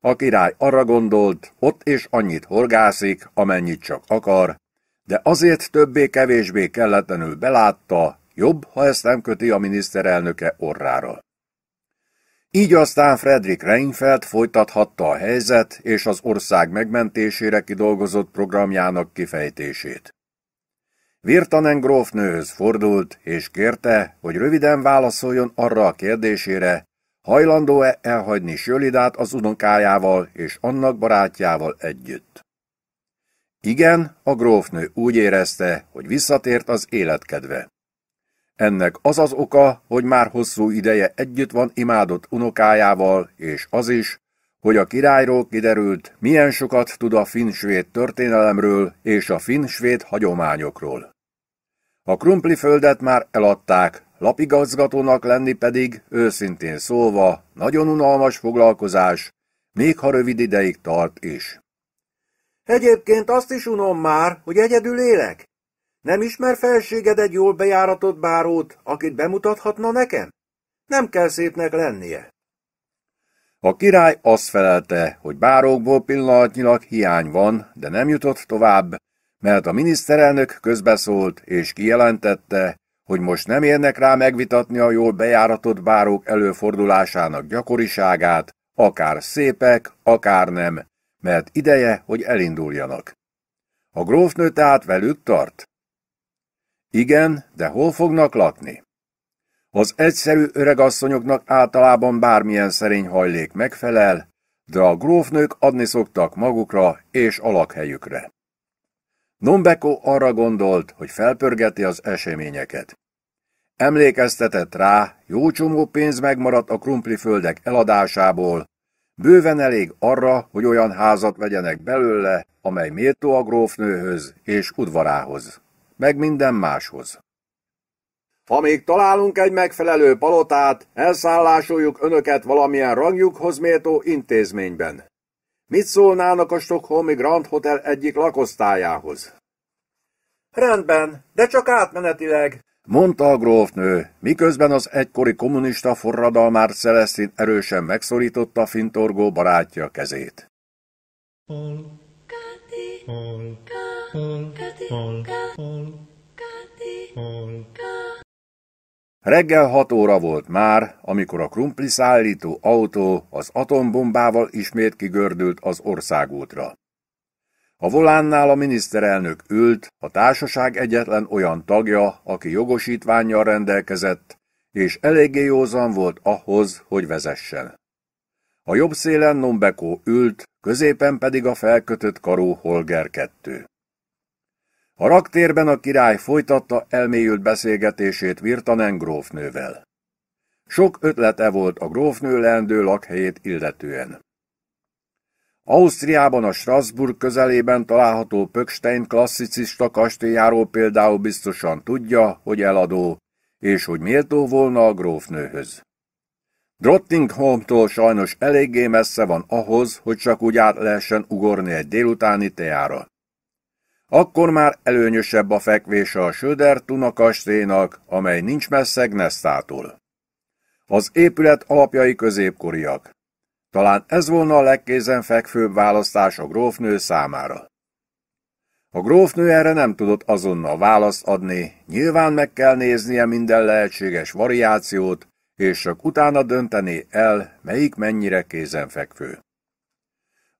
A király arra gondolt, ott és annyit horgászik, amennyit csak akar, de azért többé-kevésbé kelletlenül belátta, jobb, ha ezt nem köti a miniszterelnöke orrára. Így aztán Fredrik Reinfeldt folytathatta a helyzet és az ország megmentésére kidolgozott programjának kifejtését. Virtanen grófnőhöz fordult, és kérte, hogy röviden válaszoljon arra a kérdésére, hajlandó-e elhagyni Sölidát az unokájával és annak barátjával együtt. Igen, a grófnő úgy érezte, hogy visszatért az életkedve. Ennek az az oka, hogy már hosszú ideje együtt van imádott unokájával, és az is, hogy a királyról kiderült, milyen sokat tud a finn-svéd történelemről és a finn-svéd hagyományokról. A krumpliföldet már eladták, lapigazgatónak lenni pedig, őszintén szólva, nagyon unalmas foglalkozás, még ha rövid ideig tart is. Egyébként azt is unom már, hogy egyedül élek. Nem ismer felséged egy jól bejáratott bárót, akit bemutathatna nekem? Nem kell szépnek lennie. A király azt felelte, hogy bárókból pillanatnyilag hiány van, de nem jutott tovább, mert a miniszterelnök közbeszólt és kijelentette, hogy most nem érnek rá megvitatni a jól bejáratott bárók előfordulásának gyakoriságát, akár szépek, akár nem, mert ideje, hogy elinduljanak. A grófnő tehát velük tart? Igen, de hol fognak lakni? Az egyszerű öregasszonyoknak általában bármilyen szerény hajlék megfelel, de a grófnők adni szoktak magukra és a lakhelyükre. Nombeko arra gondolt, hogy felpörgeti az eseményeket. Emlékeztetett rá, jó csomó pénz megmaradt a krumpliföldek eladásából, bőven elég arra, hogy olyan házat vegyenek belőle, amely méltó a grófnőhöz és udvarához, meg minden máshoz. Ha még találunk egy megfelelő palotát, elszállásoljuk önöket valamilyen rangjukhoz méltó intézményben. Mit szólnának a Stockholmi Grand Hotel egyik lakosztályához? Rendben, de csak átmenetileg, mondta a grófnő, miközben az egykori kommunista forradalmár Celestin erősen megszorította fintorgó barátja kezét. Reggel hat óra volt már, amikor a krumpli szállító autó az atombombával ismét kigördült az országútra. A volánnál a miniszterelnök ült, a társaság egyetlen olyan tagja, aki jogosítványjal rendelkezett, és eléggé józan volt ahhoz, hogy vezessen. A jobb szélen Nombekó ült, középen pedig a felkötött karú Holger kettő. A raktérben a király folytatta elmélyült beszélgetését Virtanen grófnővel. Sok ötlete volt a grófnő leendő lakhelyét illetően. Ausztriában a Strasbourg közelében található Pökstein klasszicista kastélyáról például biztosan tudja, hogy eladó, és hogy méltó volna a grófnőhöz. Drottingholmtól sajnos eléggé messze van ahhoz, hogy csak úgy át lehessen ugorni egy délutáni teára. Akkor már előnyösebb a fekvése a Söder Tuna kastélynak, amely nincs messze Gnesztától. Az épület alapjai középkoriak. Talán ez volna a legkézenfekvőbb választás a grófnő számára. A grófnő erre nem tudott azonnal választ adni, nyilván meg kell néznie minden lehetséges variációt, és csak utána dönteni el, melyik mennyire kézenfekvő.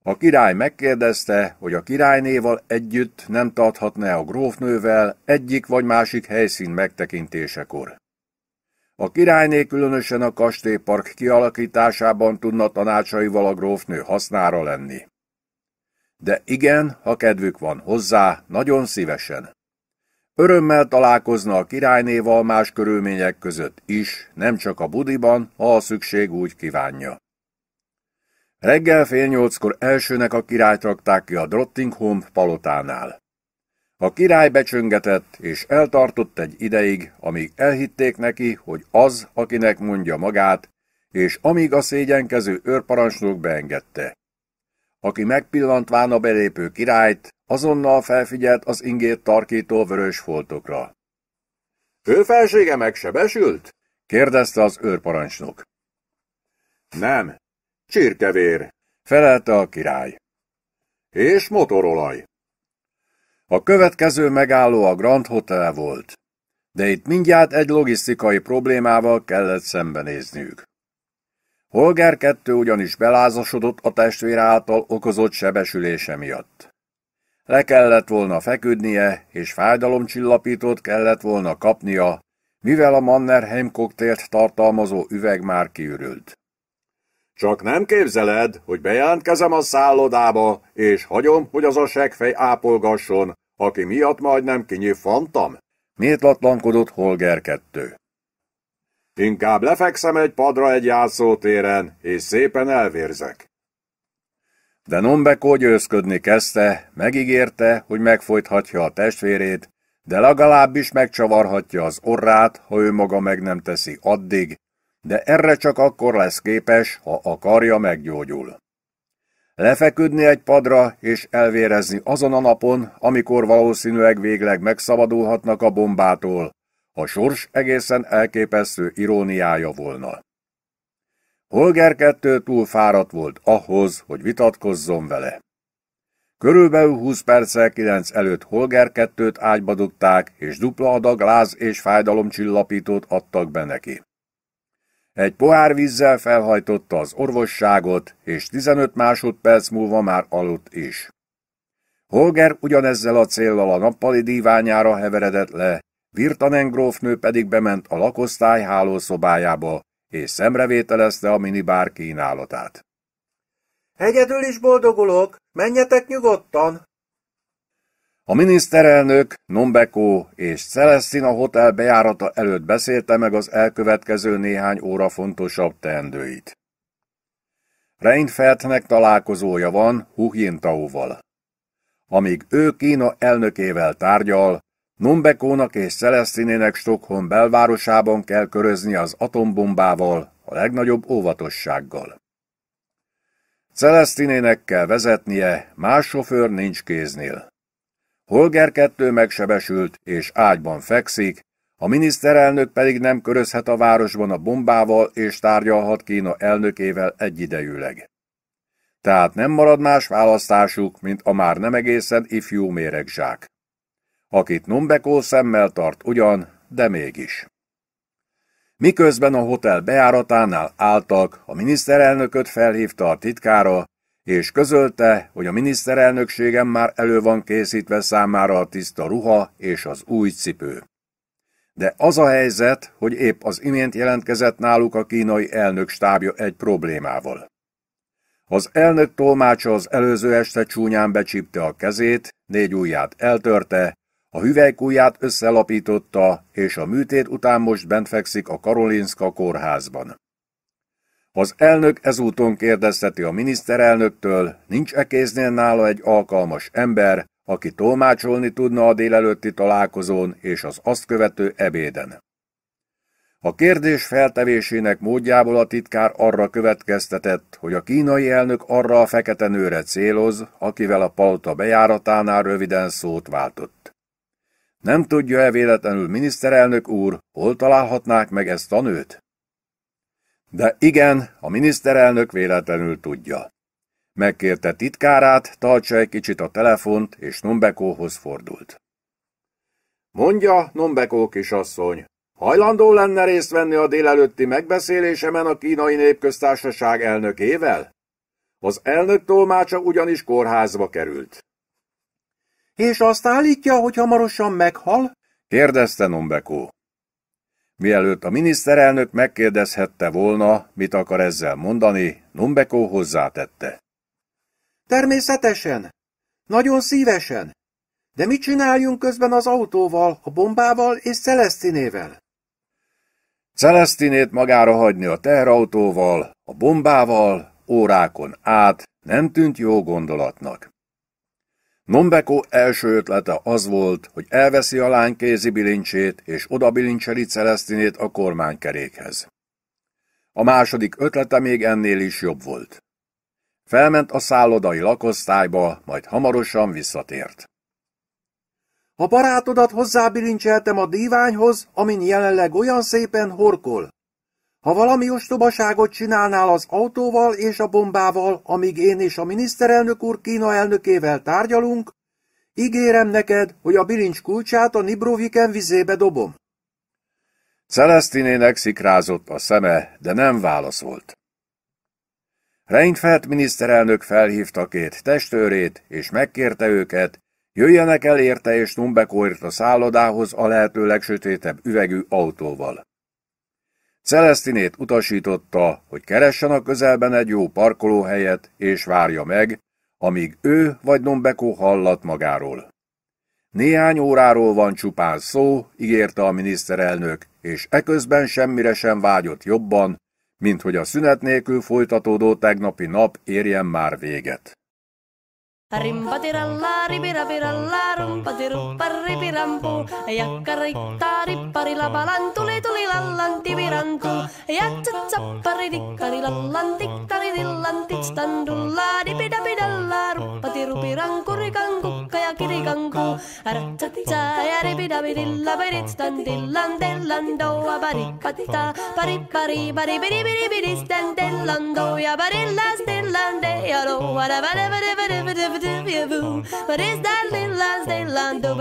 A király megkérdezte, hogy a királynéval együtt nem tarthatna a grófnővel egyik vagy másik helyszín megtekintésekor. A királyné különösen a kastélypark kialakításában tudna tanácsaival a grófnő hasznára lenni. De igen, ha kedvük van hozzá, nagyon szívesen. Örömmel találkozna a királynéval más körülmények között is, nem csak a budiban, ha a szükség úgy kívánja. Reggel fél nyolckor elsőnek a királyt rakták ki a Drottingholm palotánál. A király becsöngetett, és eltartott egy ideig, amíg elhitték neki, hogy az, akinek mondja magát, és amíg a szégyenkező őrparancsnok beengedte. Aki megpillantván a belépő királyt, azonnal felfigyelt az ingét tarkító vörös foltokra. Ő felsége megsebesült? kérdezte az őrparancsnok. Nem, csirkevér, felelte a király. És motorolaj. A következő megálló a Grand Hotel volt, de itt mindjárt egy logisztikai problémával kellett szembenézniük. Holger kettő ugyanis belázasodott a testvér által okozott sebesülése miatt. Le kellett volna feküdnie, és fájdalomcsillapítót kellett volna kapnia, mivel a Mannerheim koktélt tartalmazó üveg már kiürült. Csak nem képzeled, hogy bejelentkezem a szállodába, és hagyom, hogy az a segfej ápolgasson, aki miatt majd nem kinyífantam? Métlatlankodott Holger kettő. Inkább lefekszem egy padra egy játszótéren, és szépen elvérzek. De Nombeko győzködni kezdte, megígérte, hogy megfojthatja a testvérét, de legalábbis megcsavarhatja az orrát, ha ő maga meg nem teszi addig, de erre csak akkor lesz képes, ha a karja meggyógyul. Lefeküdni egy padra és elvérezni azon a napon, amikor valószínűleg végleg megszabadulhatnak a bombától, a sors egészen elképesztő iróniája volna. Holger kettő túl fáradt volt ahhoz, hogy vitatkozzon vele. Körülbelül 20 perccel 9 előtt Holger kettőt ágyba dugták, és dupla adag láz és fájdalomcsillapítót adtak be neki. Egy pohár vízzel felhajtotta az orvosságot, és 15 másodperc múlva már aludt is. Holger ugyanezzel a céllal a nappali díványára heveredett le, Virtanen grófnő pedig bement a lakosztály hálószobájába, és szemrevételezte a minibár kínálatát. Egyedül is boldogulok, menjetek nyugodtan! A miniszterelnök, Nombeko és Celestina hotel bejárata előtt beszélte meg az elkövetkező néhány óra fontosabb teendőit. Reinfeldnek találkozója van Huhjintauval. Amíg ő Kína elnökével tárgyal, Nombekónak és Celestinének Stockholm belvárosában kell körözni az atombombával, a legnagyobb óvatossággal. Celestinének kell vezetnie, más sofőr nincs kéznél. Holger kettő megsebesült és ágyban fekszik, a miniszterelnök pedig nem körözhet a városban a bombával és tárgyalhat Kína elnökével egyidejűleg. Tehát nem marad más választásuk, mint a már nem egészen ifjú méregzsák. Akit Numbekó szemmel tart ugyan, de mégis. Miközben a hotel bejáratánál álltak, a miniszterelnököt felhívta a titkára, és közölte, hogy a miniszterelnökségem már elő van készítve számára a tiszta ruha és az új cipő. De az a helyzet, hogy épp az imént jelentkezett náluk a kínai elnök stábja egy problémával. Az elnök tolmácsa az előző este csúnyán becsípte a kezét, négy ujját eltörte, a hüvelykujját összelapította, és a műtét után most bent fekszik a Karolinska kórházban. Az elnök ezúton kérdezteti a miniszterelnöktől, nincs-e kéznél nála egy alkalmas ember, aki tolmácsolni tudna a délelőtti találkozón és az azt követő ebéden. A kérdés feltevésének módjából a titkár arra következtetett, hogy a kínai elnök arra a fekete nőre céloz, akivel a palota bejáratánál röviden szót váltott. Nem tudja-e véletlenül miniszterelnök úr, hol találhatnák meg ezt a nőt? De igen, a miniszterelnök véletlenül tudja. Megkérte titkárát, tartsa egy kicsit a telefont, és Nombekóhoz fordult. Mondja, Nombekó kisasszony, hajlandó lenne részt venni a délelőtti megbeszélésemen a kínai népköztársaság elnökével? Az elnök tolmácsa ugyanis kórházba került. És azt állítja, hogy hamarosan meghal? kérdezte Nombekó. Mielőtt a miniszterelnök megkérdezhette volna, mit akar ezzel mondani, Nombeko hozzátette. Természetesen. Nagyon szívesen. De mit csináljunk közben az autóval, a bombával és Celestinével? Celestinét magára hagyni a teherautóval, a bombával, órákon át nem tűnt jó gondolatnak. Nombeko első ötlete az volt, hogy elveszi a lány kézi bilincsét, és oda bilincseli Celestinét a kormánykerékhez. A második ötlete még ennél is jobb volt. Felment a szállodai lakosztályba, majd hamarosan visszatért. A barátodat hozzábilincseltem a díványhoz, amin jelenleg olyan szépen horkol. Ha valami ostobaságot csinálnál az autóval és a bombával, amíg én és a miniszterelnök úr Kína elnökével tárgyalunk, ígérem neked, hogy a bilincs kulcsát a Nibroviken vizébe dobom. Celestinének szikrázott a szeme, de nem válaszolt. Reinfeldt miniszterelnök felhívta két testőrét, és megkérte őket, jöjjenek el érte és Numbekóért a szállodához a lehető legsötétebb üvegű autóval. Celestinét utasította, hogy keressen a közelben egy jó parkolóhelyet, és várja meg, amíg ő vagy Nombeko hallat magáról. Néhány óráról van csupán szó, ígérte a miniszterelnök, és eközben semmire sem vágyott jobban, mint hogy a szünet nélkül folytatódó tegnapi nap érjen már véget. Rimpatiralla, ripirapiralla, rumpatirupparipirampu, jakkarittaari parilla palantuli tuli lallan tivirantu, jatsatsapari dikkari lallan tikkari tillan tikstandulla, dipidapidalla, ruppatirupirankkuri kankukka ja kirikanku, ratsatsa ja ripidapidilla, peritstan tillan tellan doa parikkatita, parippari, paripiripiripiristen tellan doja, parillas tellan teja doa, da, da, da, What is that little last day land do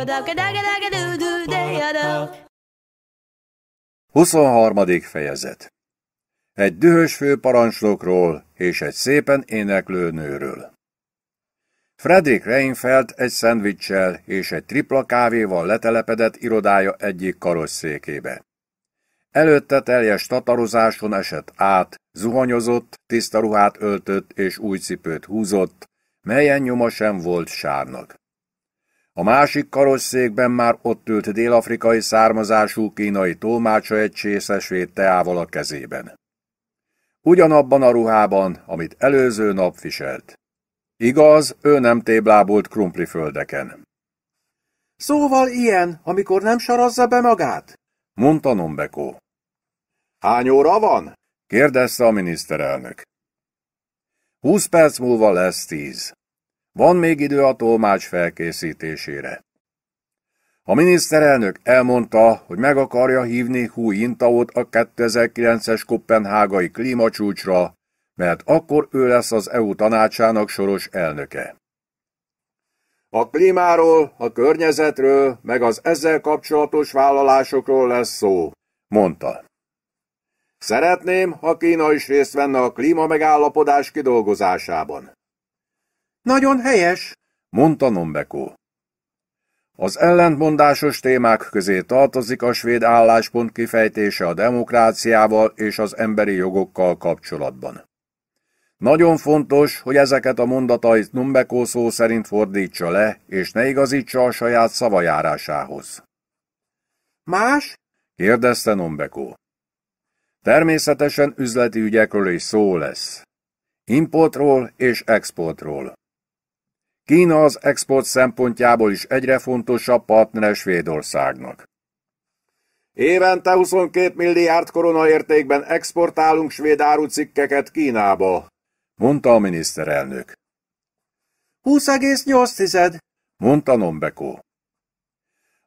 do day da 23. fejezet Egy dühös főparancsnokról és egy szépen éneklő nőről. Frederick Reinfeldt egy szendvicssel és egy tripla kávéval letelepedett irodája egyik karosszékébe. Előtte teljes tatarozáson esett át, zuhanyozott, tiszta ruhát öltött és új cipőt húzott, melyen nyoma sem volt sárnak. A másik karosszékben már ott ült dél-afrikai származású kínai tolmácsa egy csészesvét teával a kezében. Ugyanabban a ruhában, amit előző nap viselt. Igaz, ő nem téblábolt krumpliföldeken. Szóval ilyen, amikor nem sarazza be magát? Mondta Nombeko. Hány óra van? kérdezte a miniszterelnök. Húsz perc múlva lesz tíz. Van még idő a tolmács felkészítésére. A miniszterelnök elmondta, hogy meg akarja hívni Hu Jintaót a 2009-es Kopenhágai klímacsúcsra, mert akkor ő lesz az EU tanácsának soros elnöke. A klímáról, a környezetről, meg az ezzel kapcsolatos vállalásokról lesz szó, mondta. Szeretném, ha Kína is részt venne a klíma megállapodás kidolgozásában. Nagyon helyes, mondta Nombeko. Az ellentmondásos témák közé tartozik a svéd álláspont kifejtése a demokráciával és az emberi jogokkal kapcsolatban. Nagyon fontos, hogy ezeket a mondatait Nombeko szó szerint fordítsa le, és ne igazítsa a saját szavajárásához. Más? kérdezte Nombeko. Természetesen üzleti ügyekről is szó lesz. Importról és exportról. Kína az export szempontjából is egyre fontosabb partnere Svédországnak. Évente 22 milliárd korona értékben exportálunk svéd árucikkeket Kínába, mondta a miniszterelnök. 20,8, mondta Nombeko.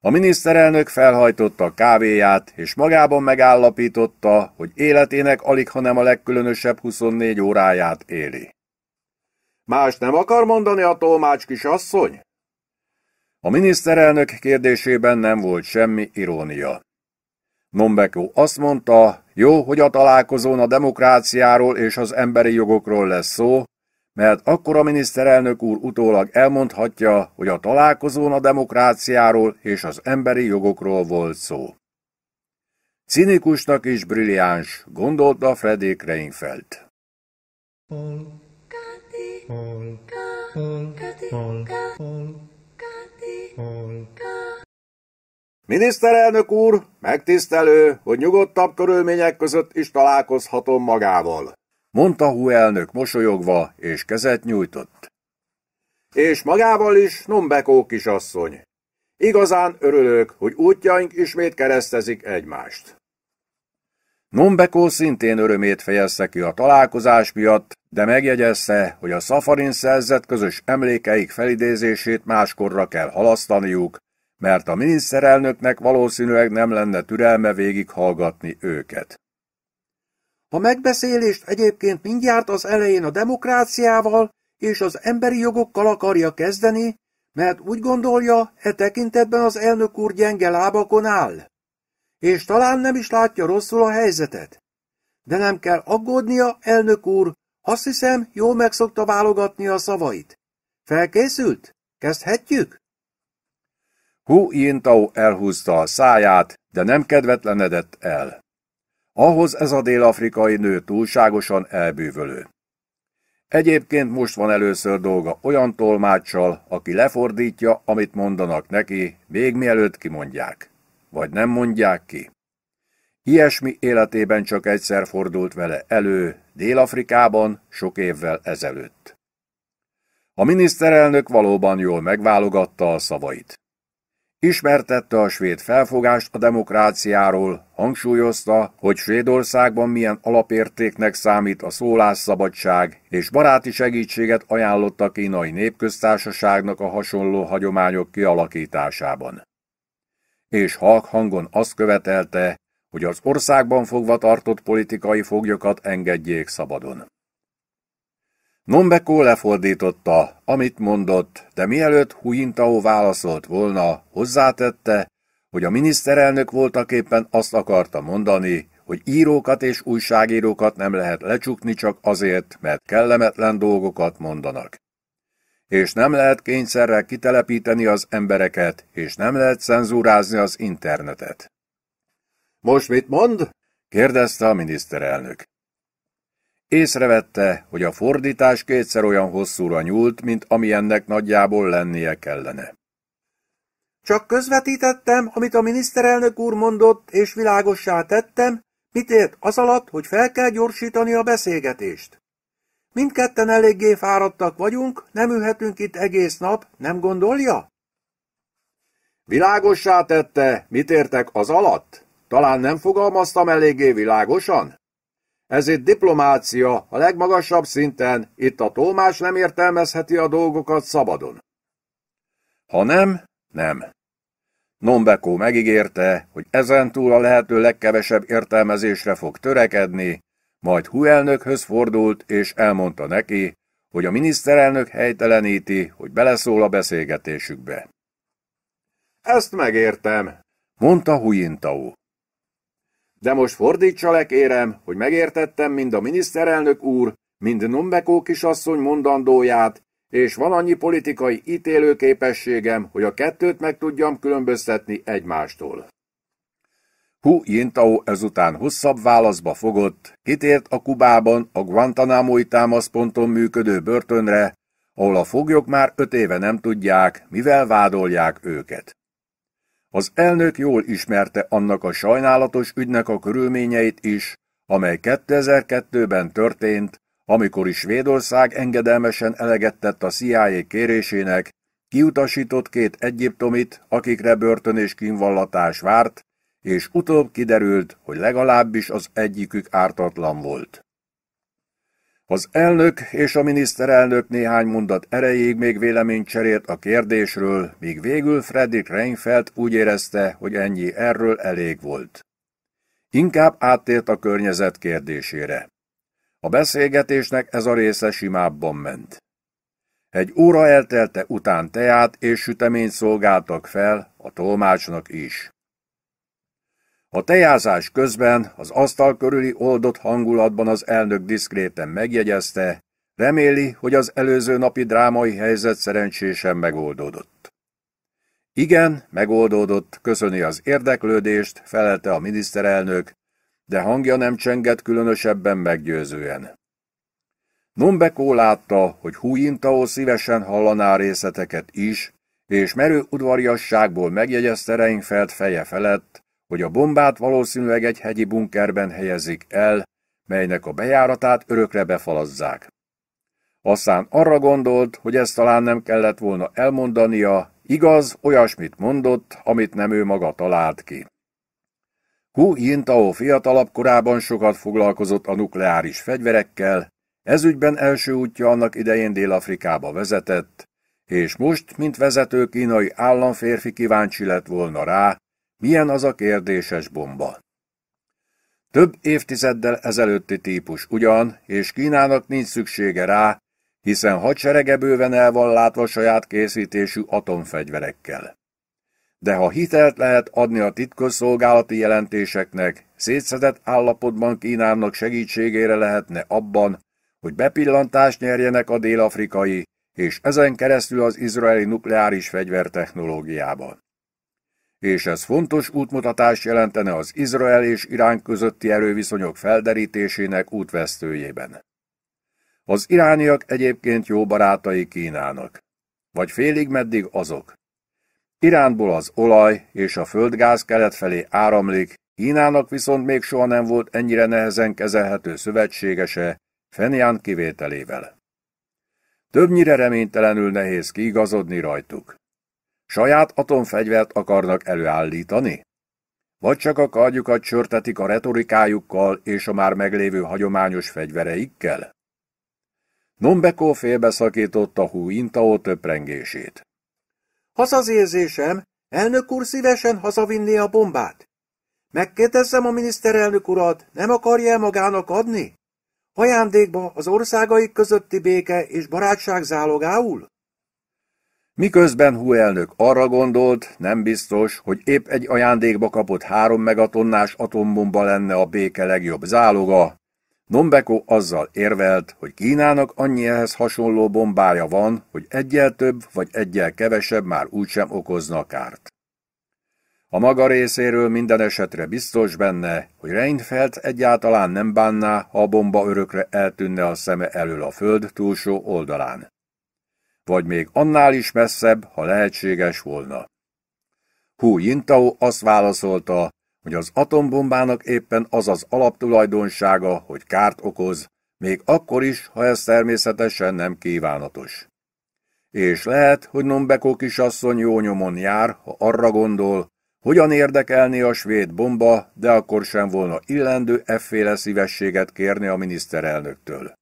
A miniszterelnök felhajtotta a kávéját, és magában megállapította, hogy életének alig, hanem a legkülönösebb 24 óráját éli. Más nem akar mondani a tolmács kisasszony? A miniszterelnök kérdésében nem volt semmi irónia. Nombeko azt mondta, jó, hogy a találkozón a demokráciáról és az emberi jogokról lesz szó, mert akkor a miniszterelnök úr utólag elmondhatja, hogy a találkozón a demokráciáról és az emberi jogokról volt szó. Cinikusnak is brilliáns, gondolta Fredrik Reinfeldt. Miniszterelnök úr, megtisztelő, hogy nyugodtabb körülmények között is találkozhatom magával mondta Hu elnök mosolyogva, és kezet nyújtott. És magával is Nombekó kisasszony. Igazán örülök, hogy útjaink ismét keresztezik egymást. Nombekó szintén örömét fejezte ki a találkozás miatt, de megjegyezte, hogy a szafarin szerzett közös emlékeik felidézését máskorra kell halasztaniuk, mert a miniszterelnöknek valószínűleg nem lenne türelme végighallgatni őket. A megbeszélést egyébként mindjárt az elején a demokráciával és az emberi jogokkal akarja kezdeni, mert úgy gondolja, e tekintetben az elnök úr gyenge lábakon áll. És talán nem is látja rosszul a helyzetet. De nem kell aggódnia, elnök úr, azt hiszem, jól megszokta válogatni a szavait. Felkészült? Kezdhetjük? Hu Yintao elhúzta a száját, de nem kedvetlenedett el. Ahhoz ez a dél-afrikai nő túlságosan elbűvölő. Egyébként most van először dolga olyan tolmáccsal, aki lefordítja, amit mondanak neki, még mielőtt kimondják. Vagy nem mondják ki. Ilyesmi életében csak egyszer fordult vele elő, Dél-Afrikában, sok évvel ezelőtt. A miniszterelnök valóban jól megválogatta a szavait. Ismertette a svéd felfogást a demokráciáról, hangsúlyozta, hogy Svédországban milyen alapértéknek számít a szólásszabadság, és baráti segítséget ajánlott a kínai népköztársaságnak a hasonló hagyományok kialakításában. És halk hangon azt követelte, hogy az országban fogva tartott politikai foglyokat engedjék szabadon. Nombeko lefordította, amit mondott, de mielőtt Huintao válaszolt volna, hozzátette, hogy a miniszterelnök voltaképpen azt akarta mondani, hogy írókat és újságírókat nem lehet lecsukni csak azért, mert kellemetlen dolgokat mondanak. És nem lehet kényszerrel kitelepíteni az embereket, és nem lehet cenzúrázni az internetet. Most mit mond? kérdezte a miniszterelnök. Észrevette, hogy a fordítás kétszer olyan hosszúra nyúlt, mint amilyennek nagyjából lennie kellene. Csak közvetítettem, amit a miniszterelnök úr mondott, és világossá tettem, mit ért az alatt, hogy fel kell gyorsítani a beszélgetést. Mindketten eléggé fáradtak vagyunk, nem ülhetünk itt egész nap, nem gondolja? Világossá tette, mit értek az alatt? Talán nem fogalmaztam eléggé világosan? Ez itt diplomácia, a legmagasabb szinten, itt a tolmás nem értelmezheti a dolgokat szabadon. Ha nem, nem. Nombeko megígérte, hogy ezentúl a lehető legkevesebb értelmezésre fog törekedni, majd Hu elnökhöz fordult és elmondta neki, hogy a miniszterelnök helyteleníti, hogy beleszól a beszélgetésükbe. Ezt megértem, mondta Huintao. De most fordítsa le, kérem, hogy megértettem mind a miniszterelnök úr, mind Nombekó kisasszony mondandóját, és van annyi politikai ítélőképességem, hogy a kettőt meg tudjam különböztetni egymástól. Hu Jintao ezután hosszabb válaszba fogott, kitért a Kubában a Guantanamo-i támaszponton működő börtönre, ahol a foglyok már öt éve nem tudják, mivel vádolják őket. Az elnök jól ismerte annak a sajnálatos ügynek a körülményeit is, amely 2002-ben történt, amikor is Svédország engedelmesen eleget tett a CIA kérésének, kiutasított két egyiptomit, akikre börtön és kínvallatás várt, és utóbb kiderült, hogy legalábbis az egyikük ártatlan volt. Az elnök és a miniszterelnök néhány mondat erejéig még véleményt cserélt a kérdésről, míg végül Fredrik Reinfeldt úgy érezte, hogy ennyi erről elég volt. Inkább áttért a környezet kérdésére. A beszélgetésnek ez a része simábban ment. Egy óra eltelte után teát és süteményt szolgáltak fel, a tolmácsnak is. A tejázás közben az asztal körüli oldott hangulatban az elnök diszkréten megjegyezte, reméli, hogy az előző napi drámai helyzet szerencsésen megoldódott. Igen, megoldódott, köszöni az érdeklődést, felelte a miniszterelnök, de hangja nem csengett különösebben meggyőzően. Nombekó látta, hogy Huintao szívesen hallaná részleteket is, és merő udvariasságból megjegyezte Reinfeldt feje felett, hogy a bombát valószínűleg egy hegyi bunkerben helyezik el, melynek a bejáratát örökre befalazzák. Aztán arra gondolt, hogy ezt talán nem kellett volna elmondania, igaz, olyasmit mondott, amit nem ő maga talált ki. Hu Jintao fiatalabb korában sokat foglalkozott a nukleáris fegyverekkel, ezügyben első útja annak idején Dél-Afrikába vezetett, és most, mint vezető kínai államférfi kíváncsi lett volna rá, milyen az a kérdéses bomba? Több évtizeddel ezelőtti típus ugyan, és Kínának nincs szüksége rá, hiszen hadserege bőven el van látva saját készítésű atomfegyverekkel. De ha hitelt lehet adni a titkosszolgálati jelentéseknek, szétszedett állapotban Kínának segítségére lehetne abban, hogy bepillantást nyerjenek a dél-afrikai, és ezen keresztül az izraeli nukleáris fegyvertechnológiába és ez fontos útmutatást jelentene az Izrael és Irán közötti erőviszonyok felderítésének útvesztőjében. Az irániak egyébként jó barátai Kínának. Vagy félig meddig azok. Iránból az olaj és a földgáz kelet felé áramlik, Kínának viszont még soha nem volt ennyire nehezen kezelhető szövetségese, Fenján kivételével. Többnyire reménytelenül nehéz kiigazodni rajtuk. Saját atomfegyvert akarnak előállítani? Vagy csak a kardjukat csörtetik a retorikájukkal és a már meglévő hagyományos fegyvereikkel? Nombeko félbeszakította Hu Intao töprengését. Az az érzésem, elnök úr szívesen hazavinné a bombát. Megkérdezzem a miniszterelnök urat, nem akarja magának adni? Ajándékba az országaik közötti béke és barátság zálogául? Miközben Hu elnök arra gondolt, nem biztos, hogy épp egy ajándékba kapott három megatonnás atombomba lenne a béke legjobb záloga, Nombeko azzal érvelt, hogy Kínának annyi ehhez hasonló bombája van, hogy egyel több vagy egyel kevesebb már úgysem okozna kárt. A maga részéről minden esetre biztos benne, hogy Reinfeldt egyáltalán nem bánná, ha a bomba örökre eltűnne a szeme elől a föld túlsó oldalán. Vagy még annál is messzebb, ha lehetséges volna. Hu Jintao azt válaszolta, hogy az atombombának éppen az az alaptulajdonsága, hogy kárt okoz, még akkor is, ha ez természetesen nem kívánatos. És lehet, hogy Nombeko kisasszony jó nyomon jár, ha arra gondol, hogyan érdekelni a svéd bomba, de akkor sem volna illendő efféle szívességet kérni a miniszterelnöktől.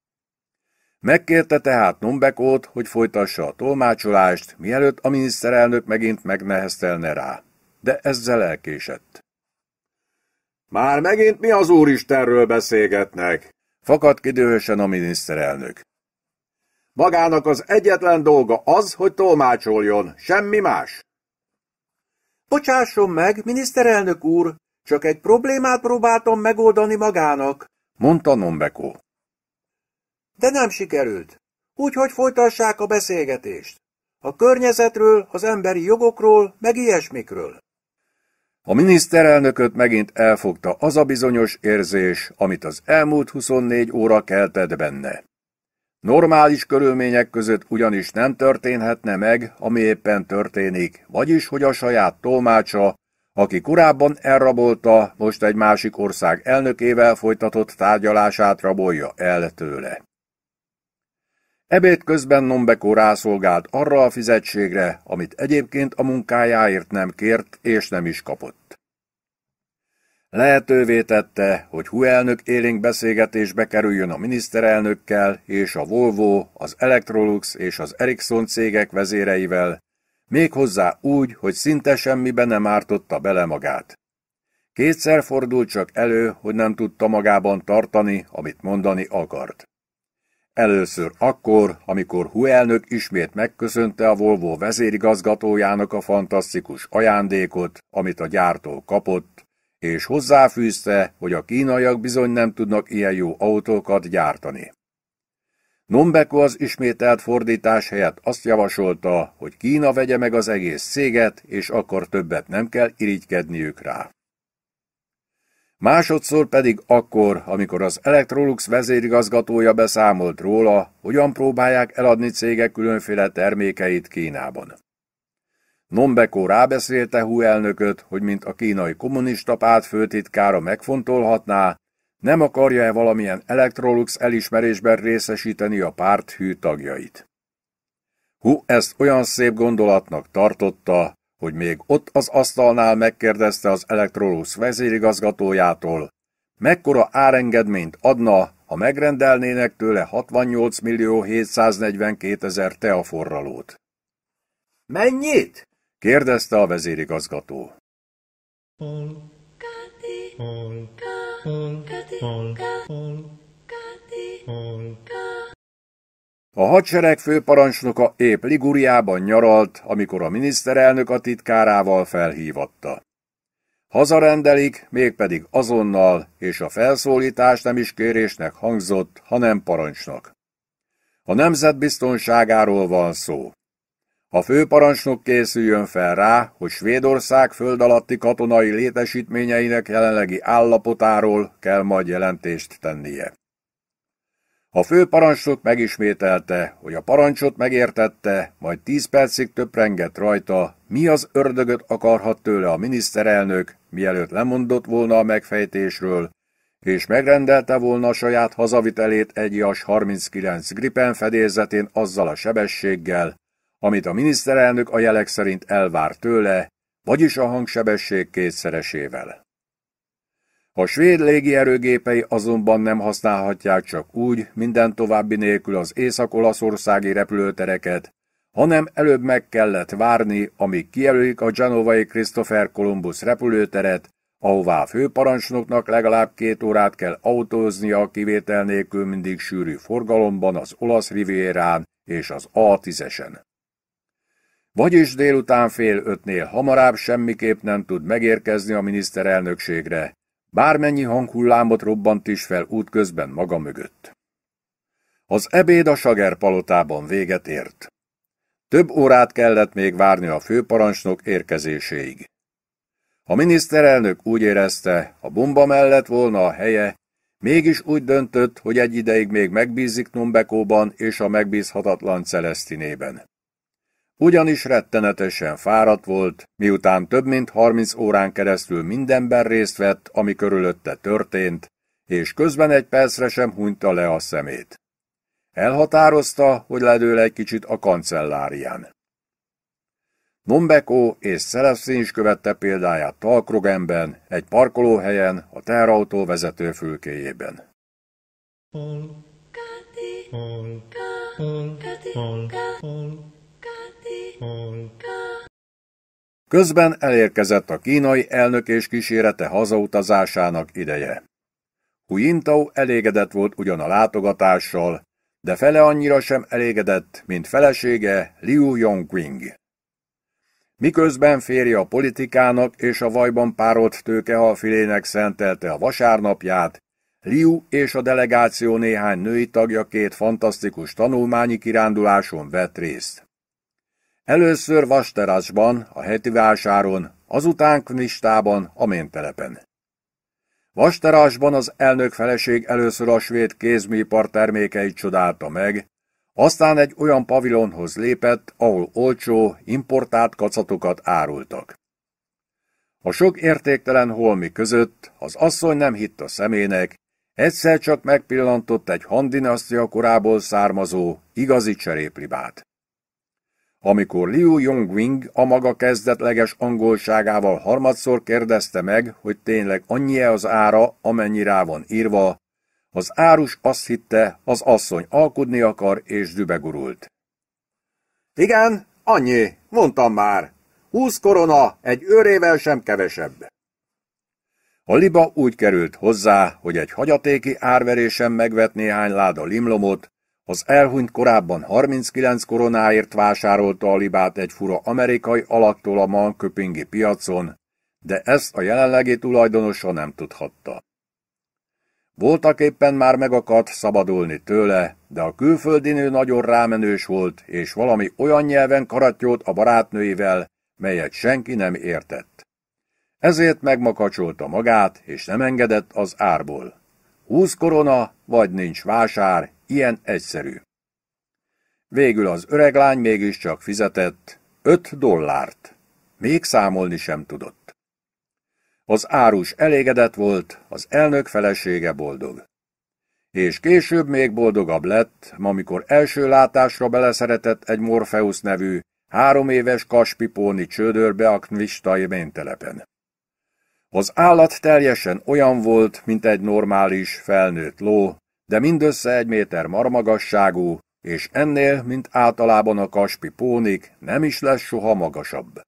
Megkérte tehát Nombekót, hogy folytassa a tolmácsolást, mielőtt a miniszterelnök megint megneheztelne rá. De ezzel elkésett. Már megint mi az úristenről beszélgetnek? Fakadt kidőhösen a miniszterelnök. Magának az egyetlen dolga az, hogy tolmácsoljon, semmi más. Bocsásson meg, miniszterelnök úr, csak egy problémát próbáltam megoldani magának, mondta Nombeko. De nem sikerült. Úgyhogy folytassák a beszélgetést. A környezetről, az emberi jogokról, meg ilyesmikről. A miniszterelnököt megint elfogta az a bizonyos érzés, amit az elmúlt 24 óra keltett benne. Normális körülmények között ugyanis nem történhetne meg, ami éppen történik, vagyis hogy a saját tolmácsa, aki korábban elrabolta, most egy másik ország elnökével folytatott tárgyalását rabolja el tőle. Ebéd közben Nombeko rászolgált arra a fizetségre, amit egyébként a munkájáért nem kért és nem is kapott. Lehetővé tette, hogy Hu elnök élénk beszélgetésbe kerüljön a miniszterelnökkel és a Volvo, az Electrolux és az Ericsson cégek vezéreivel, méghozzá úgy, hogy szinte semmibe nem ártotta bele magát. Kétszer fordult csak elő, hogy nem tudta magában tartani, amit mondani akart. Először akkor, amikor Hu elnök ismét megköszönte a Volvo vezérigazgatójának a fantasztikus ajándékot, amit a gyártó kapott, és hozzáfűzte, hogy a kínaiak bizony nem tudnak ilyen jó autókat gyártani. Nombeko az ismételt fordítás helyett azt javasolta, hogy Kína vegye meg az egész céget, és akkor többet nem kell irigykedniük rá. Másodszor pedig akkor, amikor az Electrolux vezérigazgatója beszámolt róla, hogyan próbálják eladni cégek különféle termékeit Kínában. Nombeko rábeszélte Hu elnököt, hogy mint a kínai kommunista párt főtitkára megfontolhatná, nem akarja-e valamilyen Electrolux elismerésben részesíteni a párt hű tagjait. Hu ezt olyan szép gondolatnak tartotta, hogy még ott az asztalnál megkérdezte az Electrolux vezérigazgatójától, mekkora árengedményt adna, ha megrendelnének tőle 68 millió 742 ezer teaforralót. Mennyit? kérdezte a vezérigazgató. A hadsereg főparancsnoka épp Liguriában nyaralt, amikor a miniszterelnök a titkárával felhívatta. Hazarendelik, mégpedig azonnal, és a felszólítás nem is kérésnek hangzott, hanem parancsnak. A nemzetbiztonságáról van szó. A főparancsnok készüljön fel rá, hogy Svédország föld alatti katonai létesítményeinek jelenlegi állapotáról kell majd jelentést tennie. A főparancsnok megismételte, hogy a parancsot megértette, majd tíz percig töprengett rajta, mi az ördögöt akarhat tőle a miniszterelnök, mielőtt lemondott volna a megfejtésről, és megrendelte volna a saját hazavitelét egy jas 39 Gripen fedélzetén azzal a sebességgel, amit a miniszterelnök a jelek szerint elvár tőle, vagyis a hangsebesség kétszeresével. A svéd légierőgépei azonban nem használhatják csak úgy, minden további nélkül az észak-olaszországi repülőtereket, hanem előbb meg kellett várni, amíg kijelölik a genovai Christopher Columbus repülőteret, ahová a főparancsnoknak legalább két órát kell autóznia a kivétel nélkül mindig sűrű forgalomban az olasz rivérán és az A10-esen. Vagyis délután fél ötnél hamarabb semmiképp nem tud megérkezni a miniszterelnökségre, bármennyi hanghullámot robbant is fel útközben maga mögött. Az ebéd a Sager palotában véget ért. Több órát kellett még várni a főparancsnok érkezéséig. A miniszterelnök úgy érezte, a bomba mellett volna a helye, mégis úgy döntött, hogy egy ideig még megbízik Numbekóban és a megbízhatatlan Celestinében. Ugyanis rettenetesen fáradt volt, miután több mint 30 órán keresztül mindenben részt vett, ami körülötte történt, és közben egy percre sem hunyta le a szemét. Elhatározta, hogy ledől egy kicsit a kancellárián. Mombeko és Celestin is követte példáját Talkrogenben, egy parkolóhelyen, a teherautó vezető fülkéjében. Közben elérkezett a kínai elnök és kísérete hazautazásának ideje. Hu Jintao elégedett volt ugyan a látogatással, de fele annyira sem elégedett, mint felesége Liu Yongqing. Miközben férje a politikának és a vajban párolt tőkehalfilének szentelte a vasárnapját, Liu és a delegáció néhány női tagja két fantasztikus tanulmányi kiránduláson vett részt. Először Vasterasban, a heti vásáron, azután Knistában, a méntelepen. Vasterásban az elnök feleség először a svéd kézműipar termékeit csodálta meg, aztán egy olyan pavilonhoz lépett, ahol olcsó, importált kacatokat árultak. A sok értéktelen holmi között az asszony nem hitt a szemének, egyszer csak megpillantott egy Han dinasztia korából származó, igazi cseréplibát. Amikor Liu Yongwing a maga kezdetleges angolságával harmadszor kérdezte meg, hogy tényleg annyi -e az ára, amennyi rá van írva, az árus azt hitte, az asszony alkudni akar, és dübegurult. Igen, annyi, mondtam már. Húsz korona, egy őrével sem kevesebb. A liba úgy került hozzá, hogy egy hagyatéki árverésen megvet néhány láda limlomot, az elhunyt korábban 39 koronáért vásárolta a libát egy fura amerikai alaktól a Manköpingi piacon, de ezt a jelenlegi tulajdonosa nem tudhatta. Voltak éppen már meg akart szabadulni tőle, de a külföldi nő nagyon rámenős volt, és valami olyan nyelven karattyót a barátnőivel, melyet senki nem értett. Ezért megmakacsolta magát, és nem engedett az árból. Húsz korona, vagy nincs vásár, ilyen egyszerű. Végül az öreg lány mégiscsak fizetett öt dollárt. Még számolni sem tudott. Az árus elégedett volt, az elnök felesége boldog. És később még boldogabb lett, amikor első látásra beleszeretett egy Morpheus nevű, három éves kaspipóni csődörbe a Knistai méntelepen. Az állat teljesen olyan volt, mint egy normális, felnőtt ló, de mindössze egy méter marmagasságú, és ennél, mint általában a kaspi pónik, nem is lesz soha magasabb.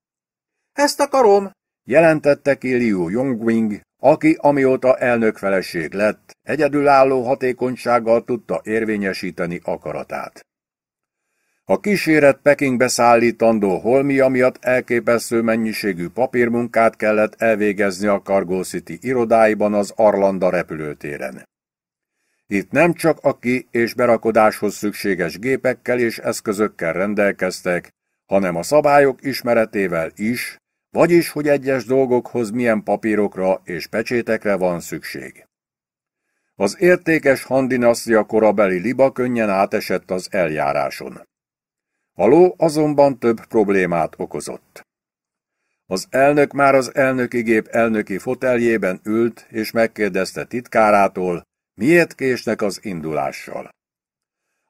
Ezt akarom, jelentette ki Liu Yongwing, aki amióta elnök feleség lett, egyedülálló hatékonysággal tudta érvényesíteni akaratát. A kíséret Pekingbe szállítandó holmia miatt elképesztő mennyiségű papírmunkát kellett elvégezni a Cargo City irodáiban az Arlanda repülőtéren. Itt nem csak a ki- és berakodáshoz szükséges gépekkel és eszközökkel rendelkeztek, hanem a szabályok ismeretével is, vagyis, hogy egyes dolgokhoz milyen papírokra és pecsétekre van szükség. Az értékes handinasztia korabeli liba könnyen átesett az eljáráson. A ló azonban több problémát okozott. Az elnök már az elnöki gép elnöki foteljében ült, és megkérdezte titkárától, miért késnek az indulással.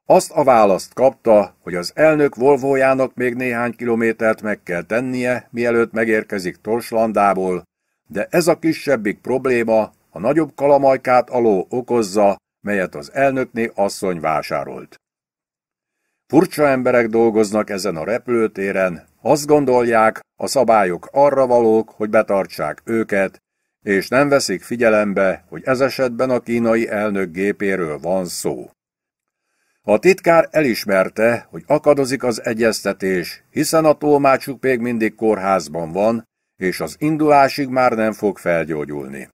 Azt a választ kapta, hogy az elnök Volvójának még néhány kilométert meg kell tennie, mielőtt megérkezik Torslandából, de ez a kisebbik probléma a nagyobb kalamajkát aló okozza, melyet az elnökné asszony vásárolt. Furcsa emberek dolgoznak ezen a repülőtéren, azt gondolják, a szabályok arra valók, hogy betartsák őket, és nem veszik figyelembe, hogy ez esetben a kínai elnök gépéről van szó. A titkár elismerte, hogy akadozik az egyeztetés, hiszen a tolmácsuk még mindig kórházban van, és az indulásig már nem fog felgyógyulni.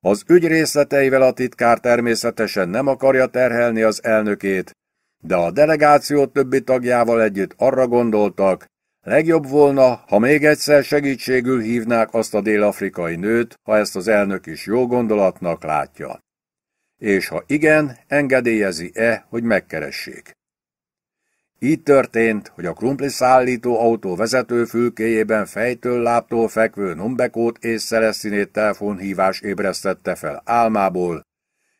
Az ügy részleteivel a titkár természetesen nem akarja terhelni az elnökét, de a delegáció többi tagjával együtt arra gondoltak, legjobb volna, ha még egyszer segítségül hívnák azt a dél-afrikai nőt, ha ezt az elnök is jó gondolatnak látja. És ha igen, engedélyezi-e, hogy megkeressék. Így történt, hogy a krumpli szállító autó vezető fülkéjében fejtől láptól fekvő Nombekót és Celestinét telefonhívás ébresztette fel álmából,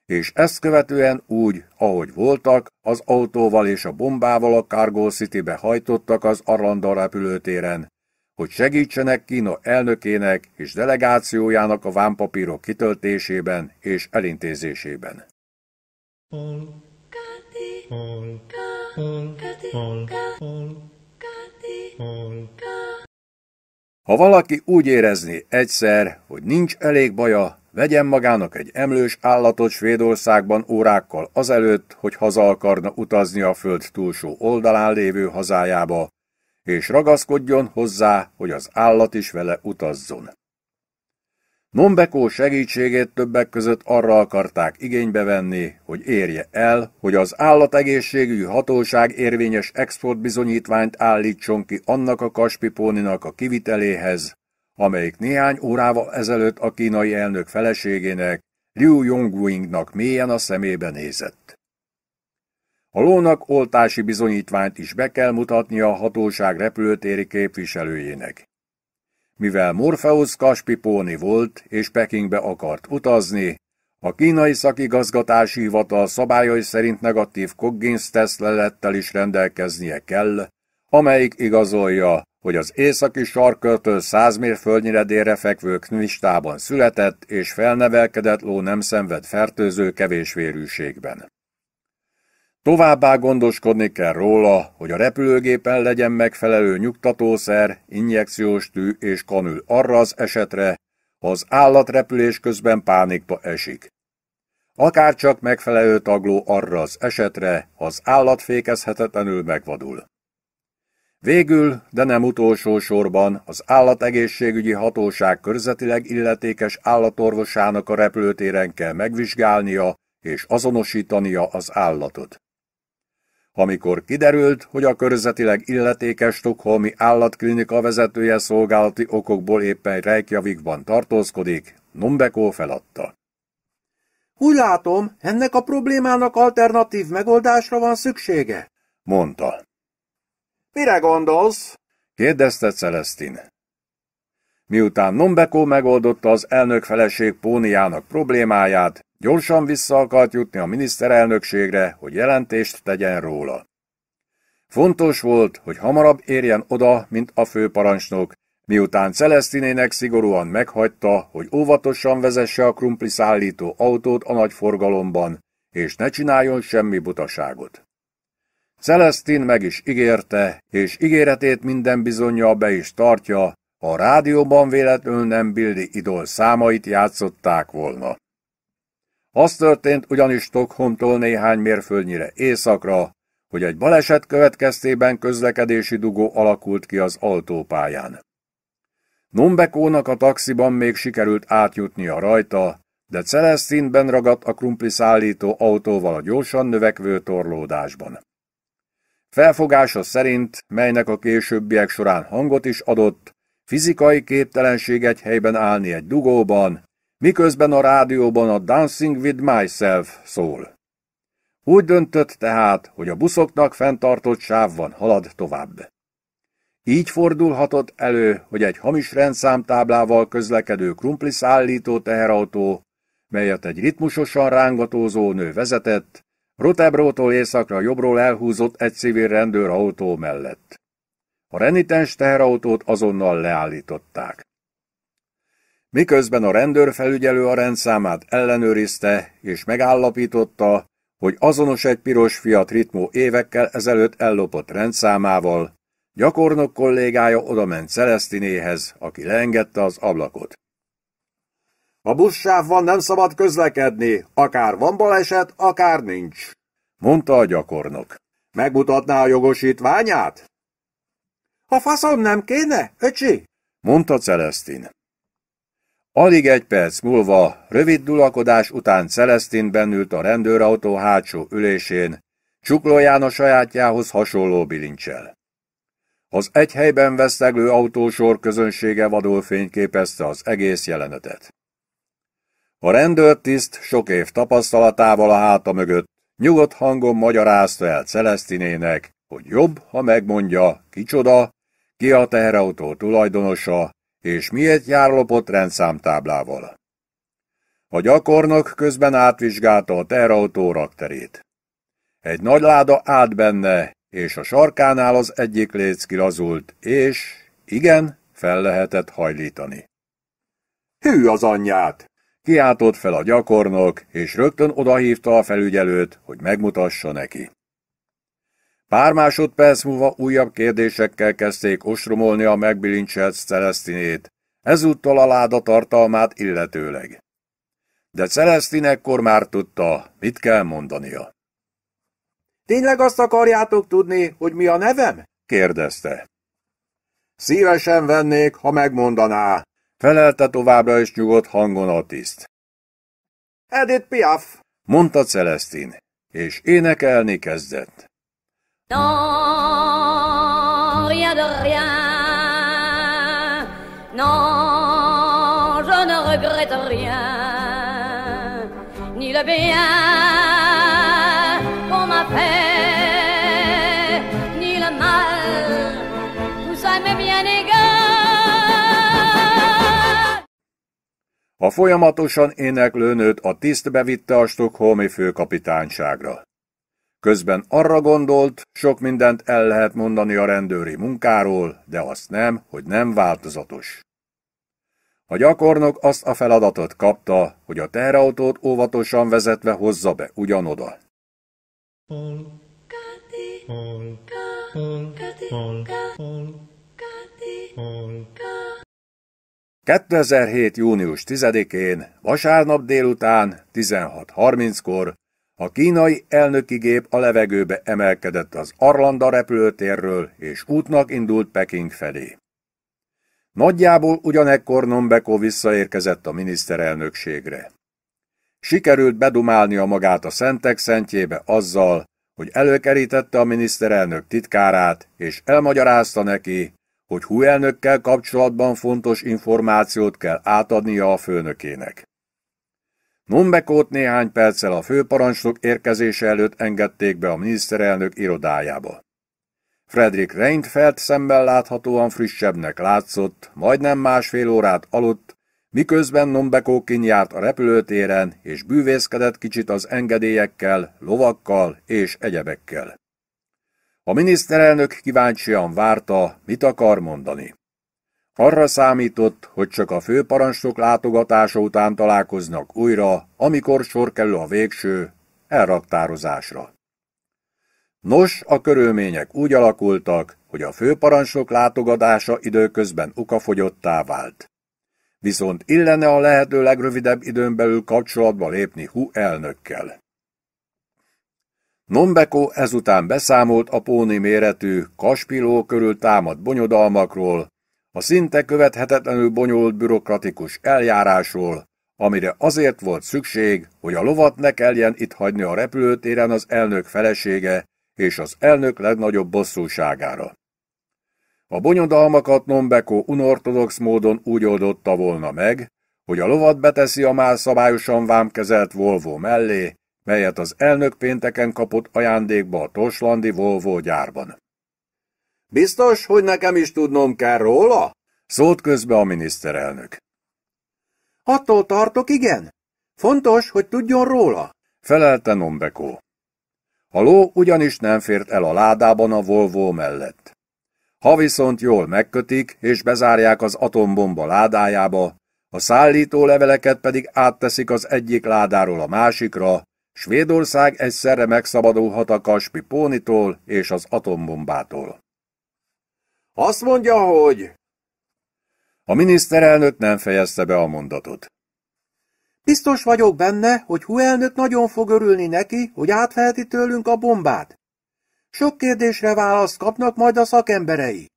és ezt követően úgy, ahogy voltak, az autóval és a bombával a Cargo City-be hajtottak az Arlanda repülőtéren, hogy segítsenek Kína elnökének és delegációjának a vámpapírok kitöltésében és elintézésében. Ha valaki úgy érezni egyszer, hogy nincs elég baja, vegyen magának egy emlős állatot Svédországban órákkal azelőtt, hogy haza akarna utazni a föld túlsó oldalán lévő hazájába, és ragaszkodjon hozzá, hogy az állat is vele utazzon. Nombekó segítségét többek között arra akarták igénybe venni, hogy érje el, hogy az állategészségügyi hatóság érvényes exportbizonyítványt állítson ki annak a kaspipóninak a kiviteléhez, amelyik néhány órával ezelőtt a kínai elnök feleségének, Liu Yongwingnak mélyen a szemébe nézett. A lónak oltási bizonyítványt is be kell mutatnia a hatóság repülőtéri képviselőjének. Mivel Morpheus Kaspipóni volt és Pekingbe akart utazni, a kínai szakigazgatási hivatal szabályai szerint negatív Coggins tesztlelettel is rendelkeznie kell, amelyik igazolja, hogy az északi sarkörtől száz mérföldnyire délre fekvő Knistában született és felnevelkedett ló nem szenved fertőző kevésvérűségben. Továbbá gondoskodni kell róla, hogy a repülőgépen legyen megfelelő nyugtatószer, injekciós tű és kanül arra az esetre, ha az állatrepülés közben pánikba esik. Akár csak megfelelő tagló arra az esetre, ha az állat fékezhetetlenül megvadul. Végül, de nem utolsó sorban az állategészségügyi hatóság körzetileg illetékes állatorvosának a repülőtéren kell megvizsgálnia és azonosítania az állatot. Amikor kiderült, hogy a körzetileg illetékes Stockholmi állatklinika vezetője szolgálati okokból éppen Reykjavikban tartózkodik, Numbeko feladta. Úgy látom, ennek a problémának alternatív megoldásra van szüksége, mondta. Mire gondolsz? kérdezte Celestin. Miután Nombeko megoldotta az elnök feleség Póniának problémáját, gyorsan vissza akart jutni a miniszterelnökségre, hogy jelentést tegyen róla. Fontos volt, hogy hamarabb érjen oda, mint a főparancsnok, miután Celestinének szigorúan meghagyta, hogy óvatosan vezesse a krumpli szállító autót a nagy forgalomban, és ne csináljon semmi butaságot. Celestin meg is ígérte, és ígéretét minden bizonyja be is tartja, a rádióban véletlenül nem Billy Idol számait játszották volna. Az történt ugyanis Stockholmtól néhány mérföldnyire északra, hogy egy baleset következtében közlekedési dugó alakult ki az autópályán. Nombekónak a taxiban még sikerült átjutnia rajta, de Celestinben ragadt a krumpli szállító autóval a gyorsan növekvő torlódásban. Felfogása szerint, melynek a későbbiek során hangot is adott, fizikai képtelenség egy helyben állni egy dugóban, miközben a rádióban a Dancing with Myself szól. Úgy döntött tehát, hogy a buszoknak fenntartott sávban halad tovább. Így fordulhatott elő, hogy egy hamis rendszámtáblával közlekedő krumpli szállító teherautó, melyet egy ritmusosan rángatózó nő vezetett, Rotebrótól északra jobbról elhúzott egy civil rendőr autó mellett. A renitens teherautót azonnal leállították. Miközben a rendőrfelügyelő a rendszámát ellenőrizte és megállapította, hogy azonos egy piros Fiat Ritmo évekkel ezelőtt ellopott rendszámával, gyakornok kollégája odament Celestinéhez, aki leengedte az ablakot. A buszsávban nem szabad közlekedni, akár van baleset, akár nincs, mondta a gyakornok. Megmutatná a jogosítványát? A faszom nem kéne, öcsi? mondta Celestin. Alig egy perc múlva, rövid dulakodás után Celestin bennült a rendőrautó hátsó ülésén, csuklóján a sajátjához hasonló bilincsel. Az egy helyben veszteglő autósor közönsége vadul fényképezte az egész jelenetet. A rendőrtiszt sok év tapasztalatával a háta mögött nyugodt hangon magyarázta el Celestinének, hogy jobb, ha megmondja, kicsoda, ki a teherautó tulajdonosa, és miért jár lopott rendszámtáblával. A gyakornok közben átvizsgálta a teherautó rakterét. Egy nagy láda állt benne, és a sarkánál az egyik léc kirazult, és, igen, fel lehetett hajlítani. Hű az anyját! Kiáltott fel a gyakornok, és rögtön odahívta a felügyelőt, hogy megmutassa neki. Pár másodperc múlva újabb kérdésekkel kezdték ostromolni a megbilincselt Celestinét, ezúttal a láda tartalmát illetőleg. De Celestin ekkor már tudta, mit kell mondania. Tényleg azt akarjátok tudni, hogy mi a nevem? kérdezte. Szívesen vennék, ha megmondaná, felelte továbbra is nyugodt hangon a tiszt. Edith Piaf, mondta Celestin, és énekelni kezdett. Non, rien de rien. Non, je ne regrette rien. Ni le bien A folyamatosan éneklő nőt a tiszt bevitte a Stockholmi főkapitányságra. Közben arra gondolt, sok mindent el lehet mondani a rendőri munkáról, de azt nem, hogy nem változatos. A gyakornok azt a feladatot kapta, hogy a teherautót óvatosan vezetve hozza be ugyanoda. 2007. június 10-én, vasárnap délután 16.30-kor a kínai elnöki gép a levegőbe emelkedett az Arlanda repülőtérről, és útnak indult Peking felé. Nagyjából ugyanekkor Nombeko visszaérkezett a miniszterelnökségre. Sikerült bedumálnia magát a szentek szentjébe azzal, hogy előkerítette a miniszterelnök titkárát, és elmagyarázta neki, hogy Hu elnökkel kapcsolatban fontos információt kell átadnia a főnökének. Numbekót néhány perccel a főparancsnok érkezése előtt engedték be a miniszterelnök irodájába. Frederick Reinfeldt szemben láthatóan frissebbnek látszott, majdnem másfél órát aludt, miközben Nombekó járt a repülőtéren, és bűvészkedett kicsit az engedélyekkel, lovakkal és egyebekkel. A miniszterelnök kíváncsian várta, mit akar mondani. Arra számított, hogy csak a főparancsnok látogatása után találkoznak újra, amikor sor kerül a végső elraktározásra. Nos, a körülmények úgy alakultak, hogy a főparancsnok látogatása időközben ukafogyottá vált. Viszont illene a lehető legrövidebb időn belül kapcsolatba lépni Hu elnökkel. Nombeko ezután beszámolt a póni méretű, kaspiló körül támadt bonyodalmakról, a szinte követhetetlenül bonyolult bürokratikus eljárásról, amire azért volt szükség, hogy a lovat ne kelljen itt hagyni a repülőtéren az elnök felesége és az elnök legnagyobb bosszúságára. A bonyodalmakat Nombeko unortodox módon úgy oldotta volna meg, hogy a lovat beteszi a már szabályosan vámkezelt Volvo mellé, melyet az elnök pénteken kapott ajándékba a Toslandi Volvo gyárban. Biztos, hogy nekem is tudnom kell róla? Szólt közbe a miniszterelnök. Attól tartok, igen. Fontos, hogy tudjon róla. Felelte Nombekó. A ló ugyanis nem fért el a ládában a Volvo mellett. Ha viszont jól megkötik és bezárják az atombomba ládájába, a szállító leveleket pedig átteszik az egyik ládáról a másikra, Svédország egyszerre megszabadulhat a Kaspi Pónitól és az atombombától. Azt mondja, hogy... A miniszterelnök nem fejezte be a mondatot. Biztos vagyok benne, hogy Hu elnök nagyon fog örülni neki, hogy átfeheti tőlünk a bombát. Sok kérdésre választ kapnak majd a szakemberei.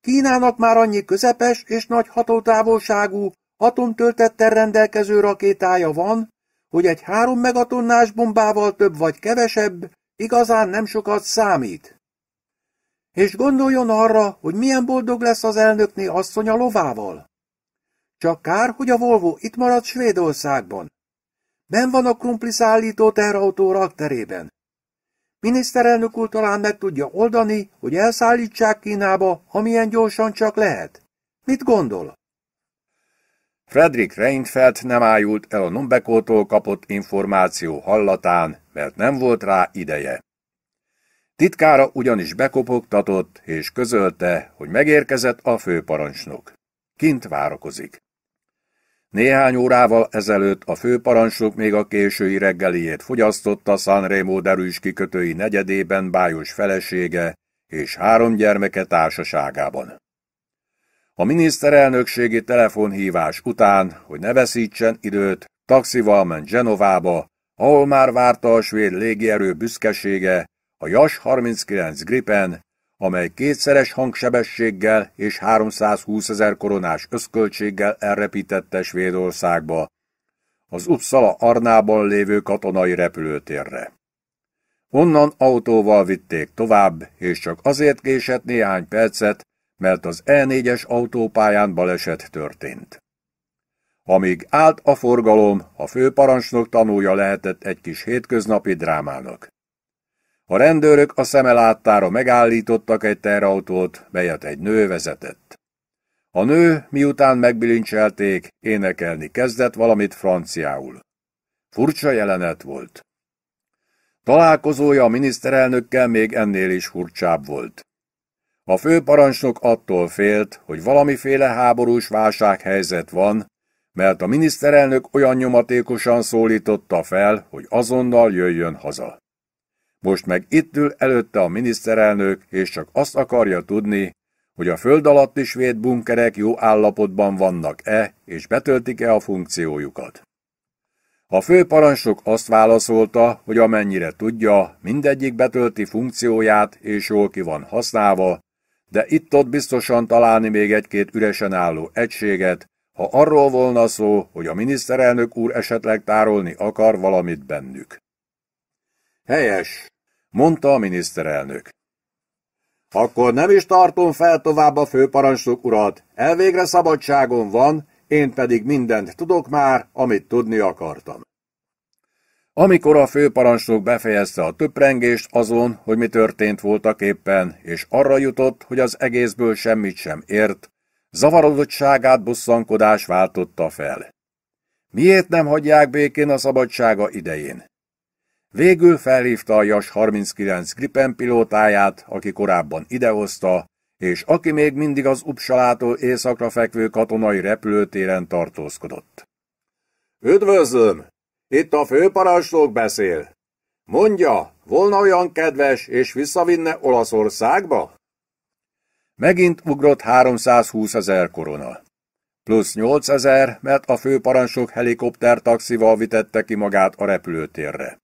Kínának már annyi közepes és nagy hatótávolságú, atomtöltettel rendelkező rakétája van, hogy egy három megatonnás bombával több vagy kevesebb igazán nem sokat számít. És gondoljon arra, hogy milyen boldog lesz az elnökné asszony a lovával. Csak kár, hogy a Volvo itt marad Svédországban. Ben van a krumpli szállító teherautó rakterében. Miniszterelnök úr talán meg tudja oldani, hogy elszállítsák Kínába, amilyen gyorsan csak lehet. Mit gondol? Fredrik Reinfeldt nem ájult el a Numbekótól kapott információ hallatán, mert nem volt rá ideje. Titkára ugyanis bekopogtatott, és közölte, hogy megérkezett a főparancsnok. Kint várakozik. Néhány órával ezelőtt a főparancsnok még a késői reggeliét fogyasztotta Sanremo derűs kikötői negyedében bájos felesége és három gyermeke társaságában. A miniszterelnökségi telefonhívás után, hogy ne veszítsen időt, taxival ment Genovába, ahol már várta a svéd légierő büszkesége, a JAS 39 Gripen, amely kétszeres hangsebességgel és 320 ezer koronás összköltséggel elrepítette Svédországba, az Uppsala Arnában lévő katonai repülőtérre. Onnan autóval vitték tovább, és csak azért késett néhány percet, mert az E4-es autópályán baleset történt. Amíg állt a forgalom, a főparancsnok tanúja lehetett egy kis hétköznapi drámának. A rendőrök a szeme láttára megállítottak egy terautót, melyet egy nő vezetett. A nő, miután megbilincselték, énekelni kezdett valamit franciául. Furcsa jelenet volt. Találkozója a miniszterelnökkel még ennél is furcsább volt. A főparancsnok attól félt, hogy valamiféle háborús válsághelyzet van, mert a miniszterelnök olyan nyomatékosan szólította fel, hogy azonnal jöjjön haza. Most meg itt ül előtte a miniszterelnök, és csak azt akarja tudni, hogy a föld alatti svéd bunkerek jó állapotban vannak-e, és betöltik-e a funkciójukat. A főparancsnok azt válaszolta, hogy amennyire tudja, mindegyik betölti funkcióját, és jól ki van használva, de itt-ott biztosan találni még egy-két üresen álló egységet, ha arról volna szó, hogy a miniszterelnök úr esetleg tárolni akar valamit bennük. Helyes, mondta a miniszterelnök. Akkor nem is tartom fel tovább a főparancsnok urat, elvégre szabadságon van, én pedig mindent tudok már, amit tudni akartam. Amikor a főparancsnok befejezte a töprengést azon, hogy mi történt voltak éppen, és arra jutott, hogy az egészből semmit sem ért, zavarodottságát bosszankodás váltotta fel. Miért nem hagyják békén a szabadsága idején? Végül felhívta a Jas 39 Gripen pilótáját, aki korábban idehozta, és aki még mindig az Upsalától északra fekvő katonai repülőtéren tartózkodott. Üdvözlöm! Itt a főparancsnok beszél. Mondja, volna olyan kedves, és visszavinne Olaszországba? Megint ugrott 320 ezer korona. Plusz 8 ezer, mert a főparancsnok helikopter taxival vitette ki magát a repülőtérre.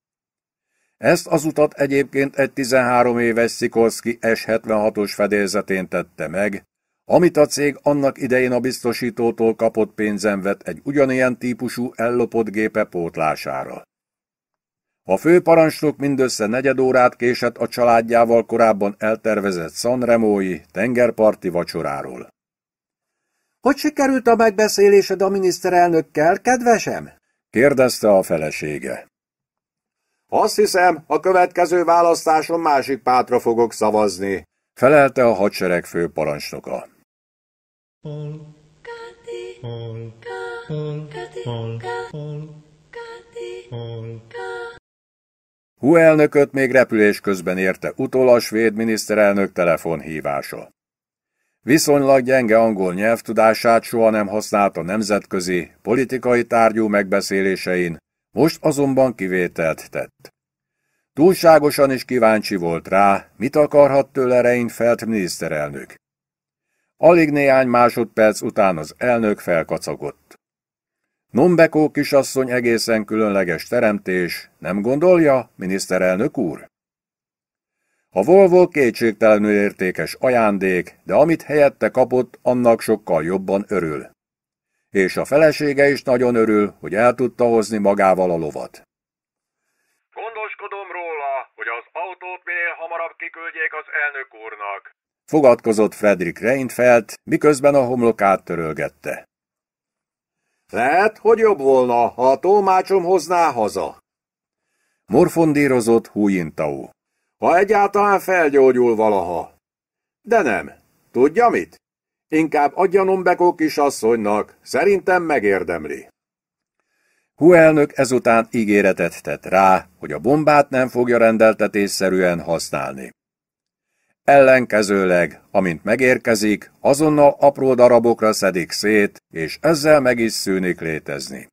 Ezt az utat egyébként egy 13 éves Szikorszki S-76-os fedélzetén tette meg, amit a cég annak idején a biztosítótól kapott pénzen vett egy ugyanilyen típusú ellopott gépe pótlására. A főparancsnok mindössze negyed órát késett a családjával korábban eltervezett Sanremói tengerparti vacsoráról. Hogy sikerült a megbeszélésed a miniszterelnökkel, kedvesem? kérdezte a felesége. Azt hiszem, a következő választáson másik pátra fogok szavazni, Felelte a hadsereg főparancsnoka. Hu elnököt még repülés közben érte utol a svéd miniszterelnök telefonhívása. Viszonylag gyenge angol nyelvtudását soha nem használta nemzetközi, politikai tárgyú megbeszélésein, most azonban kivételt tett. Túlságosan is kíváncsi volt rá, mit akarhat tőle Reinfeldt miniszterelnök. Alig néhány másodperc után az elnök felkacagott. Nombekó kisasszony egészen különleges teremtés, nem gondolja, miniszterelnök úr? A Volvo kétségtelenül értékes ajándék, de amit helyette kapott, annak sokkal jobban örül. És a felesége is nagyon örül, hogy el tudta hozni magával a lovat. Gondoskodom róla, hogy az autót minél hamarabb kiküldjék az elnök úrnak. Fogadkozott Fredrik Reinfeldt, miközben a homlokát törölgette. Lehet, hogy jobb volna, ha a tolmácsom hozná haza. Morfondírozott Hújintau. Ha egyáltalán felgyógyul valaha. De nem. Tudja mit? Inkább adja Nombekó kisasszonynak, szerintem megérdemli. Hu elnök ezután ígéretet tett rá, hogy a bombát nem fogja rendeltetésszerűen használni. Ellenkezőleg, amint megérkezik, azonnal apró darabokra szedik szét, és ezzel meg is szűnik létezni.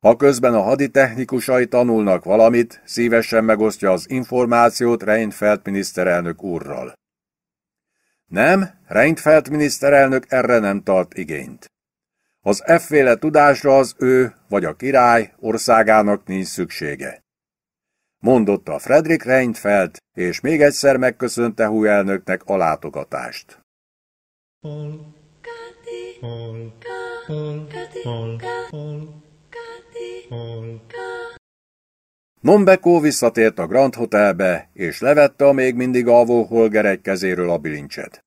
Ha közben a haditechnikusai tanulnak valamit, szívesen megosztja az információt Reinfeldt miniszterelnök úrral. Nem, Reinfeldt miniszterelnök erre nem tart igényt. Az efféle tudásra az ő, vagy a király országának nincs szüksége. Mondotta Fredrik Reinfeldt, és még egyszer megköszönte Hú elnöknek a látogatást. Nombekó visszatért a Grand Hotelbe, és levette a még mindig alvó Holger egy kezéről a bilincset.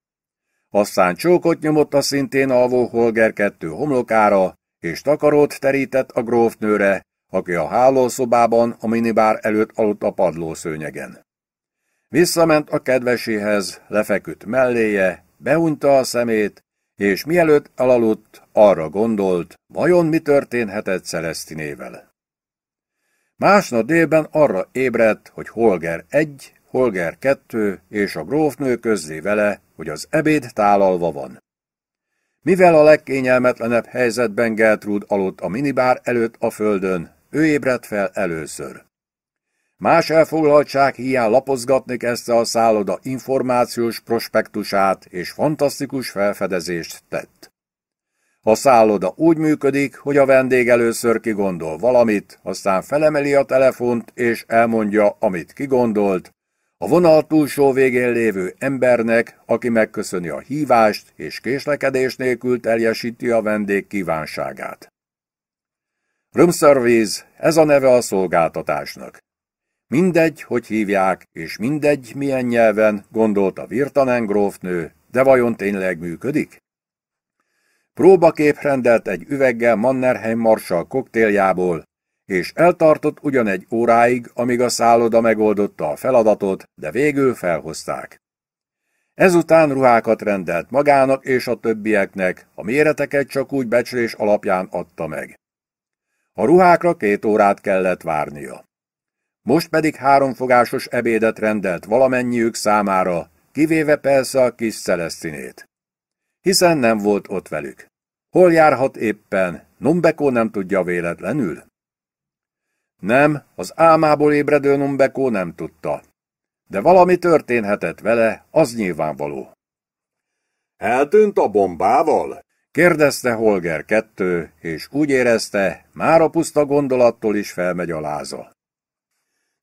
Aztán csókot nyomott a szintén alvó Holger kettő homlokára, és takarót terített a grófnőre, aki a hálószobában a minibár előtt aludt a padlószőnyegen. Visszament a kedveséhez, lefeküdt melléje, behunyta a szemét, és mielőtt elaludt, arra gondolt, vajon mi történhetett Celestinével. Másnap délben arra ébredt, hogy Holger egy, Holger kettő és a grófnő közzé vele, hogy az ebéd tálalva van. Mivel a legkényelmetlenebb helyzetben Gertrud aludt a minibár előtt a földön, ő ébredt fel először. Más elfoglaltság hiány lapozgatni kezdte a szálloda információs prospektusát, és fantasztikus felfedezést tett. A szálloda úgy működik, hogy a vendég először kigondol valamit, aztán felemeli a telefont, és elmondja, amit kigondolt, a vonal túlsó végén lévő embernek, aki megköszöni a hívást, és késlekedés nélkül teljesíti a vendég kívánságát. Room service, ez a neve a szolgáltatásnak. Mindegy, hogy hívják, és mindegy, milyen nyelven, gondolta Virtanen grófnő, de vajon tényleg működik? Próbakép rendelt egy üveggel Mannerheim Marshall koktéljából, és eltartott ugyan egy óráig, amíg a szálloda megoldotta a feladatot, de végül felhozták. Ezután ruhákat rendelt magának és a többieknek, a méreteket csak úgy becslés alapján adta meg. A ruhákra két órát kellett várnia. Most pedig háromfogásos ebédet rendelt valamennyiük számára, kivéve persze a kis Celestinét. Hiszen nem volt ott velük. Hol járhat éppen, Numbeko nem tudja véletlenül? Nem, az álmából ébredő Numbeko nem tudta. De valami történhetett vele, az nyilvánvaló. Eltűnt a bombával? Kérdezte Holger kettő, és úgy érezte, már a puszta gondolattól is felmegy a láza.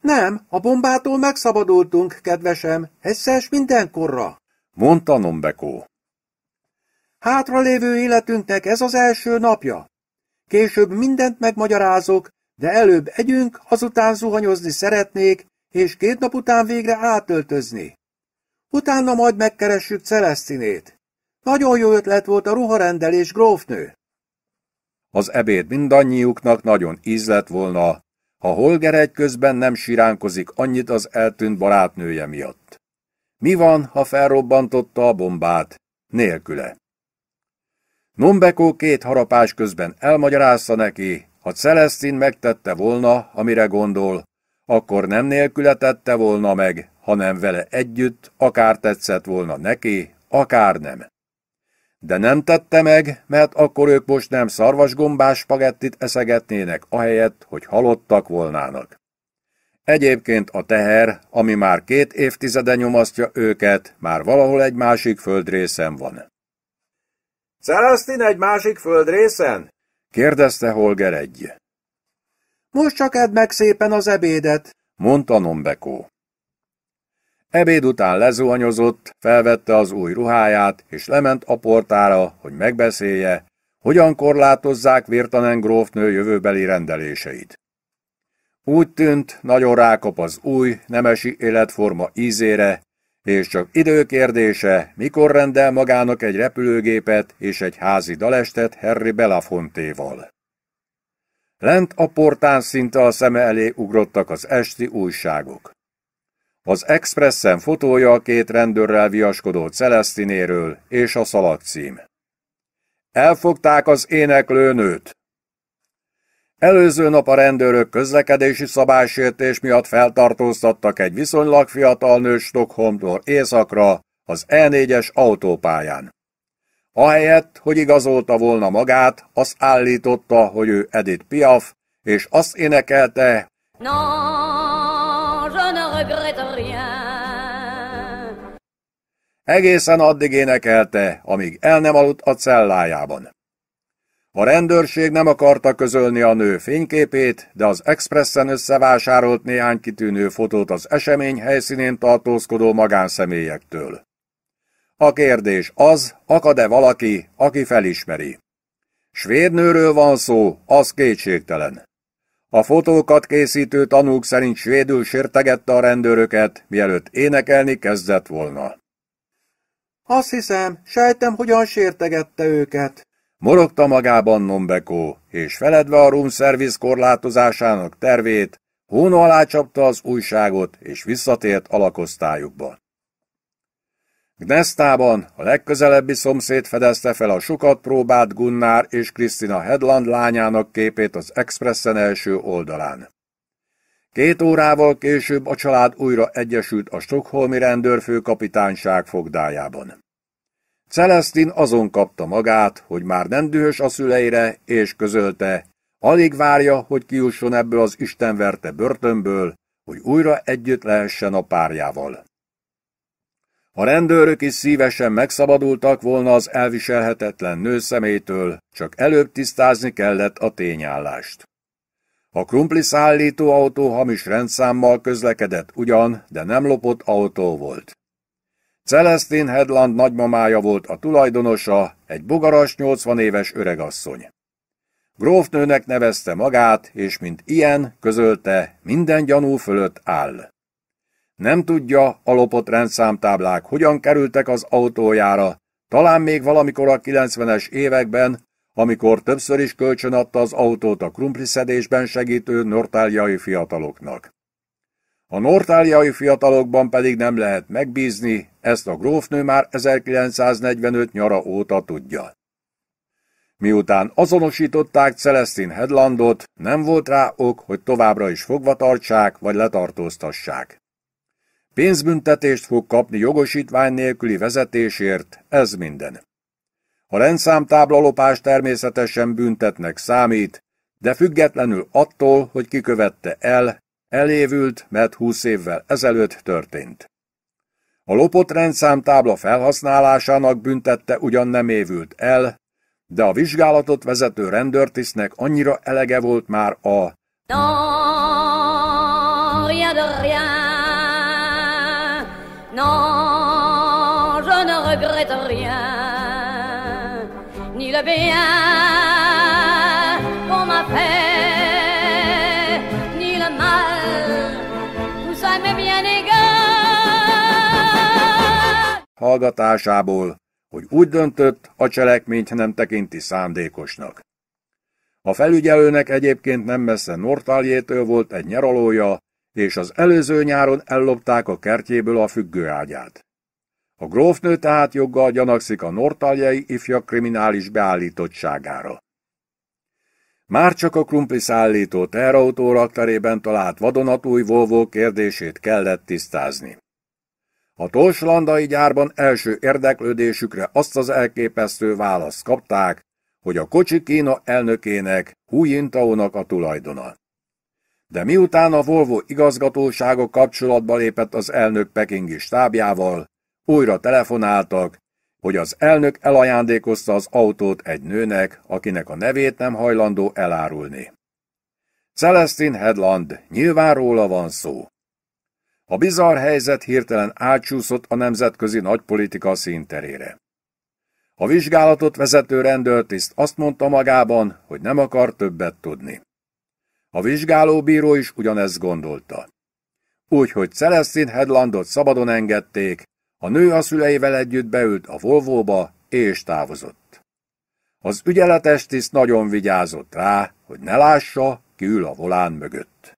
Nem, a bombától megszabadultunk, kedvesem, egyszer mindenkorra, mondta Nombekó. Hátra lévő életünknek ez az első napja. Később mindent megmagyarázok, de előbb együnk, azután zuhanyozni szeretnék, és két nap után végre átöltözni. Utána majd megkeressük Celestinét. Nagyon jó ötlet volt a ruharendelés, grófnő. Az ebéd mindannyiuknak nagyon ízlett volna, ha Holger egy közben nem siránkozik annyit az eltűnt barátnője miatt. Mi van, ha felrobbantotta a bombát? Nélküle. Nombeko két harapás közben elmagyarázta neki, ha Celestin megtette volna, amire gondol, akkor nem nélküle tette volna meg, hanem vele együtt, akár tetszett volna neki, akár nem. De nem tette meg, mert akkor ők most nem szarvasgombás spagettit eszegetnének, ahelyett, hogy halottak volnának. Egyébként a teher, ami már két évtizede nyomasztja őket, már valahol egy másik földrészen van. Celestin egy másik földrészen? kérdezte Holger egy. Most csak edd meg szépen az ebédet, mondta Nombekó. Ebéd után lezuhanyozott, felvette az új ruháját, és lement a portára, hogy megbeszélje, hogyan korlátozzák Virtanen grófnő jövőbeli rendeléseit. Úgy tűnt, nagyon rákap az új, nemesi életforma ízére, és csak időkérdése, mikor rendel magának egy repülőgépet és egy házi dalestet Harry Belafontéval. Lent a portán szinte a szeme elé ugrottak az esti újságok. Az Expressen fotója a két rendőrrel viaskodó Celestinéről és a szalagcím. Elfogták az éneklőnőt. Előző nap a rendőrök közlekedési szabálysértés miatt feltartóztattak egy viszonylag fiatal nő Stockholmtól északra az E4-es autópályán. Ahelyett, hogy igazolta volna magát, azt állította, hogy ő Edith Piaf, és azt énekelte, No, regrette rien. Egészen addig énekelte, amíg el nem aludt a cellájában. A rendőrség nem akarta közölni a nő fényképét, de az Expressen összevásárolt néhány kitűnő fotót az esemény helyszínén tartózkodó magánszemélyektől. A kérdés az, akad-e valaki, aki felismeri. Svéd nőről van szó, az kétségtelen. A fotókat készítő tanúk szerint svédül sértegette a rendőröket, mielőtt énekelni kezdett volna. Azt hiszem, sejtem, hogyan sértegette őket. Morogta magában Nombekó, és feledve a room service korlátozásának tervét, hóna alá csapta az újságot, és visszatért alakosztályukba. Gnesztában a legközelebbi szomszéd fedezte fel a sokat próbált Gunnar és Krisztina Hedland lányának képét az Expressen első oldalán. Két órával később a család újra egyesült a Stockholmi rendőrfőkapitányság fogdájában. Celestin azon kapta magát, hogy már nem dühös a szüleire, és közölte, alig várja, hogy kiusson ebből az istenverte börtönből, hogy újra együtt lehessen a párjával. A rendőrök is szívesen megszabadultak volna az elviselhetetlen nő szemétől, csak előbb tisztázni kellett a tényállást. A krumpli szállító autó hamis rendszámmal közlekedett ugyan, de nem lopott autó volt. Celestin Headland nagymamája volt a tulajdonosa, egy bogaras 80 éves öregasszony. Grófnőnek nevezte magát, és mint ilyen, közölte, minden gyanú fölött áll. Nem tudja, a lopott rendszámtáblák hogyan kerültek az autójára, talán még valamikor a 90-es években, amikor többször is kölcsönadta az autót a krumpliszedésben segítő nortáliai fiataloknak. A nortáliai fiatalokban pedig nem lehet megbízni, ezt a grófnő már 1945 nyara óta tudja. Miután azonosították Celestin Headlandot, nem volt rá ok, hogy továbbra is fogva tartsák vagy letartóztassák. Pénzbüntetést fog kapni jogosítvány nélküli vezetésért, ez minden. A rendszámtáblalopás természetesen büntetnek számít, de függetlenül attól, hogy kikövette el, elévült, mert húsz évvel ezelőtt történt. A lopott rendszámtábla felhasználásának büntette ugyan nem évült el, de a vizsgálatot vezető rendőrtisztnek annyira elege volt már a Non, rien de. Non, je ne regrette rien. Ni le bien qu'on m'a fait, ni le mal. Tout ça m'est bien égal. hogy úgy döntött, a cselekményt nem tekinti szándékosnak. A felügyelőnek egyébként nem messze Nortaljétől volt egy nyaralója, és az előző nyáron ellopták a kertjéből a függőágyát. A grófnő tehát joggal gyanakszik a nortaljai ifja kriminális beállítottságára. Már csak a krumpli szállító teherautó rakterében talált vadonatúj Volvo kérdését kellett tisztázni. A torslandai gyárban első érdeklődésükre azt az elképesztő választ kapták, hogy a kocsi Kína elnökének, Hu Jintao-nak a tulajdona. De miután a Volvo igazgatósága kapcsolatba lépett az elnök pekingi stábjával, újra telefonáltak, hogy az elnök elajándékozta az autót egy nőnek, akinek a nevét nem hajlandó elárulni. Celestine Headland, nyilván róla van szó. A bizarr helyzet hirtelen átsúszott a nemzetközi nagypolitika színterére. A vizsgálatot vezető rendőrtiszt azt mondta magában, hogy nem akar többet tudni. A vizsgálóbíró is ugyanezt gondolta. Úgyhogy Celestine Headlandot szabadon engedték, a nő a szüleivel együtt beült a Volvóba, és távozott. Az ügyeletes tiszt nagyon vigyázott rá, hogy ne lássa, ki ül a volán mögött.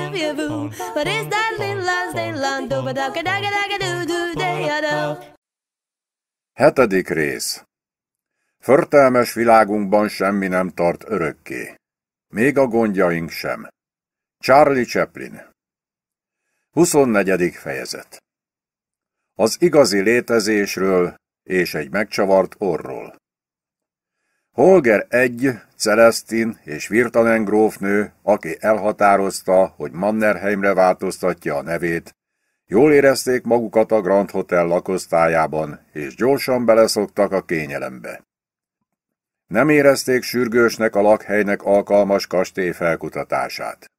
day a day a boo. What is that little land, still land, do ba da ga do do day ya do. Hetedik rész Förtelmes világunkban semmi nem tart örökké. Még a gondjaink sem. Charlie Chaplin 24. fejezet Az igazi létezésről és egy megcsavart orról. Holger egy, Celestin és Virtanen grófnő, aki elhatározta, hogy Mannerheimre változtatja a nevét, jól érezték magukat a Grand Hotel lakosztályában, és gyorsan beleszoktak a kényelembe. Nem érezték sürgősnek a lakhelynek alkalmas kastély felkutatását.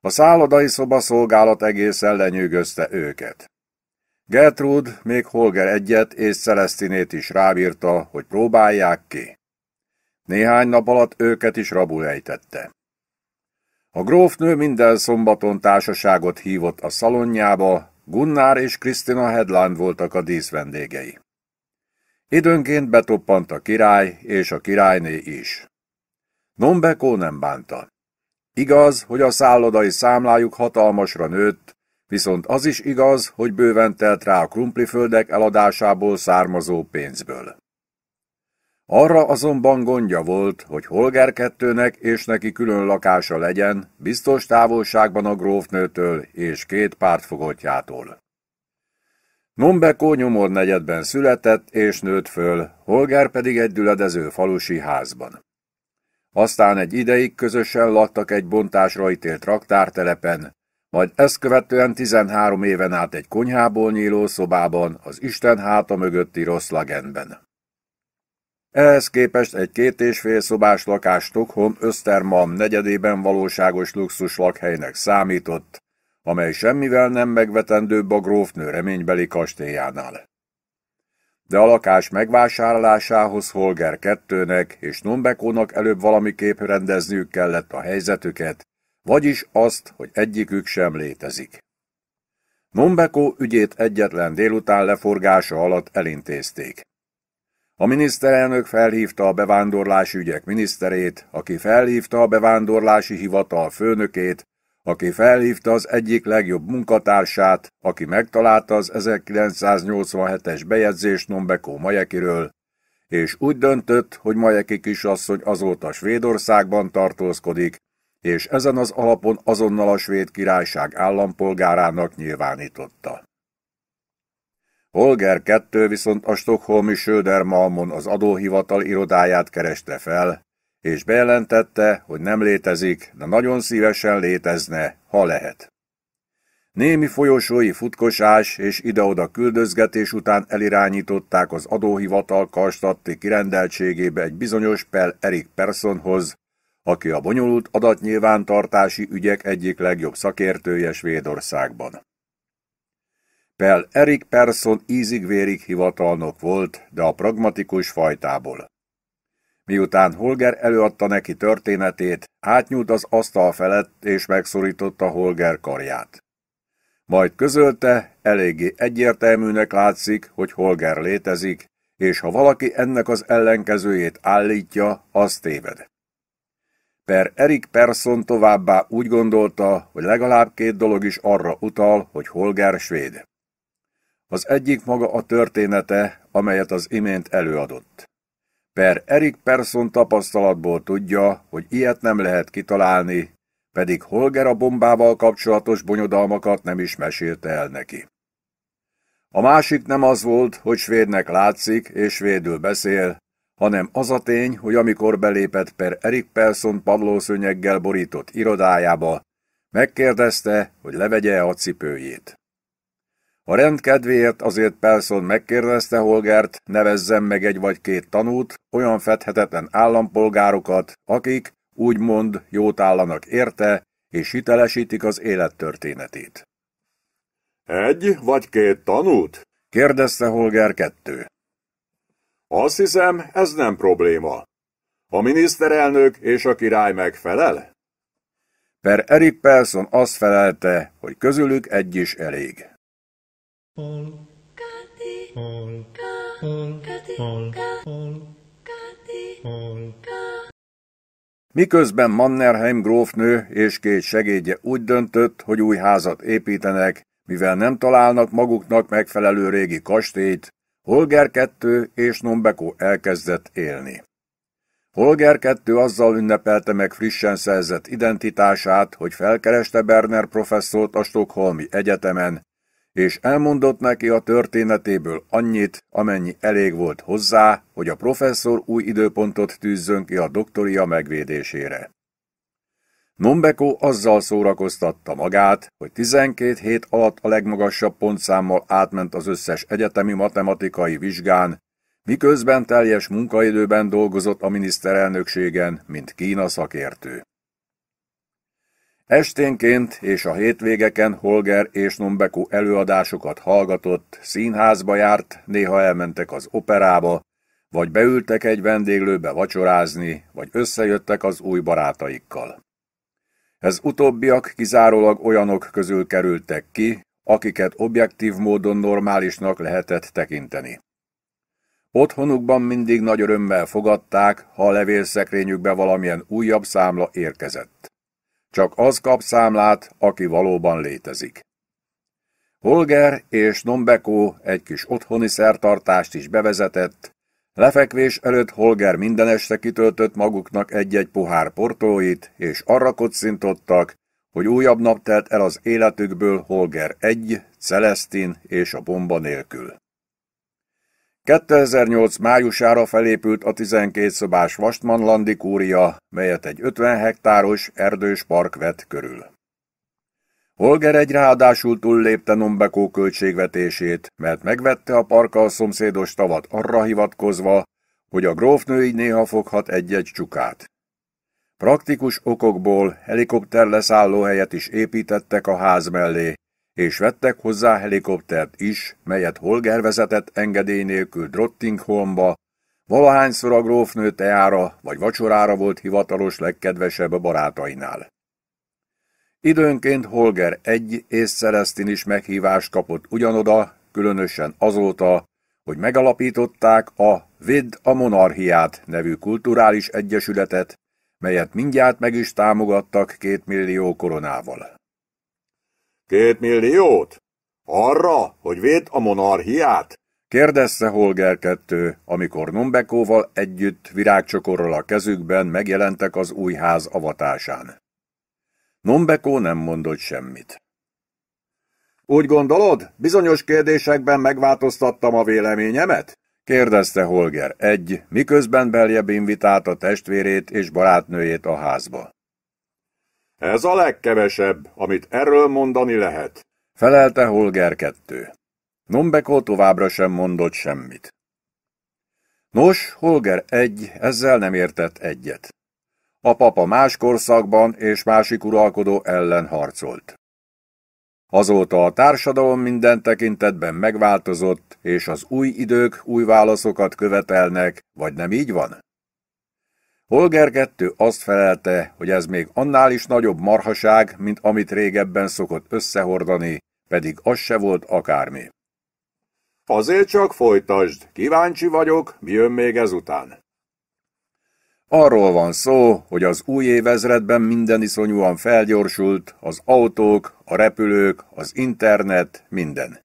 A szállodai szobaszolgálat egészen lenyűgözte őket. Gertrud még Holger egyet és Celestinét is rábírta, hogy próbálják ki. Néhány nap alatt őket is rabul ejtette. A grófnő minden szombaton társaságot hívott a szalonjába, Gunnar és Kristina Headland voltak a díszvendégei. Időnként betoppant a király és a királyné is. Nombeko nem bánta. Igaz, hogy a szállodai számlájuk hatalmasra nőtt, viszont az is igaz, hogy bőven telt rá a krumpliföldek eladásából származó pénzből. Arra azonban gondja volt, hogy Holger kettőnek és neki külön lakása legyen, biztos távolságban a grófnőtől és két pártfogottjától. Nombeko nyomor negyedben született és nőtt föl, Holger pedig egy düledező falusi házban. Aztán egy ideig közösen laktak egy bontásra ítélt raktártelepen, majd ezt követően 13 éven át egy konyhából nyíló szobában, az Isten háta mögötti rossz lagenben. Ehhez képest egy két és fél szobás lakás Stockholm Östermalm negyedében valóságos luxus lakhelynek számított, amely semmivel nem megvetendőbb a grófnő reménybeli kastélyánál. De a lakás megvásárlásához Holger kettőnek és Nombekónak előbb valamiképp rendezniük kellett a helyzetüket, vagyis azt, hogy egyikük sem létezik. Nombeko ügyét egyetlen délután leforgása alatt elintézték. A miniszterelnök felhívta a bevándorlási ügyek miniszterét, aki felhívta a bevándorlási hivatal főnökét, aki felhívta az egyik legjobb munkatársát, aki megtalálta az 1987-es bejegyzést Nombeko Majekiről, és úgy döntött, hogy Majeki kisasszony azóta Svédországban tartózkodik, és ezen az alapon azonnal a svéd királyság állampolgárának nyilvánította. Holger II viszont a Stockholmi Södermalmon az adóhivatal irodáját kereste fel, és bejelentette, hogy nem létezik, de nagyon szívesen létezne, ha lehet. Némi folyosói futkosás és ide-oda küldözgetés után elirányították az adóhivatal karstatti kirendeltségébe egy bizonyos Pel Erik Personhoz, aki a bonyolult adatnyilvántartási ügyek egyik legjobb szakértője Svédországban. Pel Erik Persson ízig-vérig hivatalnok volt, de a pragmatikus fajtából. Miután Holger előadta neki történetét, átnyúlt az asztal felett és megszorította Holger karját. Majd közölte, eléggé egyértelműnek látszik, hogy Holger létezik, és ha valaki ennek az ellenkezőjét állítja, az téved. Per Erik Persson továbbá úgy gondolta, hogy legalább két dolog is arra utal, hogy Holger svéd. Az egyik maga a története, amelyet az imént előadott. Per Erik Persson tapasztalatból tudja, hogy ilyet nem lehet kitalálni, pedig Holger a bombával kapcsolatos bonyodalmakat nem is mesélte el neki. A másik nem az volt, hogy svédnek látszik és svédül beszél, hanem az a tény, hogy amikor belépett per Erik Persson padlószönyeggel borított irodájába, megkérdezte, hogy levegye a cipőjét. A rendkedvéért azért Persson megkérdezte Holgert, nevezzen meg egy vagy két tanút, olyan fedhetetlen állampolgárokat, akik, úgymond, jót állanak érte, és hitelesítik az élettörténetét. Egy vagy két tanút? kérdezte Holger kettő. Azt hiszem, ez nem probléma. A miniszterelnök és a király megfelel? Per Erik Persson azt felelte, hogy közülük egy is elég. Miközben Mannerheim grófnő és két segédje úgy döntött, hogy új házat építenek, mivel nem találnak maguknak megfelelő régi kastélyt, Holger 2 és Nombeko elkezdett élni. Holger 2 azzal ünnepelte meg frissen szerzett identitását, hogy felkereste Berner professzort a Stockholmi Egyetemen, és elmondott neki a történetéből annyit, amennyi elég volt hozzá, hogy a professzor új időpontot tűzzön ki a doktoria megvédésére. Nombeko azzal szórakoztatta magát, hogy 12 hét alatt a legmagasabb pontszámmal átment az összes egyetemi matematikai vizsgán, miközben teljes munkaidőben dolgozott a miniszterelnökségen, mint Kína szakértő. Esténként és a hétvégeken Holger és Nombeko előadásokat hallgatott, színházba járt, néha elmentek az operába, vagy beültek egy vendéglőbe vacsorázni, vagy összejöttek az új barátaikkal. Ez utóbbiak kizárólag olyanok közül kerültek ki, akiket objektív módon normálisnak lehetett tekinteni. Otthonukban mindig nagy örömmel fogadták, ha a levélszekrényükbe valamilyen újabb számla érkezett. Csak az kap számlát, aki valóban létezik. Holger és Nombeko egy kis otthoni szertartást is bevezetett, Lefekvés előtt Holger minden este kitöltött maguknak egy-egy pohár portóit, és arra kocintottak, hogy újabb nap telt el az életükből Holger egy, Celestin és a bomba nélkül. 2008 májusára felépült a 12 szobás Vastmanlandi kúria, melyet egy 50 hektáros erdős park vett körül. Holger egy ráadásul túllépte Nombekó költségvetését, mert megvette a parkkal szomszédos tavat arra hivatkozva, hogy a grófnő így néha foghat egy-egy csukát. Praktikus okokból helikopter leszállóhelyet is építettek a ház mellé, és vettek hozzá helikoptert is, melyet Holger vezetett engedély nélkül Drottingholmba, valahányszor a grófnő teára vagy vacsorára volt hivatalos legkedvesebb barátainál. Időnként Holger egy és Celestin is meghívást kapott ugyanoda, különösen azóta, hogy megalapították a Vid a Monarchiát nevű kulturális egyesületet, melyet mindjárt meg is támogattak két millió koronával. Két milliót? Arra, hogy véd a monarchiát? kérdezte Holger kettő, amikor Nombekóval együtt virágcsokorral a kezükben megjelentek az új ház avatásán. Nombeko nem mondott semmit. Úgy gondolod, bizonyos kérdésekben megváltoztattam a véleményemet? kérdezte Holger egy, miközben beljebb invitálta testvérét és barátnőjét a házba. Ez a legkevesebb, amit erről mondani lehet, felelte Holger kettő. Nombeko továbbra sem mondott semmit. Nos, Holger egy ezzel nem értett egyet. A papa más korszakban és másik uralkodó ellen harcolt. Azóta a társadalom minden tekintetben megváltozott, és az új idők új válaszokat követelnek, vagy nem így van? Holger kettő azt felelte, hogy ez még annál is nagyobb marhaság, mint amit régebben szokott összehordani, pedig az se volt akármi. Azért csak folytasd, kíváncsi vagyok, mi jön még ezután. Arról van szó, hogy az új évezredben minden iszonyúan felgyorsult, az autók, a repülők, az internet, minden.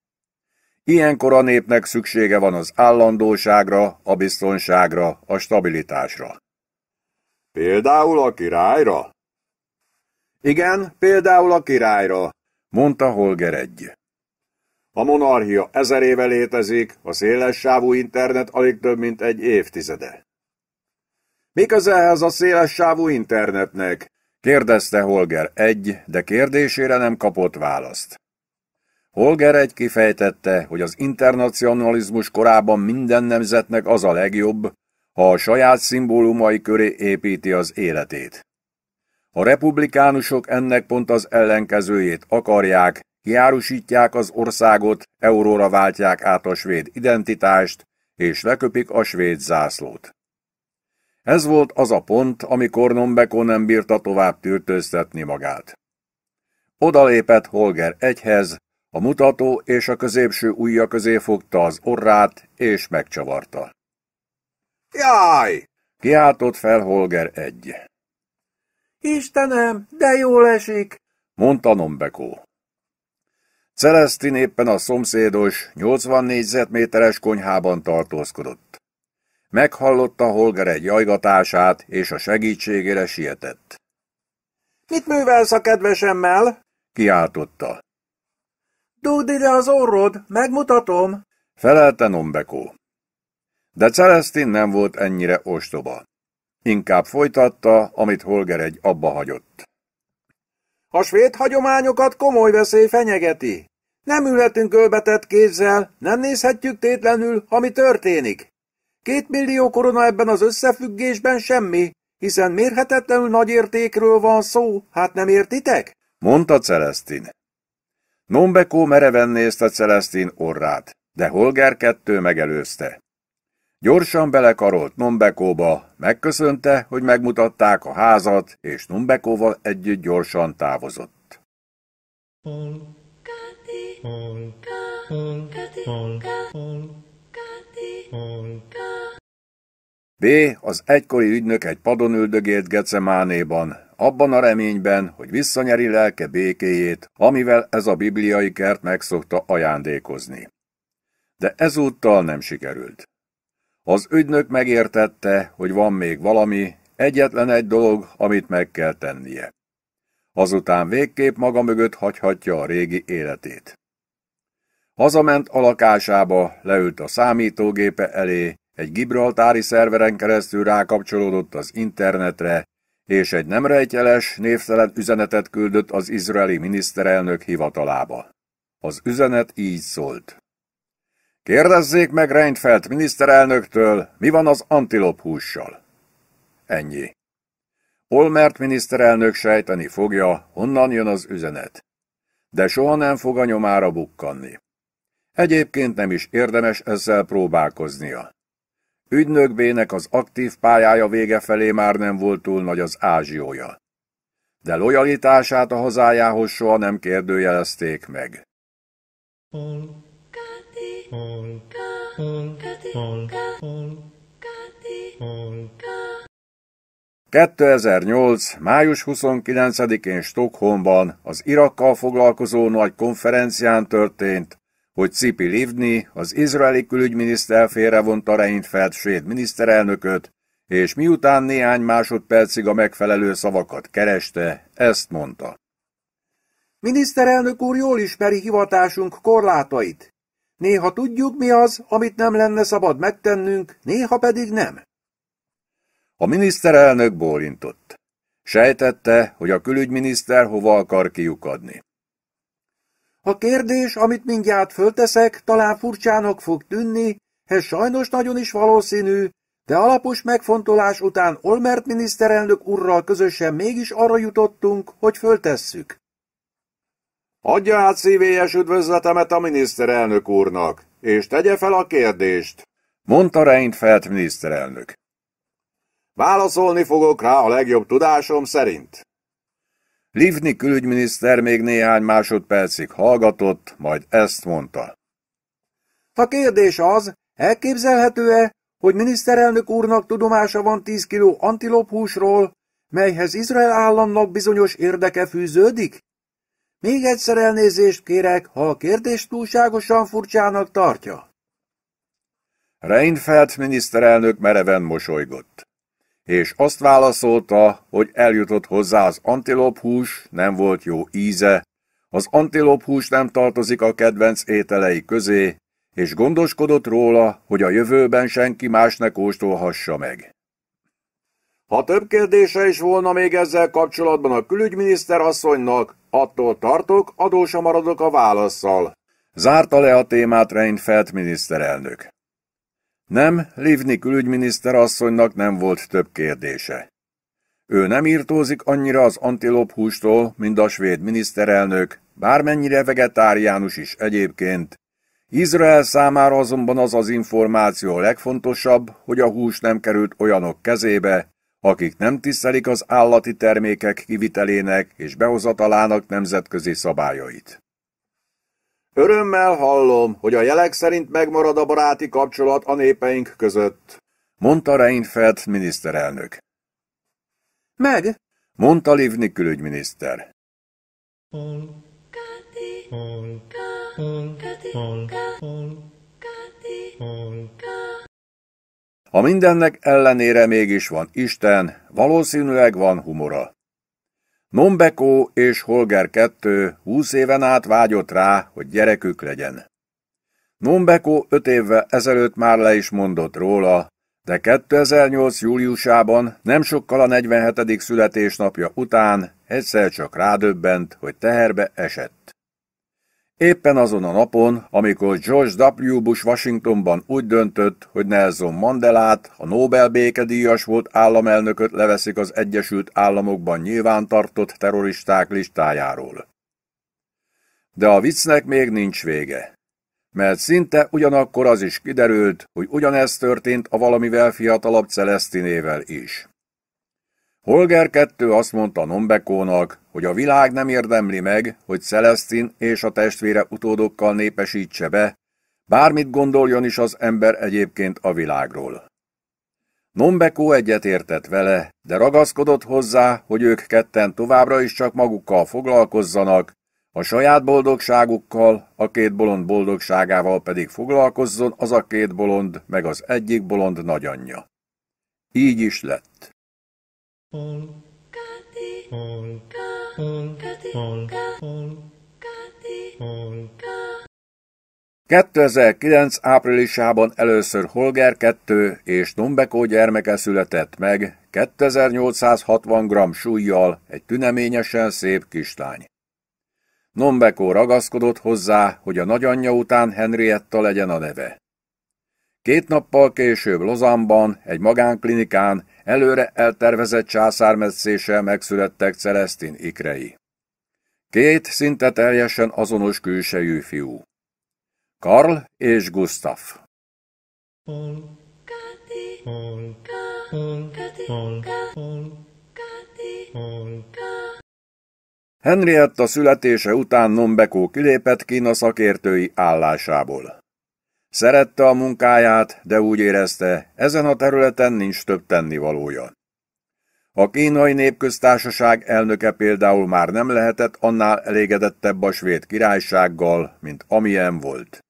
Ilyenkor a népnek szüksége van az állandóságra, a biztonságra, a stabilitásra. Például a királyra? Igen, például a királyra, mondta Holger egy. A monarchia ezer éve létezik, a széles sávú internet alig több mint egy évtizede. Mi köze ehhez a széles sávú internetnek? kérdezte Holger egy, de kérdésére nem kapott választ. Holger egy kifejtette, hogy az internacionalizmus korában minden nemzetnek az a legjobb, ha a saját szimbólumai köré építi az életét. A republikánusok ennek pont az ellenkezőjét akarják, kiárusítják az országot, euróra váltják át a svéd identitást, és leköpik a svéd zászlót. Ez volt az a pont, amikor Nombeko nem bírta tovább tűrtőztetni magát. Odalépett Holger egyhez, a mutató és a középső ujja közé fogta az orrát, és megcsavarta. Jaj! Kiáltott fel Holger egy. Istenem, de jól esik! mondta Nombeko. Celestin éppen a szomszédos, 80 négyzetméteres konyhában tartózkodott. Meghallotta Holger egy jajgatását, és a segítségére sietett. Mit művelsz a kedvesemmel? kiáltotta. Dugd ide az orrod, megmutatom, felelte Nombeko. De Celestin nem volt ennyire ostoba. Inkább folytatta, amit Holger egy abba hagyott. A svéd hagyományokat komoly veszély fenyegeti. Nem ülhetünk ölbetett kézzel, nem nézhetjük tétlenül, ami történik. Két millió korona ebben az összefüggésben semmi, hiszen mérhetetlenül nagy értékről van szó, hát nem értitek? Mondta Celestin. Nombeko mereven nézte Celestin orrát, de Holger kettő megelőzte. Gyorsan belekarolt Nombekóba, megköszönte, hogy megmutatták a házat, és Nombekóval együtt gyorsan távozott. B. Az egykori ügynök egy padon üldögélt Gecemánéban, abban a reményben, hogy visszanyeri lelke békéjét, amivel ez a bibliai kert megszokta ajándékozni. De ezúttal nem sikerült. Az ügynök megértette, hogy van még valami, egyetlen egy dolog, amit meg kell tennie. Azután végképp maga mögött hagyhatja a régi életét. Hazament a lakásába, leült a számítógépe elé, egy gibraltári szerveren keresztül rákapcsolódott az internetre, és egy nem rejtjeles, névtelen üzenetet küldött az izraeli miniszterelnök hivatalába. Az üzenet így szólt. Kérdezzék meg Reinfeldt miniszterelnöktől, mi van az antilop hússal. Ennyi. Olmert miniszterelnök sejteni fogja, honnan jön az üzenet. De soha nem fog a nyomára bukkanni. Egyébként nem is érdemes ezzel próbálkoznia. Ügynök B-nek az aktív pályája vége felé már nem volt túl nagy az ázsiója. De lojalitását a hazájához soha nem kérdőjelezték meg. 2008. május 29-én Stockholmban az Irakkal foglalkozó nagy konferencián történt, hogy Cipi Livni, az izraeli külügyminiszter félrevonta Reinfeldt svéd miniszterelnököt, és miután néhány másodpercig a megfelelő szavakat kereste, ezt mondta. Miniszterelnök úr jól ismeri hivatásunk korlátait. Néha tudjuk mi az, amit nem lenne szabad megtennünk, néha pedig nem. A miniszterelnök bólintott. Sejtette, hogy a külügyminiszter hova akar kiukadni. A kérdés, amit mindjárt fölteszek, talán furcsának fog tűnni, ez sajnos nagyon is valószínű, de alapos megfontolás után Olmert miniszterelnök urral közösen mégis arra jutottunk, hogy föltesszük. Adja át szívélyes üdvözletemet a miniszterelnök úrnak, és tegye fel a kérdést, mondta Reinfeldt miniszterelnök. Válaszolni fogok rá a legjobb tudásom szerint. Livni külügyminiszter még néhány másodpercig hallgatott, majd ezt mondta. A kérdés az, elképzelhető-e, hogy miniszterelnök úrnak tudomása van 10 kiló antilophúsról, melyhez Izrael államnak bizonyos érdeke fűződik? Még egyszer elnézést kérek, ha a kérdést túlságosan furcsának tartja. Reinfeldt miniszterelnök mereven mosolygott, és azt válaszolta, hogy eljutott hozzá az antilophús, nem volt jó íze, az antilophús nem tartozik a kedvenc ételei közé, és gondoskodott róla, hogy a jövőben senki más ne kóstolhassa meg. Ha több kérdése is volna még ezzel kapcsolatban a külügyminiszter asszonynak, attól tartok, adósa maradok a válaszsal. Zárta le a témát Reinfeldt miniszterelnök. Nem, Livni külügyminiszter asszonynak nem volt több kérdése. Ő nem írtózik annyira az antilop hústól, mint a svéd miniszterelnök, bármennyire vegetáriánus is egyébként. Izrael számára azonban az az információ legfontosabb, hogy a hús nem került olyanok kezébe, akik nem tisztelik az állati termékek kivitelének és behozatalának nemzetközi szabályait. Örömmel hallom, hogy a jelek szerint megmarad a baráti kapcsolat a népeink között, mondta Reinfeldt miniszterelnök. Meg, mondta Livni külügyminiszter. A mindennek ellenére mégis van Isten, valószínűleg van humora. Nombeko és Holger kettő húsz éven át vágyott rá, hogy gyerekük legyen. Nombeko öt évvel ezelőtt már le is mondott róla, de 2008. júliusában, nem sokkal a 47. születésnapja után egyszer csak rádöbbent, hogy teherbe esett. Éppen azon a napon, amikor George W. Bush Washingtonban úgy döntött, hogy Nelson Mandelát, a Nobel békedíjas volt államelnököt leveszik az Egyesült Államokban nyilvántartott terroristák listájáról. De a viccnek még nincs vége. Mert szinte ugyanakkor az is kiderült, hogy ugyanezt történt a valamivel fiatalabb Celestinével is. Holger 2 azt mondta Nombekónak, hogy a világ nem érdemli meg, hogy Celestin és a testvére utódokkal népesítse be, bármit gondoljon is az ember egyébként a világról. Nombekó egyetértett vele, de ragaszkodott hozzá, hogy ők ketten továbbra is csak magukkal foglalkozzanak, a saját boldogságukkal, a két bolond boldogságával pedig foglalkozzon az a két bolond, meg az egyik bolond nagyanyja. Így is lett. 2009 áprilisában először Holger 2 és Nombeko gyermeke született meg, 2860 g súlyjal, egy tüneményesen szép kislány. Nombeko ragaszkodott hozzá, hogy a nagyanyja után Henrietta legyen a neve. Két nappal később Lozanban, egy magánklinikán előre eltervezett császármetszéssel megszülettek Celestin ikrei. Két szinte teljesen azonos külsejű fiú. Karl és Gustav. Henrietta születése után Nombekó kilépett Kína szakértői állásából. Szerette a munkáját, de úgy érezte, ezen a területen nincs több tennivalója. A kínai népköztársaság elnöke például már nem lehetett annál elégedettebb a svéd királysággal, mint amilyen volt.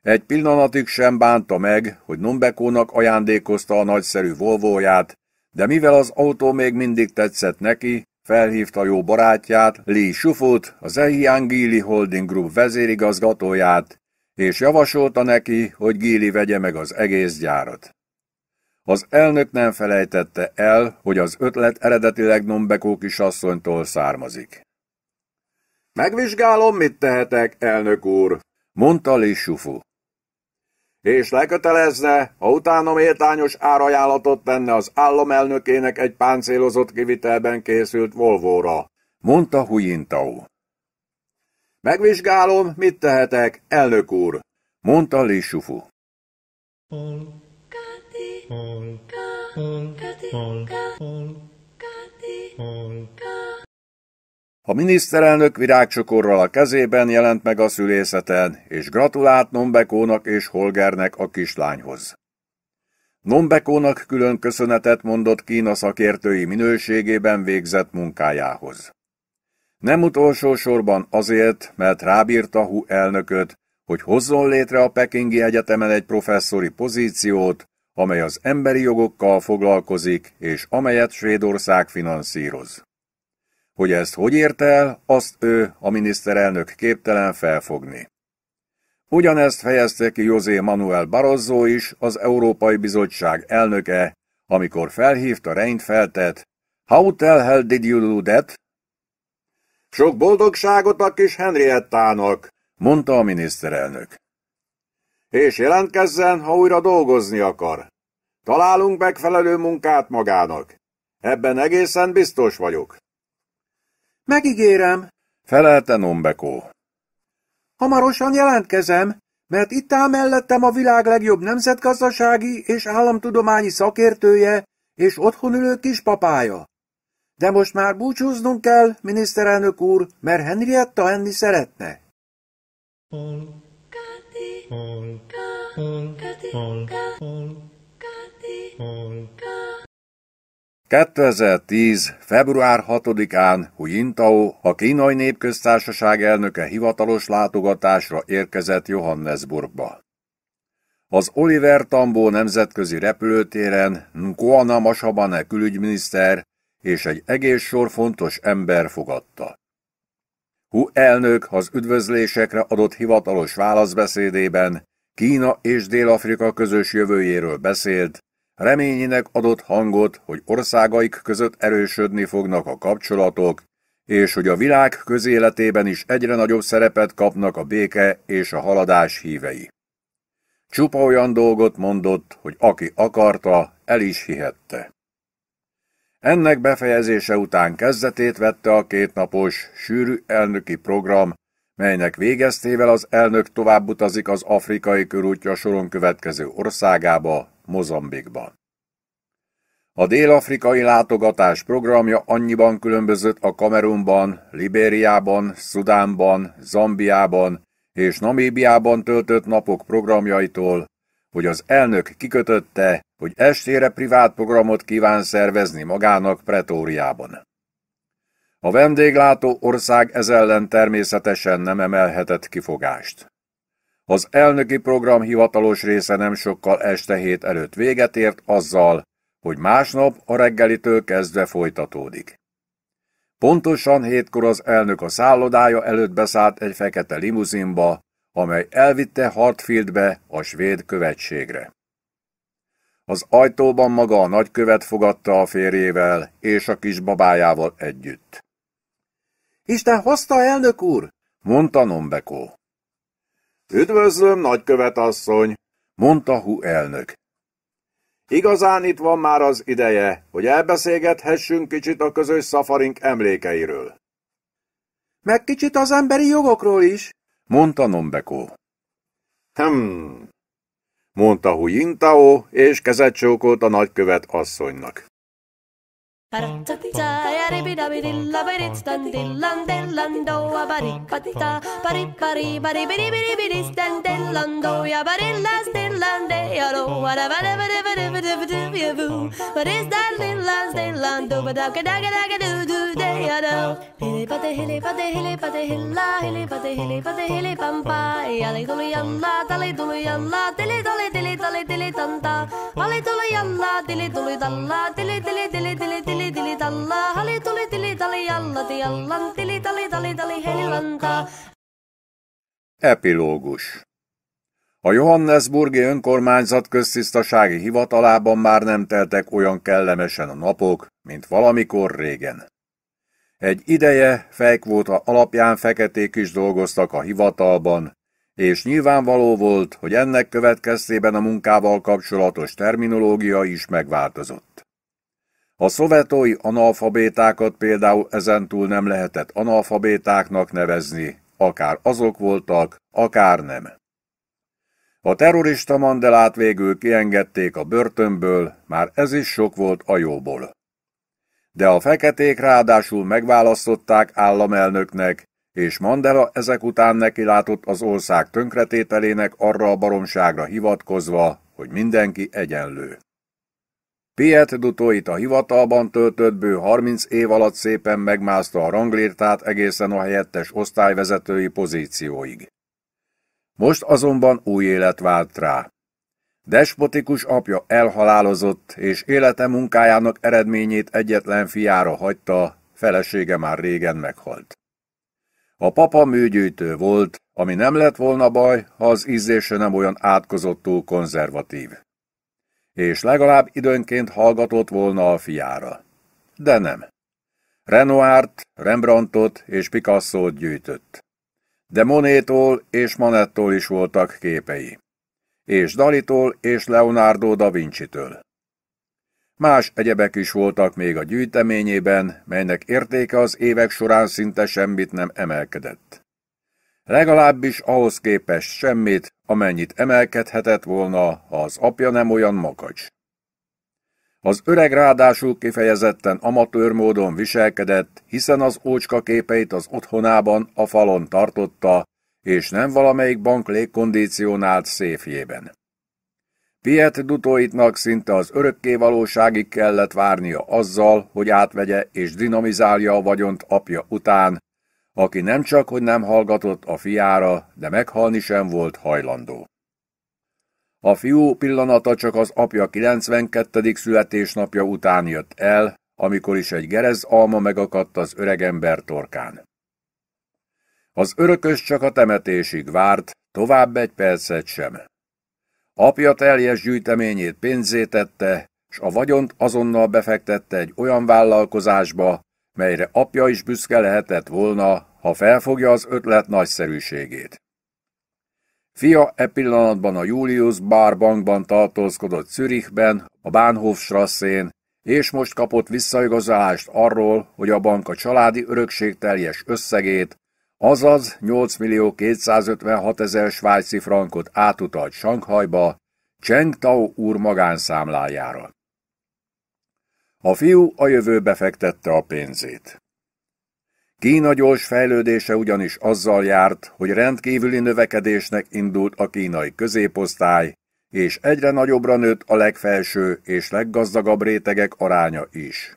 Egy pillanatig sem bánta meg, hogy Nombekónak ajándékozta a nagyszerű Volvóját, de mivel az autó még mindig tetszett neki, felhívta jó barátját, Lee Shufut, az Ehian Gili Holding Group vezérigazgatóját, és javasolta neki, hogy Gili vegye meg az egész gyárat. Az elnök nem felejtette el, hogy az ötlet eredetileg Nombekó kisasszonytól származik. Megvizsgálom, mit tehetek, elnök úr, mondta Lee Shufu. És lekötelezne, ha utána méltányos árajánlatot tenne az államelnökének egy páncélozott kivitelben készült Volvóra, mondta Huintao. Megvizsgálom, mit tehetek, elnök úr, mondta Lissufu. A miniszterelnök virágcsokorral a kezében jelent meg a szülészeten, és gratulált Nombekónak és Holgernek a kislányhoz. Nombekónak külön köszönetet mondott Kína szakértői minőségében végzett munkájához. Nem utolsó sorban azért, mert rábírta Hu elnököt, hogy hozzon létre a Pekingi Egyetemen egy professzori pozíciót, amely az emberi jogokkal foglalkozik, és amelyet Svédország finanszíroz. Hogy ezt hogy ért el, azt ő, a miniszterelnök képtelen felfogni. Ugyanezt fejezte ki José Manuel Barroso is, az Európai Bizottság elnöke, amikor felhívta Reinfeldtet, How the hell did you do that? Sok boldogságot a kis Henriettának, mondta a miniszterelnök. És jelentkezzen, ha újra dolgozni akar. Találunk megfelelő munkát magának. Ebben egészen biztos vagyok. Megígérem, felelte Nombekó. Hamarosan jelentkezem, mert itt áll mellettem a világ legjobb nemzetgazdasági és államtudományi szakértője és otthon ülő kispapája. De most már búcsúznunk kell, miniszterelnök úr, mert Henrietta enni szeretne. 2010. február 6-án Hu Jintao, a kínai népköztársaság elnöke hivatalos látogatásra érkezett Johannesburgba. Az Oliver Tambo nemzetközi repülőtéren Nkoana Masabane külügyminiszter és egy egész sor fontos ember fogadta. Hu elnök az üdvözlésekre adott hivatalos válaszbeszédében Kína és Dél-Afrika közös jövőjéről beszélt, reményének adott hangot, hogy országaik között erősödni fognak a kapcsolatok, és hogy a világ közéletében is egyre nagyobb szerepet kapnak a béke és a haladás hívei. Csupa olyan dolgot mondott, hogy aki akarta, el is hihette. Ennek befejezése után kezdetét vette a kétnapos, sűrű elnöki program, melynek végeztével az elnök tovább utazik az afrikai körútja soron következő országába, Mozambikba. A dél-afrikai látogatás programja annyiban különbözött a Kamerunban, Libériában, Szudánban, Zambiában és Namíbiában töltött napok programjaitól, hogy az elnök kikötötte, hogy estére privát programot kíván szervezni magának Pretóriában. A vendéglátó ország ez ellen természetesen nem emelhetett kifogást. Az elnöki program hivatalos része nem sokkal este hét előtt véget ért azzal, hogy másnap a reggelitől kezdve folytatódik. Pontosan hétkor az elnök a szállodája előtt beszállt egy fekete limuzinba, amely elvitte Hartfieldbe a svéd követségre. Az ajtóban maga a nagykövet fogadta a férjével és a kisbabájával együtt. Isten hozta, elnök úr! mondta Nombekó. Üdvözlöm, nagykövet asszony, mondta Hu elnök. Igazán itt van már az ideje, hogy elbeszélgethessünk kicsit a közös szafarink emlékeiről. Meg kicsit az emberi jogokról is, mondta Nombekó. Hm, mondta Hu Jintao, és kezet csókolt a nagykövet asszonynak. Dili dili dili dili tili dulu dalla hali tuli tili tali jalla tiallan, tili tali tali tali helilanta. Epilógus A Johannesburgi önkormányzat köztisztasági hivatalában már nem teltek olyan kellemesen a napok, mint valamikor régen. Egy ideje fejkvóta alapján feketék is dolgoztak a hivatalban, és nyilvánvaló volt, hogy ennek következtében a munkával kapcsolatos terminológia is megváltozott. A szovjetói analfabétákat például ezentúl nem lehetett analfabétáknak nevezni, akár azok voltak, akár nem. A terrorista Mandelát végül kiengedték a börtönből, már ez is sok volt a jóból. De a feketék ráadásul megválasztották államelnöknek, és Mandela ezek után nekilátott az ország tönkretételének arra a baromságra hivatkozva, hogy mindenki egyenlő. Piet Dutoit a hivatalban töltött bő 30 év alatt szépen megmászta a ranglírtát egészen a helyettes osztályvezetői pozícióig. Most azonban új élet vált rá. Despotikus apja elhalálozott, és élete munkájának eredményét egyetlen fiára hagyta, felesége már régen meghalt. A papa műgyűjtő volt, ami nem lett volna baj, ha az ízlése nem olyan átkozottú konzervatív. És legalább időnként hallgatott volna a fiára. De nem. Renoirt, Rembrandtot és Picasso-t gyűjtött. De Monétól és Manettól is voltak képei. És Dalitól és Leonardo da Vinci-től. Más egyebek is voltak még a gyűjteményében, melynek értéke az évek során szinte semmit nem emelkedett. Legalábbis ahhoz képest semmit, amennyit emelkedhetett volna, ha az apja nem olyan makacs. Az öreg ráadásul kifejezetten amatőr módon viselkedett, hiszen az ócska képeit az otthonában a falon tartotta, és nem valamelyik bank légkondicionált széfjében. Piet Dutoitnak szinte az örökké valóságig kellett várnia azzal, hogy átvegye és dinamizálja a vagyont apja után, aki nem csak, hogy nem hallgatott a fiára, de meghalni sem volt hajlandó. A fiú pillanata csak az apja 92. születésnapja után jött el, amikor is egy gerez alma megakadt az öregember torkán. Az örökös csak a temetésig várt, tovább egy percet sem. Apja teljes gyűjteményét pénzé tette, s a vagyont azonnal befektette egy olyan vállalkozásba, melyre apja is büszke lehetett volna, ha felfogja az ötlet nagyszerűségét. Fia e pillanatban a Julius Bar bankban tartózkodott Zürichben, a Bahnhofstrasszén, és most kapott visszaigazolást arról, hogy a bank a családi örökség teljes összegét, azaz 8 millió 256 ezer svájci frankot átutalt Sankhajba, Cheng Tao úr magánszámlájára. A fiú a jövőbe fektette a pénzét. Kína gyors fejlődése ugyanis azzal járt, hogy rendkívüli növekedésnek indult a kínai középosztály, és egyre nagyobbra nőtt a legfelső és leggazdagabb rétegek aránya is.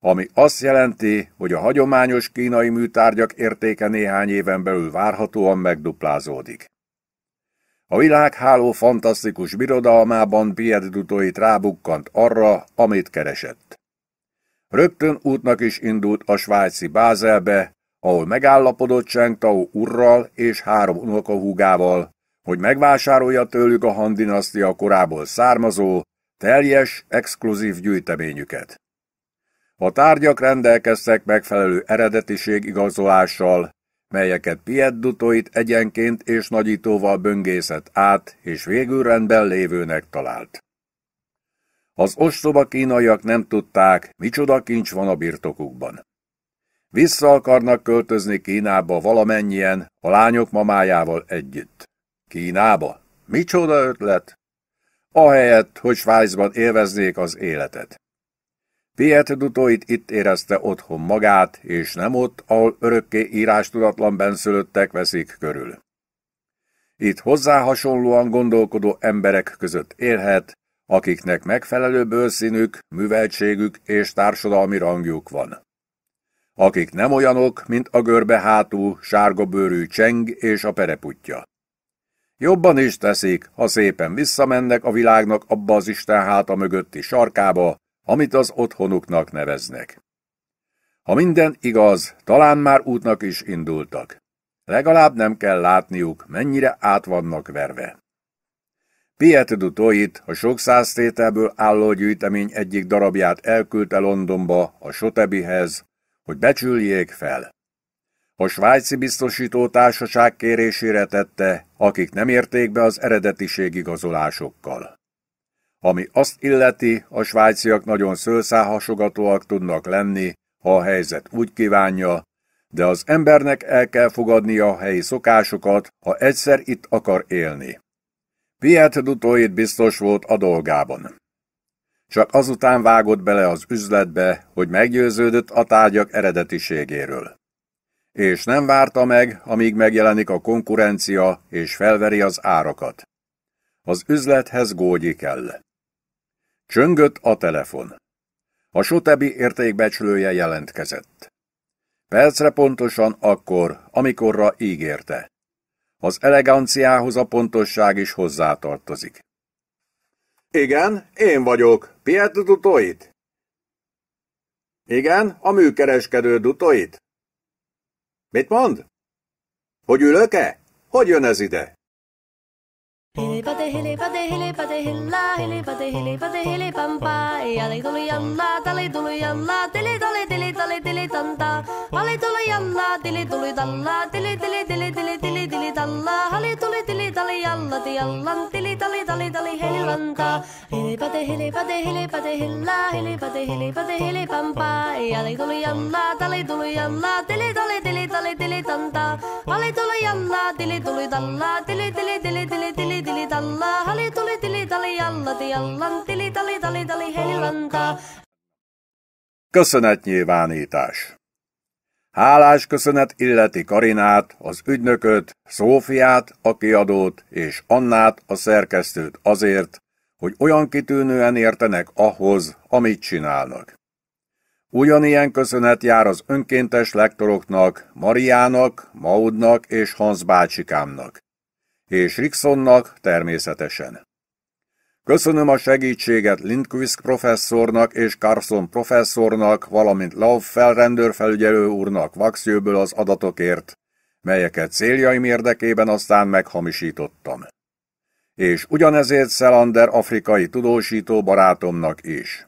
Ami azt jelenti, hogy a hagyományos kínai műtárgyak értéke néhány éven belül várhatóan megduplázódik. A világháló fantasztikus birodalmában Pied Dutoit rábukkant arra, amit keresett. Rögtön útnak is indult a svájci Bázelbe, ahol megállapodott Cheng Tao urral és három unokahúgával, hogy megvásárolja tőlük a Han dinasztia korából származó, teljes, exkluzív gyűjteményüket. A tárgyak rendelkeztek megfelelő eredetiség igazolással, melyeket Piet Dutoit egyenként és nagyítóval böngészett át, és végül rendben lévőnek talált. Az ostoba kínaiak nem tudták, micsoda kincs van a birtokukban. Vissza akarnak költözni Kínába valamennyien, a lányok mamájával együtt. Kínába? Micsoda ötlet? Ahelyett, hogy Svájcban élveznék az életet. Piet Dutoit itt érezte otthon magát, és nem ott, ahol örökké írástudatlan benszülöttek veszik körül. Itt hozzá hasonlóan gondolkodó emberek között élhet, akiknek megfelelő bőrszínük, műveltségük és társadalmi rangjuk van. Akik nem olyanok, mint a görbe hátú, sárga bőrű cseng és a pereputja. Jobban is teszik, ha szépen visszamennek a világnak abba az Isten háta mögötti sarkába, amit az otthonuknak neveznek. Ha minden igaz, talán már útnak is indultak. Legalább nem kell látniuk, mennyire át vannak verve. Piet Dutoit a sok száz tételből álló gyűjtemény egyik darabját elküldte Londonba, a Sotebihez, hogy becsüljék fel. A svájci biztosító társaság kérésére tette, akik nem érték be az eredetiségigazolásokkal. Ami azt illeti, a svájciak nagyon szőszálhasogatóak tudnak lenni, ha a helyzet úgy kívánja, de az embernek el kell fogadnia a helyi szokásokat, ha egyszer itt akar élni. Piet Dutoit biztos volt a dolgában. Csak azután vágott bele az üzletbe, hogy meggyőződött a tárgyak eredetiségéről. És nem várta meg, amíg megjelenik a konkurencia, és felveri az árakat. Az üzlethez gógyi kell. Csöngött a telefon. A Sotebi értékbecslője jelentkezett. Percre pontosan akkor, amikorra ígérte. Az eleganciához a pontosság is hozzátartozik. Igen, én vagyok. Piet Dutoit? Igen, a műkereskedő Dutoit? Mit mond? Hogy ülök-e? Hogy jön ez ide? Hilipade hilipade hilipade hilla hilipade hilipade hilipampa Yali tuli yalla tali tuli yalla tili tali tili tali tili tanta Hali tuli yalla tili tuli talla tili tili tili tili tili tili talla Hali tuli tili tali yalla ti yallan tili tali tali tali hililanta Hilipade hilipade hilipade hilla hilipade hilipade hilipampa Yali tuli yalla tali tuli yalla tili tali tili tali tili tanta Hali tuli yalla tili tuli talla tili tili tili tili tili tili talla, hali tuli tili tali jalla ti jallan, tili tali tali tali helilanta. Köszönetnyilvánítás Hálás köszönet illeti Karinát, az ügynököt, Szófiát, a kiadót és Annát, a szerkesztőt azért, hogy olyan kitűnően értenek ahhoz, amit csinálnak. Ugyanilyen köszönet jár az önkéntes lektoroknak, Mariának, Maudnak és Hans bácsikámnak és Ricksonnak természetesen. Köszönöm a segítséget Lindquist professzornak és Carson professzornak, valamint Love rendőrfelügyelő úrnak Vaxjöből az adatokért, melyeket céljaim érdekében aztán meghamisítottam. És ugyanezért Szelander afrikai tudósító barátomnak is.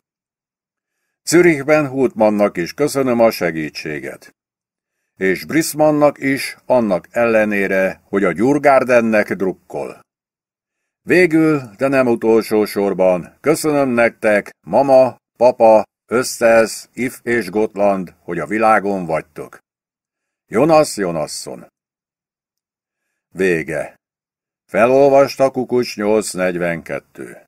Zürichben Hutmannak is köszönöm a segítséget és Brismannak is, annak ellenére, hogy a Gyurgárdennek drukkol. Végül, de nem utolsó sorban, köszönöm nektek, mama, papa, Ösztesz, If és Gotland, hogy a világon vagytok. Jonas Jonasson Vége. Felolvasta Kukucs 842